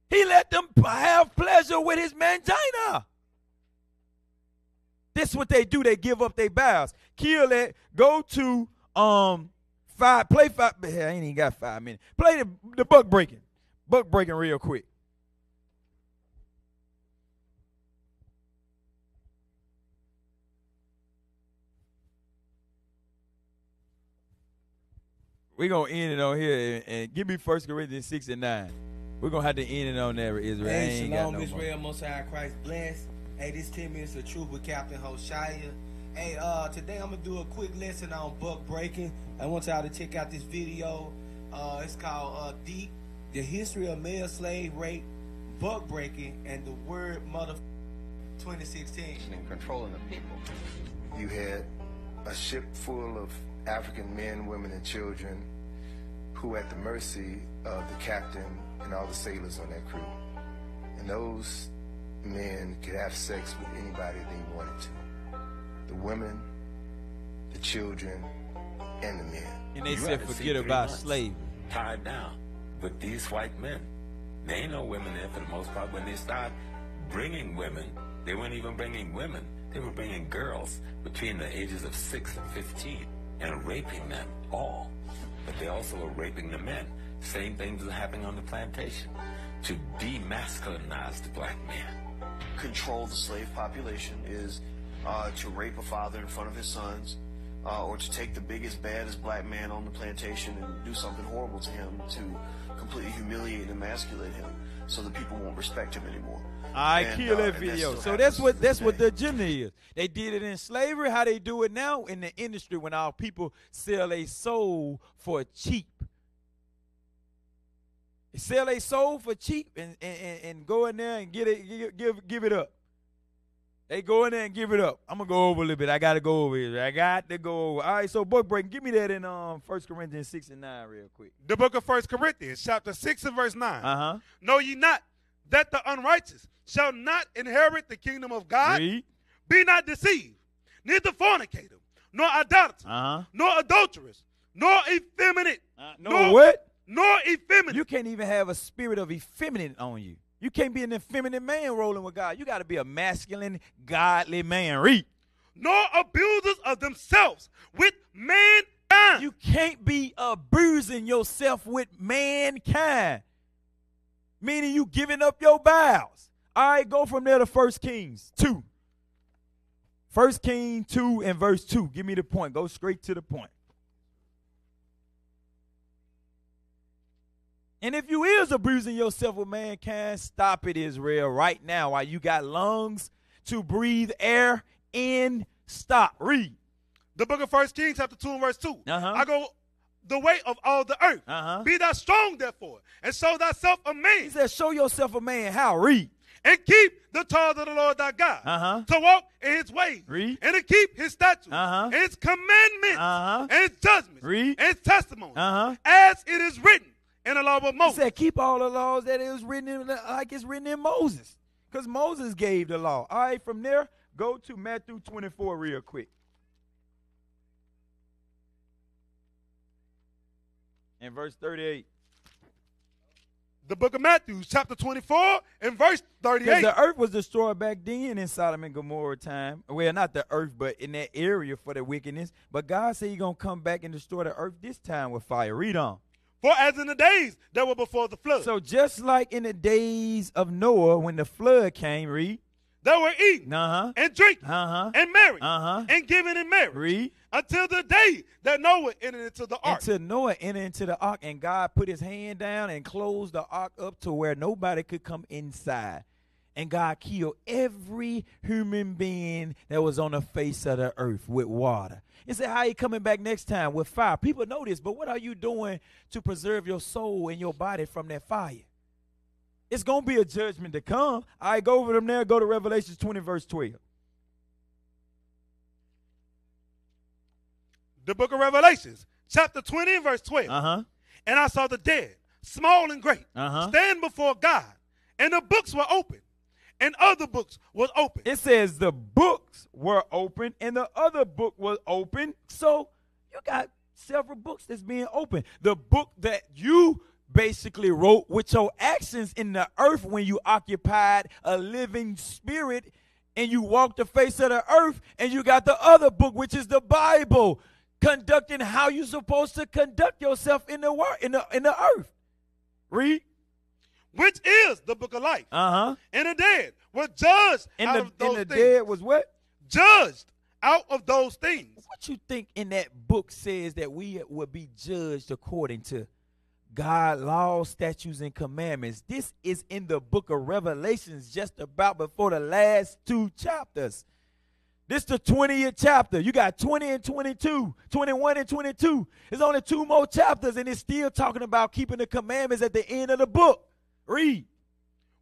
He let them have pleasure with his mangina. This is what they do. They give up their bows. Kill it. Go to um five. Play five. I ain't even got five minutes. Play the the buck breaking. Buck breaking real quick. We're gonna end it on here and, and give me First Corinthians six and nine. We're gonna have to end it on there, Israel. I Hey, ain't got shalom, no more. Israel, Most High Christ bless. Hey, this 10 minutes of truth with Captain Hoshaya. Hey, uh, today I'm gonna do a quick lesson on buck breaking. I want y'all to check out this video. Uh, it's called uh, Deep: The History of Male Slave Rape, Buck Breaking, and the Word Mother 2016. and controlling the people. You had a ship full of African men, women, and children who were at the mercy of the captain and all the sailors on that crew. And those men could have sex with anybody they wanted to. The women, the children, and the men. And they You said had to see forget about slavery. Tied down with these white men. they ain't no women there for the most part. When they start bringing women, they weren't even bringing women. They were bringing girls between the ages of 6 and 15 and raping them all. But they also were raping the men. Same things are happening on the plantation to demasculinize the black man. control the slave population is uh, to rape a father in front of his sons, uh, or to take the biggest, baddest black man on the plantation and do something horrible to him to completely humiliate and emasculate him, so that people won't respect him anymore. I And, kill uh, that video. still So that's what that's what the agenda is. They did it in slavery. How they do it now in the industry when our people sell a soul for cheap. They sell a soul for cheap and, and, and, go in there and get it give give it up. They go in there and give it up. I'm gonna go over a little bit. I gotta go over here. I got to go over. All right, so book break. Give me that in um First Corinthians six and nine real quick. The book of First Corinthians, chapter 6 and verse 9. Uh-huh. Know ye not that the unrighteous shall not inherit the kingdom of God? Read. Be not deceived, neither fornicator, nor idolater, Uh-huh. nor adulterers, nor effeminate, No nor what? Nor effeminate. You can't even have a spirit of effeminate on you. You can't be an effeminate man rolling with God. You got to be a masculine, godly man. Read. Nor abusers of themselves with mankind. You can't be abusing yourself with mankind. Meaning you giving up your vows. All right, go from there to First Kings 2. First King 2 and verse 2. Give me the point. Go straight to the point. And if you is abusing yourself with mankind, stop it, Israel, right now while you got lungs to breathe air in. Stop. Read. The book of First Kings, chapter 2 and verse 2. Uh-huh. I go the way of all the earth. Uh-huh. Be thou strong, therefore, and show thyself a man. He said, show yourself a man. How? Read. And keep the charge of the Lord thy God. Uh-huh. To walk in his ways. Read. And to keep his statutes. Uh-huh. And his commandments. Uh-huh. And his judgments. Read. And his testimonies. Uh-huh. As it is written in the law of He Moses. said, keep all the laws that is written in, like it's written in Moses. Because Moses gave the law. All right, from there, go to Matthew 24 real quick. And verse 38. The book of Matthew, chapter 24 and verse Because 38. the earth was destroyed back then in Sodom and Gomorrah time. Well, not the earth, but in that area for the wickedness. But God said He's going to come back and destroy the earth this time with fire. Read on. For as in the days that were before the flood. So just like in the days of Noah when the flood came, read. They were eating Uh-huh. and drinking Uh-huh. and marrying Uh-huh. and giving in marriage Read. until the day that Noah entered into the ark. Until Noah entered into the ark and God put his hand down and closed the ark up to where nobody could come inside. And God killed every human being that was on the face of the earth with water. He said, How you coming back next time with fire? People know this, but what are you doing to preserve your soul and your body from that fire? It's gonna be a judgment to come. All right, go over them there, go to Revelation 20, verse 12. the book of Revelations, chapter 20 verse 12. Uh-huh. And I saw the dead, small and great, Uh-huh. stand before God, and the books were open, and other books was open. It says the books were open and the other book was open. So you got several books that's being open. The book that you basically wrote with your actions in the earth when you occupied a living spirit and you walked the face of the earth and you got the other book which is the Bible conducting how you're supposed to conduct yourself in the world in the in the earth. Read. Which is the book of life. Uh-huh. And the dead were judged And out the, of those and the things. dead was what? Judged out of those things. What you think in that book says that we will be judged according to God laws, statutes, and commandments. This is in the book of Revelations, just about before the last two chapters. This the 20th chapter. You got 20 and 22, 21 and 22. There's only two more chapters, and it's still talking about keeping the commandments at the end of the book. Read.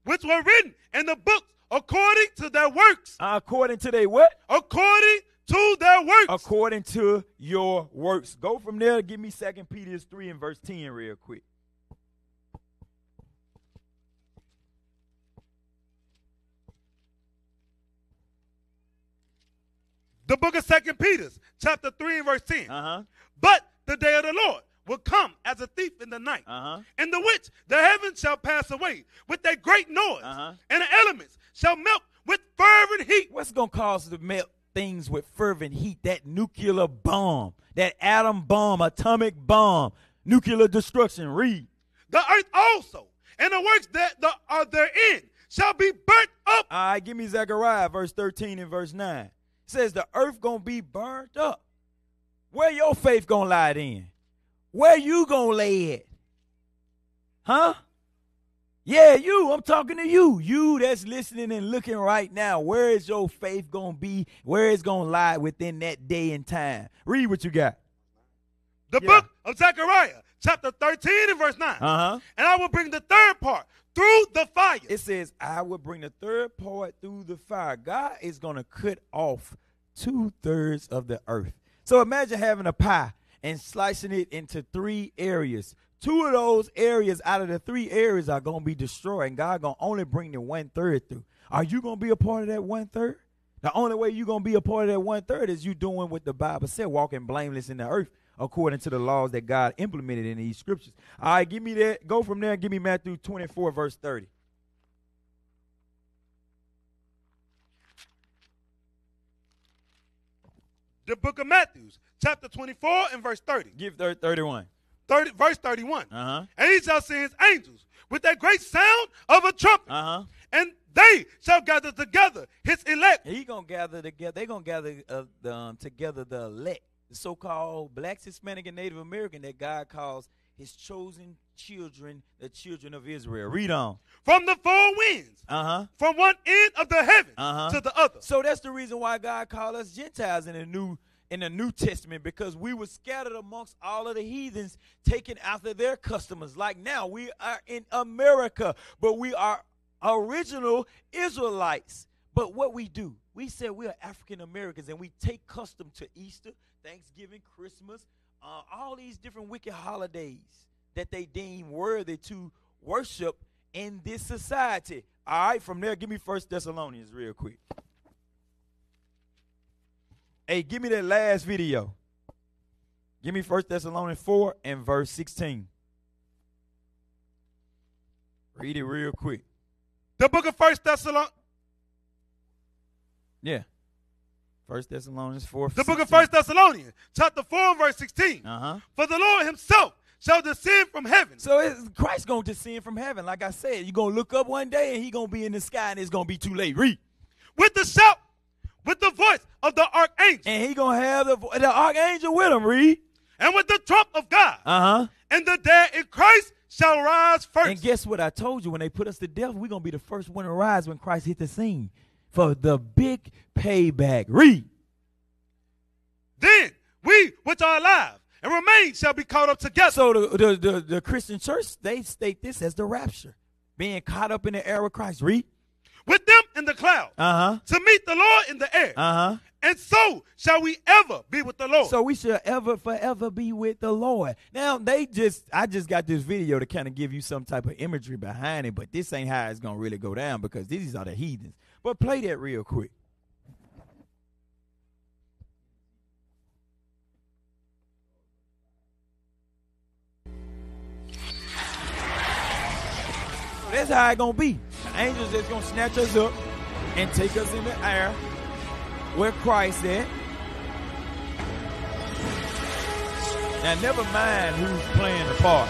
Which were written in the books according to their works. According to their what? According to their works. According to your works. Go from there. Give me Second Peter 3 and verse 10 real quick. The book of Second Peter, chapter 3 and verse 10. Uh-huh. But the day of the Lord will come as a thief in the night, uh-huh. in the which the heavens shall pass away with a great noise, uh-huh. and the elements shall melt with fervent heat. What's going to cause to melt things with fervent heat? That nuclear bomb, that atom bomb, atomic bomb, nuclear destruction. Read. The earth also, and the works that the, are therein, shall be burnt up. All right, give me Zechariah, verse 13 and verse 9. It says the earth going to be burnt up. Where your faith going to lie then? Where you going to lay it? Huh? Yeah, you. I'm talking to you. You that's listening and looking right now. Where is your faith going to be? Where is going to lie within that day and time? Read what you got. The Yeah. book of Zechariah, chapter 13 and verse 9. Uh-huh. And I will bring the third part through the fire. It says, I will bring the third part through the fire. God is going to cut off two thirds of the earth. So imagine having a pie and slicing it into three areas. Two of those areas out of the three areas are going to be destroyed, and God going to only bring the one third through. Are you going to be a part of that one third? The only way you're going to be a part of that one third is you doing what the Bible said, walking blameless in the earth according to the laws that God implemented in these scriptures. All right, give me that. Go from there and give me Matthew 24, verse 30. The book of Matthew, chapter 24 and verse 30. Give thir- 31. 30 verse 31. Uh-huh. And he shall send his angels with that great sound of a trumpet. Uh-huh. And they shall gather together his elect. He gonna gather together. They gonna gather uh, the, um, together the elect, the so-called blacks, Hispanic, and Native American that God calls His chosen children, the children of Israel. Read on. From the four winds. Uh huh. From one end of the heaven Uh-huh. to the other. So that's the reason why God called us Gentiles in the new in the New Testament because we were scattered amongst all of the heathens, taken after their customers. Like now, we are in America, but we are original Israelites. But what we do, we said we are African Americans and we take custom to Easter, Thanksgiving, Christmas, uh, all these different wicked holidays that they deem worthy to worship in this society. All right, from there, give me First Thessalonians real quick. Hey, give me that last video. Give me First Thessalonians 4 and verse 16. Read it real quick. The book of First Thessalonians. Yeah. First Thessalonians 4. The book of First Thessalonians, chapter 4 and verse 16. Uh-huh. For the Lord himself shall descend from heaven. So it's Christ gonna descend from heaven. Like I said, you're gonna look up one day and he gonna be in the sky and it's gonna be too late. Read. With the shout, with the voice of the archangel. And he gonna have the, the archangel with him. Read. And with the trump of God. Uh-huh. And the dead in Christ shall rise first. And guess what I told you? When they put us to death, we're gonna be the first one to rise when Christ hit the scene for the big payback. Read. Then we which are alive and remain shall be caught up together. So the, the, the, the Christian church, they state this as the rapture. Being caught up in the air of Christ. Read. With them in the cloud. Uh-huh. To meet the Lord in the air. Uh-huh. And so shall we ever be with the Lord. So we shall ever forever be with the Lord. Now they just I just got this video to kind of give you some type of imagery behind it, but this ain't how it's gonna really go down because these are the heathens. But play that real quick. That's how it gonna be. The angels just gonna snatch us up and take us in the air where Christ at. Now, never mind who's playing the part.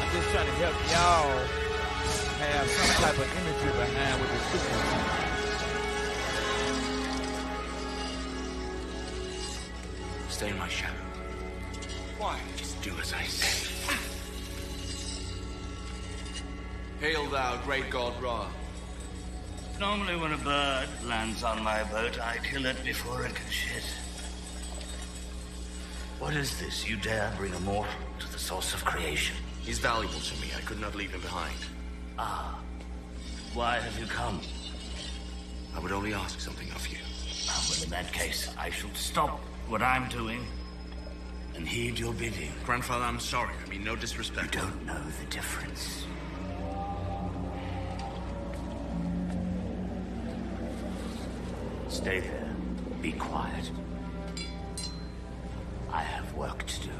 I'm just trying to help y'all have some type of imagery behind what the scriptures. Stay in my shadow. Why? Just do as I say. Hail thou, great god Ra. Normally, when a bird lands on my boat, I kill it before it can shit. What is this? You dare bring a mortal to the source of creation? He's valuable to me. I could not leave him behind. Ah. Why have you come? I would only ask something of you. Ah, well, in that case, I shall stop what I'm doing and heed your bidding. Grandfather, I'm sorry. I mean, no disrespect. You don't know the difference. Stay there. Be quiet. I have work to do.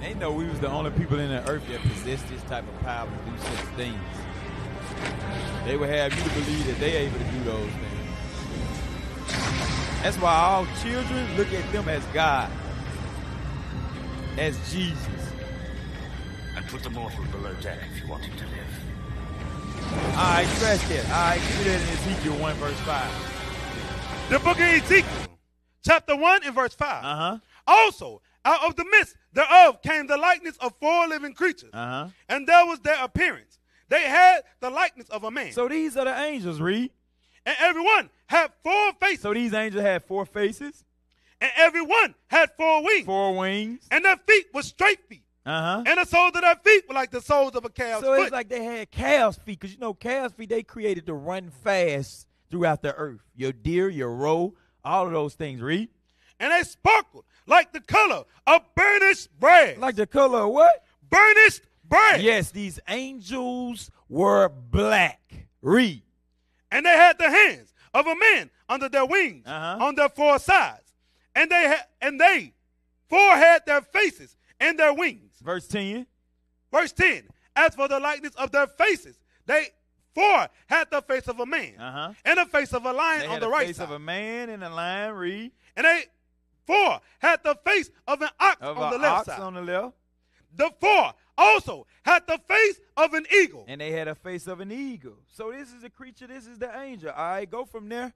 They know we was the only people in the earth that possessed this type of power to do such things. They would have you to believe that they able to do those things. That's why all children look at them as God, as Jesus. And put the mortal below deck if you want him to live. All right, scratch that. All right, give me that in Ezekiel 1 verse 5. The book of Ezekiel, chapter 1 and verse 5. Uh-huh. Also, out of the midst thereof came the likeness of four living creatures, Uh-huh. and there was their appearance. They had the likeness of a man. So these are the angels, read. And every one had four faces. So these angels had four faces. And every one had four wings. Four wings. And their feet were straight feet. Uh-huh. And the soles of their feet were like the soles of a calf's So foot. it's like they had calves feet, because you know calves feet they created to run fast throughout the earth. Your deer, your roe, all of those things. Read. and they sparkled like the color of burnished bread. Like the color of what? Burnished bread. Yes, these angels were black. Read. And they had the hands of a man under their wings, Uh-huh. on their four sides. And they had, and they four had their faces and their wings. Verse 10. Verse 10. As for the likeness of their faces, they four had the face of a man Uh-huh. and the face of a lion They on the the right face side. of a man and a lion. Read. and they four had the face of an ox Of on the left ox side. on the left. the four also had the face of an eagle. And they had a face of an eagle. So this is a creature, this is the angel. All right, go from there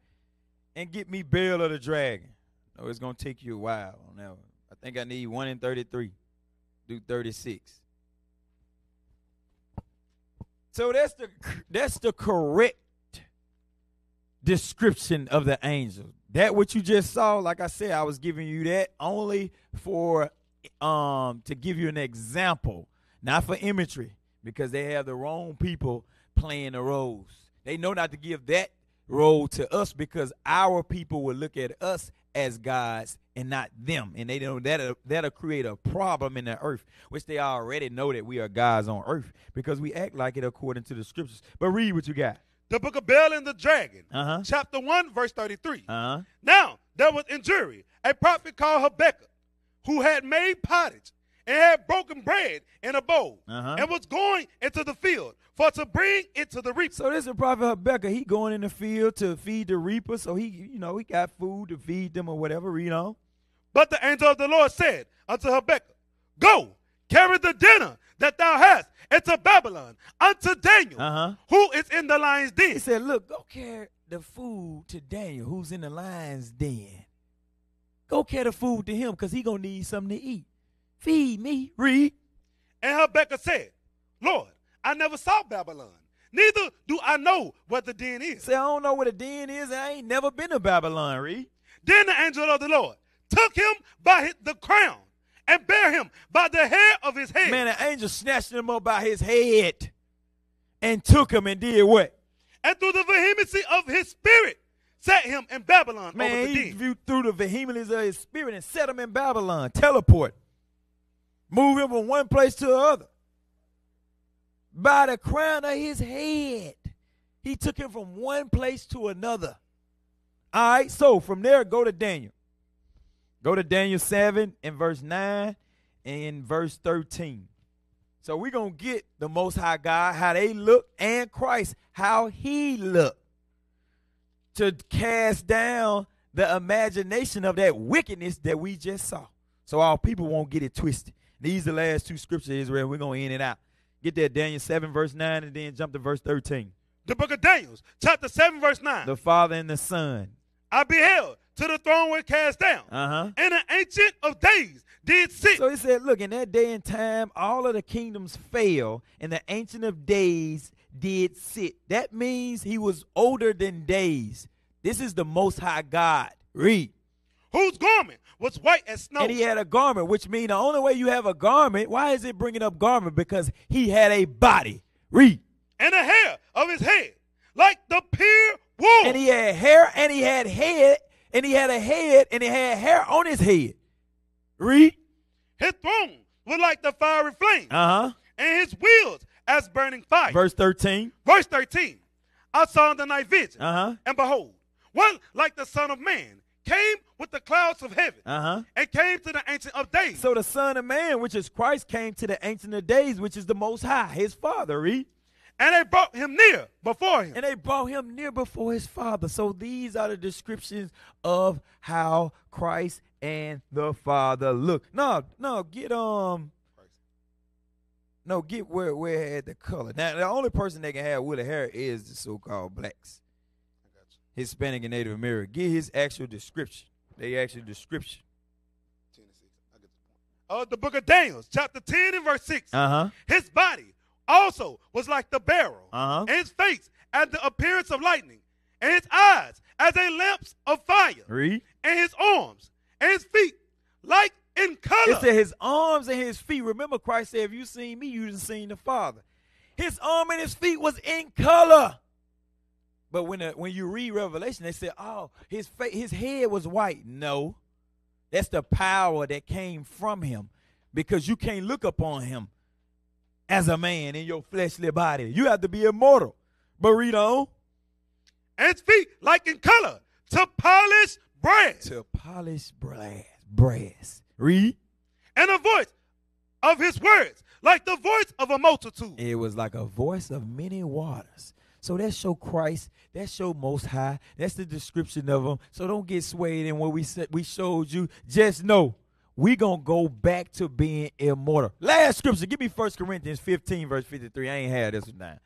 and get me Bel of the dragon. Oh, it's going to take you a while on that one. I think I need 1 in 33. Do 36. So that's the that's the correct description of the angel. That what you just saw, like I said, I was giving you that only for um to give you an example, not for imagery, because they have the wrong people playing the roles. They know not to give that role to us because our people will look at us as gods and not them, and they know that that'll create a problem in the earth, which they already know that we are gods on earth because we act like it according to the scriptures. But read what you got. The book of Bel and the Dragon, Uh-huh. chapter 1, verse 33. Uh-huh. Now, there was in Jewry a prophet called Habakkuk who had made pottage and had broken bread in a bowl Uh-huh. and was going into the field for to bring it to the reaper. So this is prophet Habakkuk. He going in the field to feed the reaper. So he, you know, he got food to feed them or whatever. You know. But the angel of the Lord said unto Habakkuk, Go, carry the dinner that thou hast into Babylon unto Daniel, Uh-huh. who is in the lion's den. He said, "Look, go carry the food to Daniel, who's in the lion's den. Go carry the food to him, because he gonna need something to eat. Feed me, read." And Habakkuk said, Lord, I never saw Babylon, neither do I know what the den is. Say, I don't know what a den is. I ain't never been to Babylon, read. Then the angel of the Lord took him by his, the crown and bare him by the hair of his head. Man, the angel snatched him up by his head and took him and did what? And through the vehemency of his spirit, set him in Babylon over Man, the he den. through the vehemency of his spirit and set him in Babylon. Teleport. Move him from one place to the other. By the crown of his head. He took him from one place to another. All right, so from there, go to Daniel. Go to Daniel 7 and verse 9 and verse 13. So we're going to get the Most High God, how they look, and Christ, how he looked to cast down the imagination of that wickedness that we just saw. So our people won't get it twisted. These are the last two scriptures, Israel. We're going to end it out. Get that Daniel 7, verse 9, and then jump to verse 13. The book of Daniel, chapter 7, verse 9. The Father and the Son. I beheld to the throne were cast down. Uh-huh. And the ancient of days did sit. So he said, look, in that day and time, all of the kingdoms fell, and the ancient of days did sit. That means he was older than days. This is the most high God. Read. Whose garment was white as snow. And he had a garment, which means the only way you have a garment, why is it bringing up garment? Because he had a body. Read. and the hair of his head like the pure wool. And he had hair and he had head and he had a head and he had hair on his head. Read. His throne was like the fiery flame. Uh-huh. And his wheels as burning fire. Verse 13. Verse 13. I saw in the night vision. Uh-huh. And behold, one like the Son of Man came with the clouds of heaven. Uh-huh. And came to the Ancient of Days. So the Son of Man, which is Christ, came to the Ancient of Days, which is the Most High, his Father. Read. And they brought him near before him. And they brought him near before his Father. So these are the descriptions of how Christ and the Father look. No, no, get um. No, get where where it had the color. Now the only person that can have woolly hair is the so-called blacks. Hispanic and Native American. Get his actual description. They actual description. Uh, the book of Daniel, chapter 10 and verse 6. Uh-huh. His body also was like the beryl, Uh-huh. and his face as the appearance of lightning, and his eyes as a lamps of fire, Read. and his arms and his feet like in color. It said his arms and his feet. Remember, Christ said, "If you seen me, you done seen the Father." His arm and his feet was in color. But when the, when you read Revelation, they said, "Oh, his his head was white." No, that's the power that came from him, because you can't look upon him as a man in your fleshly body. You have to be immortal. But read on. and his feet like in color to polish brass, To polish brass, brass. Read. and the voice of his words like the voice of a multitude. It was like a voice of many waters. So that show Christ, that show Most High. That's the description of him. So don't get swayed in what we said. We showed you. Just know we gonna go back to being immortal. Last scripture, give me 1 Corinthians 15, verse 53. I ain't had this one now.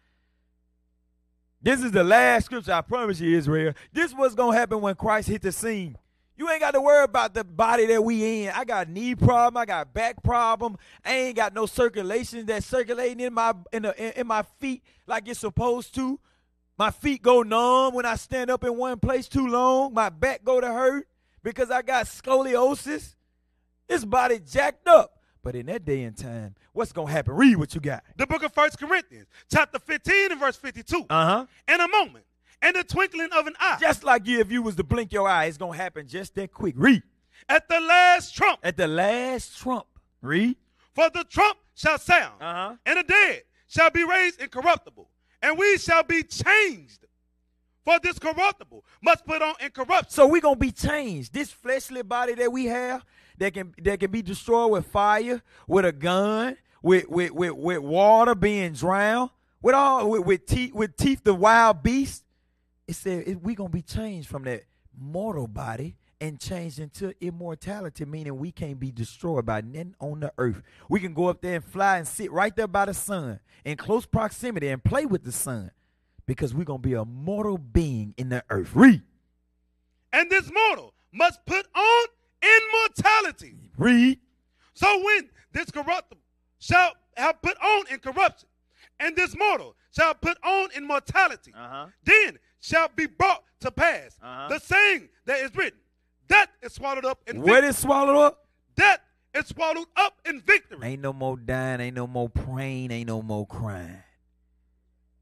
This is the last scripture. I promise you, Israel. This was gonna happen when Christ hit the scene. You ain't got to worry about the body that we in. I got knee problem. I got back problem. I ain't got no circulation that's circulating in my in, the, in, in my feet like it's supposed to. My feet go numb when I stand up in one place too long. My back go to hurt because I got scoliosis. This body jacked up. But in that day and time, what's gonna happen? Read what you got. The book of First Corinthians, chapter 15 and verse 52. Uh-huh. In a moment, in the twinkling of an eye, Just like you, if you was to blink your eye, it's gonna happen just that quick. Read. at the last trump, At the last trump. Read. for the trump shall sound, Uh-huh. and the dead shall be raised incorruptible, and we shall be changed. For this corruptible must put on incorruption. So we're gonna be changed. This fleshly body that we have, that can that can be destroyed with fire, with a gun, with with with, with water being drowned, with all with, with teeth with teeth the wild beast. It said it, we gonna be changed from that mortal body and changed into immortality, meaning we can't be destroyed by nothing on the earth. We can go up there and fly and sit right there by the sun in close proximity and play with the sun. Because we're gonna be a mortal being in the earth. Read. And this mortal must put on immortality. Read. So when this corruptible shall have put on incorruption, and this mortal shall put on immortality, Uh-huh. then shall be brought to pass Uh-huh. the saying that is written. That is swallowed up in What victory. is swallowed up? That is swallowed up in victory. Ain't no more dying, ain't no more praying, ain't no more crying.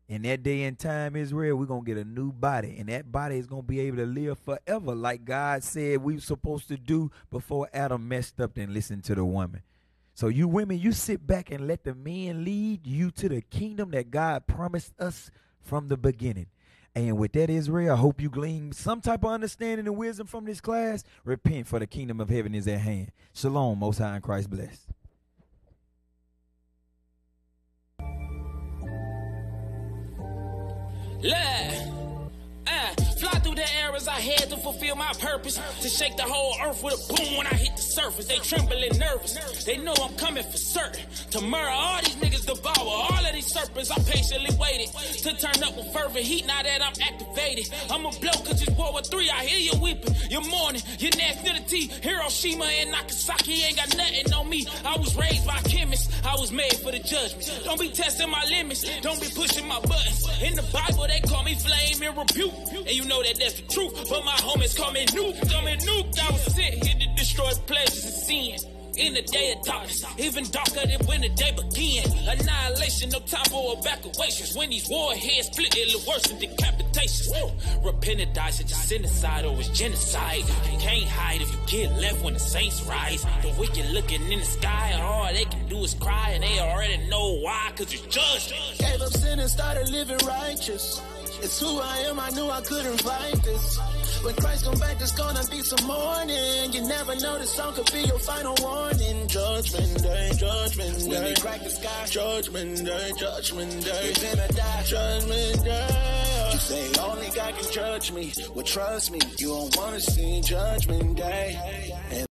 In that day and time, Israel, we're gonna get a new body, and that body is gonna be able to live forever, like God said we were supposed to do before Adam messed up and listened to the woman. So you women, you sit back and let the men lead you to the kingdom that God promised us from the beginning. And with that, Israel, I hope you glean some type of understanding and wisdom from this class. Repent, for the kingdom of heaven is at hand. Shalom, Most High and Christ bless. Yeah. I had to fulfill my purpose. To shake the whole earth with a boom when I hit the surface. They trembling nervous. They know I'm coming for certain. Tomorrow, all these niggas, devour all of these serpents. I patiently waited to turn up with fervent heat now that I'm activated. I'm a blow cause it's World War Three. I hear you weeping. You're mourning. Your nationality. Hiroshima and Nagasaki ain't got nothing on me. I was raised by chemists. I was made for the judgment. Don't be testing my limits. Don't be pushing my buttons. In the Bible, they call me flame and rebuke. And you know that that's the truth. But my homies call me nuke. Call me nuke. I was sent here to destroy pleasures and sin. In the day of darkness, even darker than when the day began. Annihilation, no time for evacuations. When these warheads split, it look worse than decapitations. Repented dies, it's genocide or it's genocide. Can't hide if you get left when the saints rise. The wicked looking in the sky, and all they can do is cry, and they already know why, cause it's judged. Gave up sin and started living righteous. It's who I am, I knew I couldn't fight this. When Christ come back, there's gonna be some mourning. You never know the song could be your final warning. Judgment day, judgment day. When they crack the sky, judgment day, judgment day. We're gonna die, judgment day. You say only God can judge me. Well, trust me, you don't wanna see judgment day. And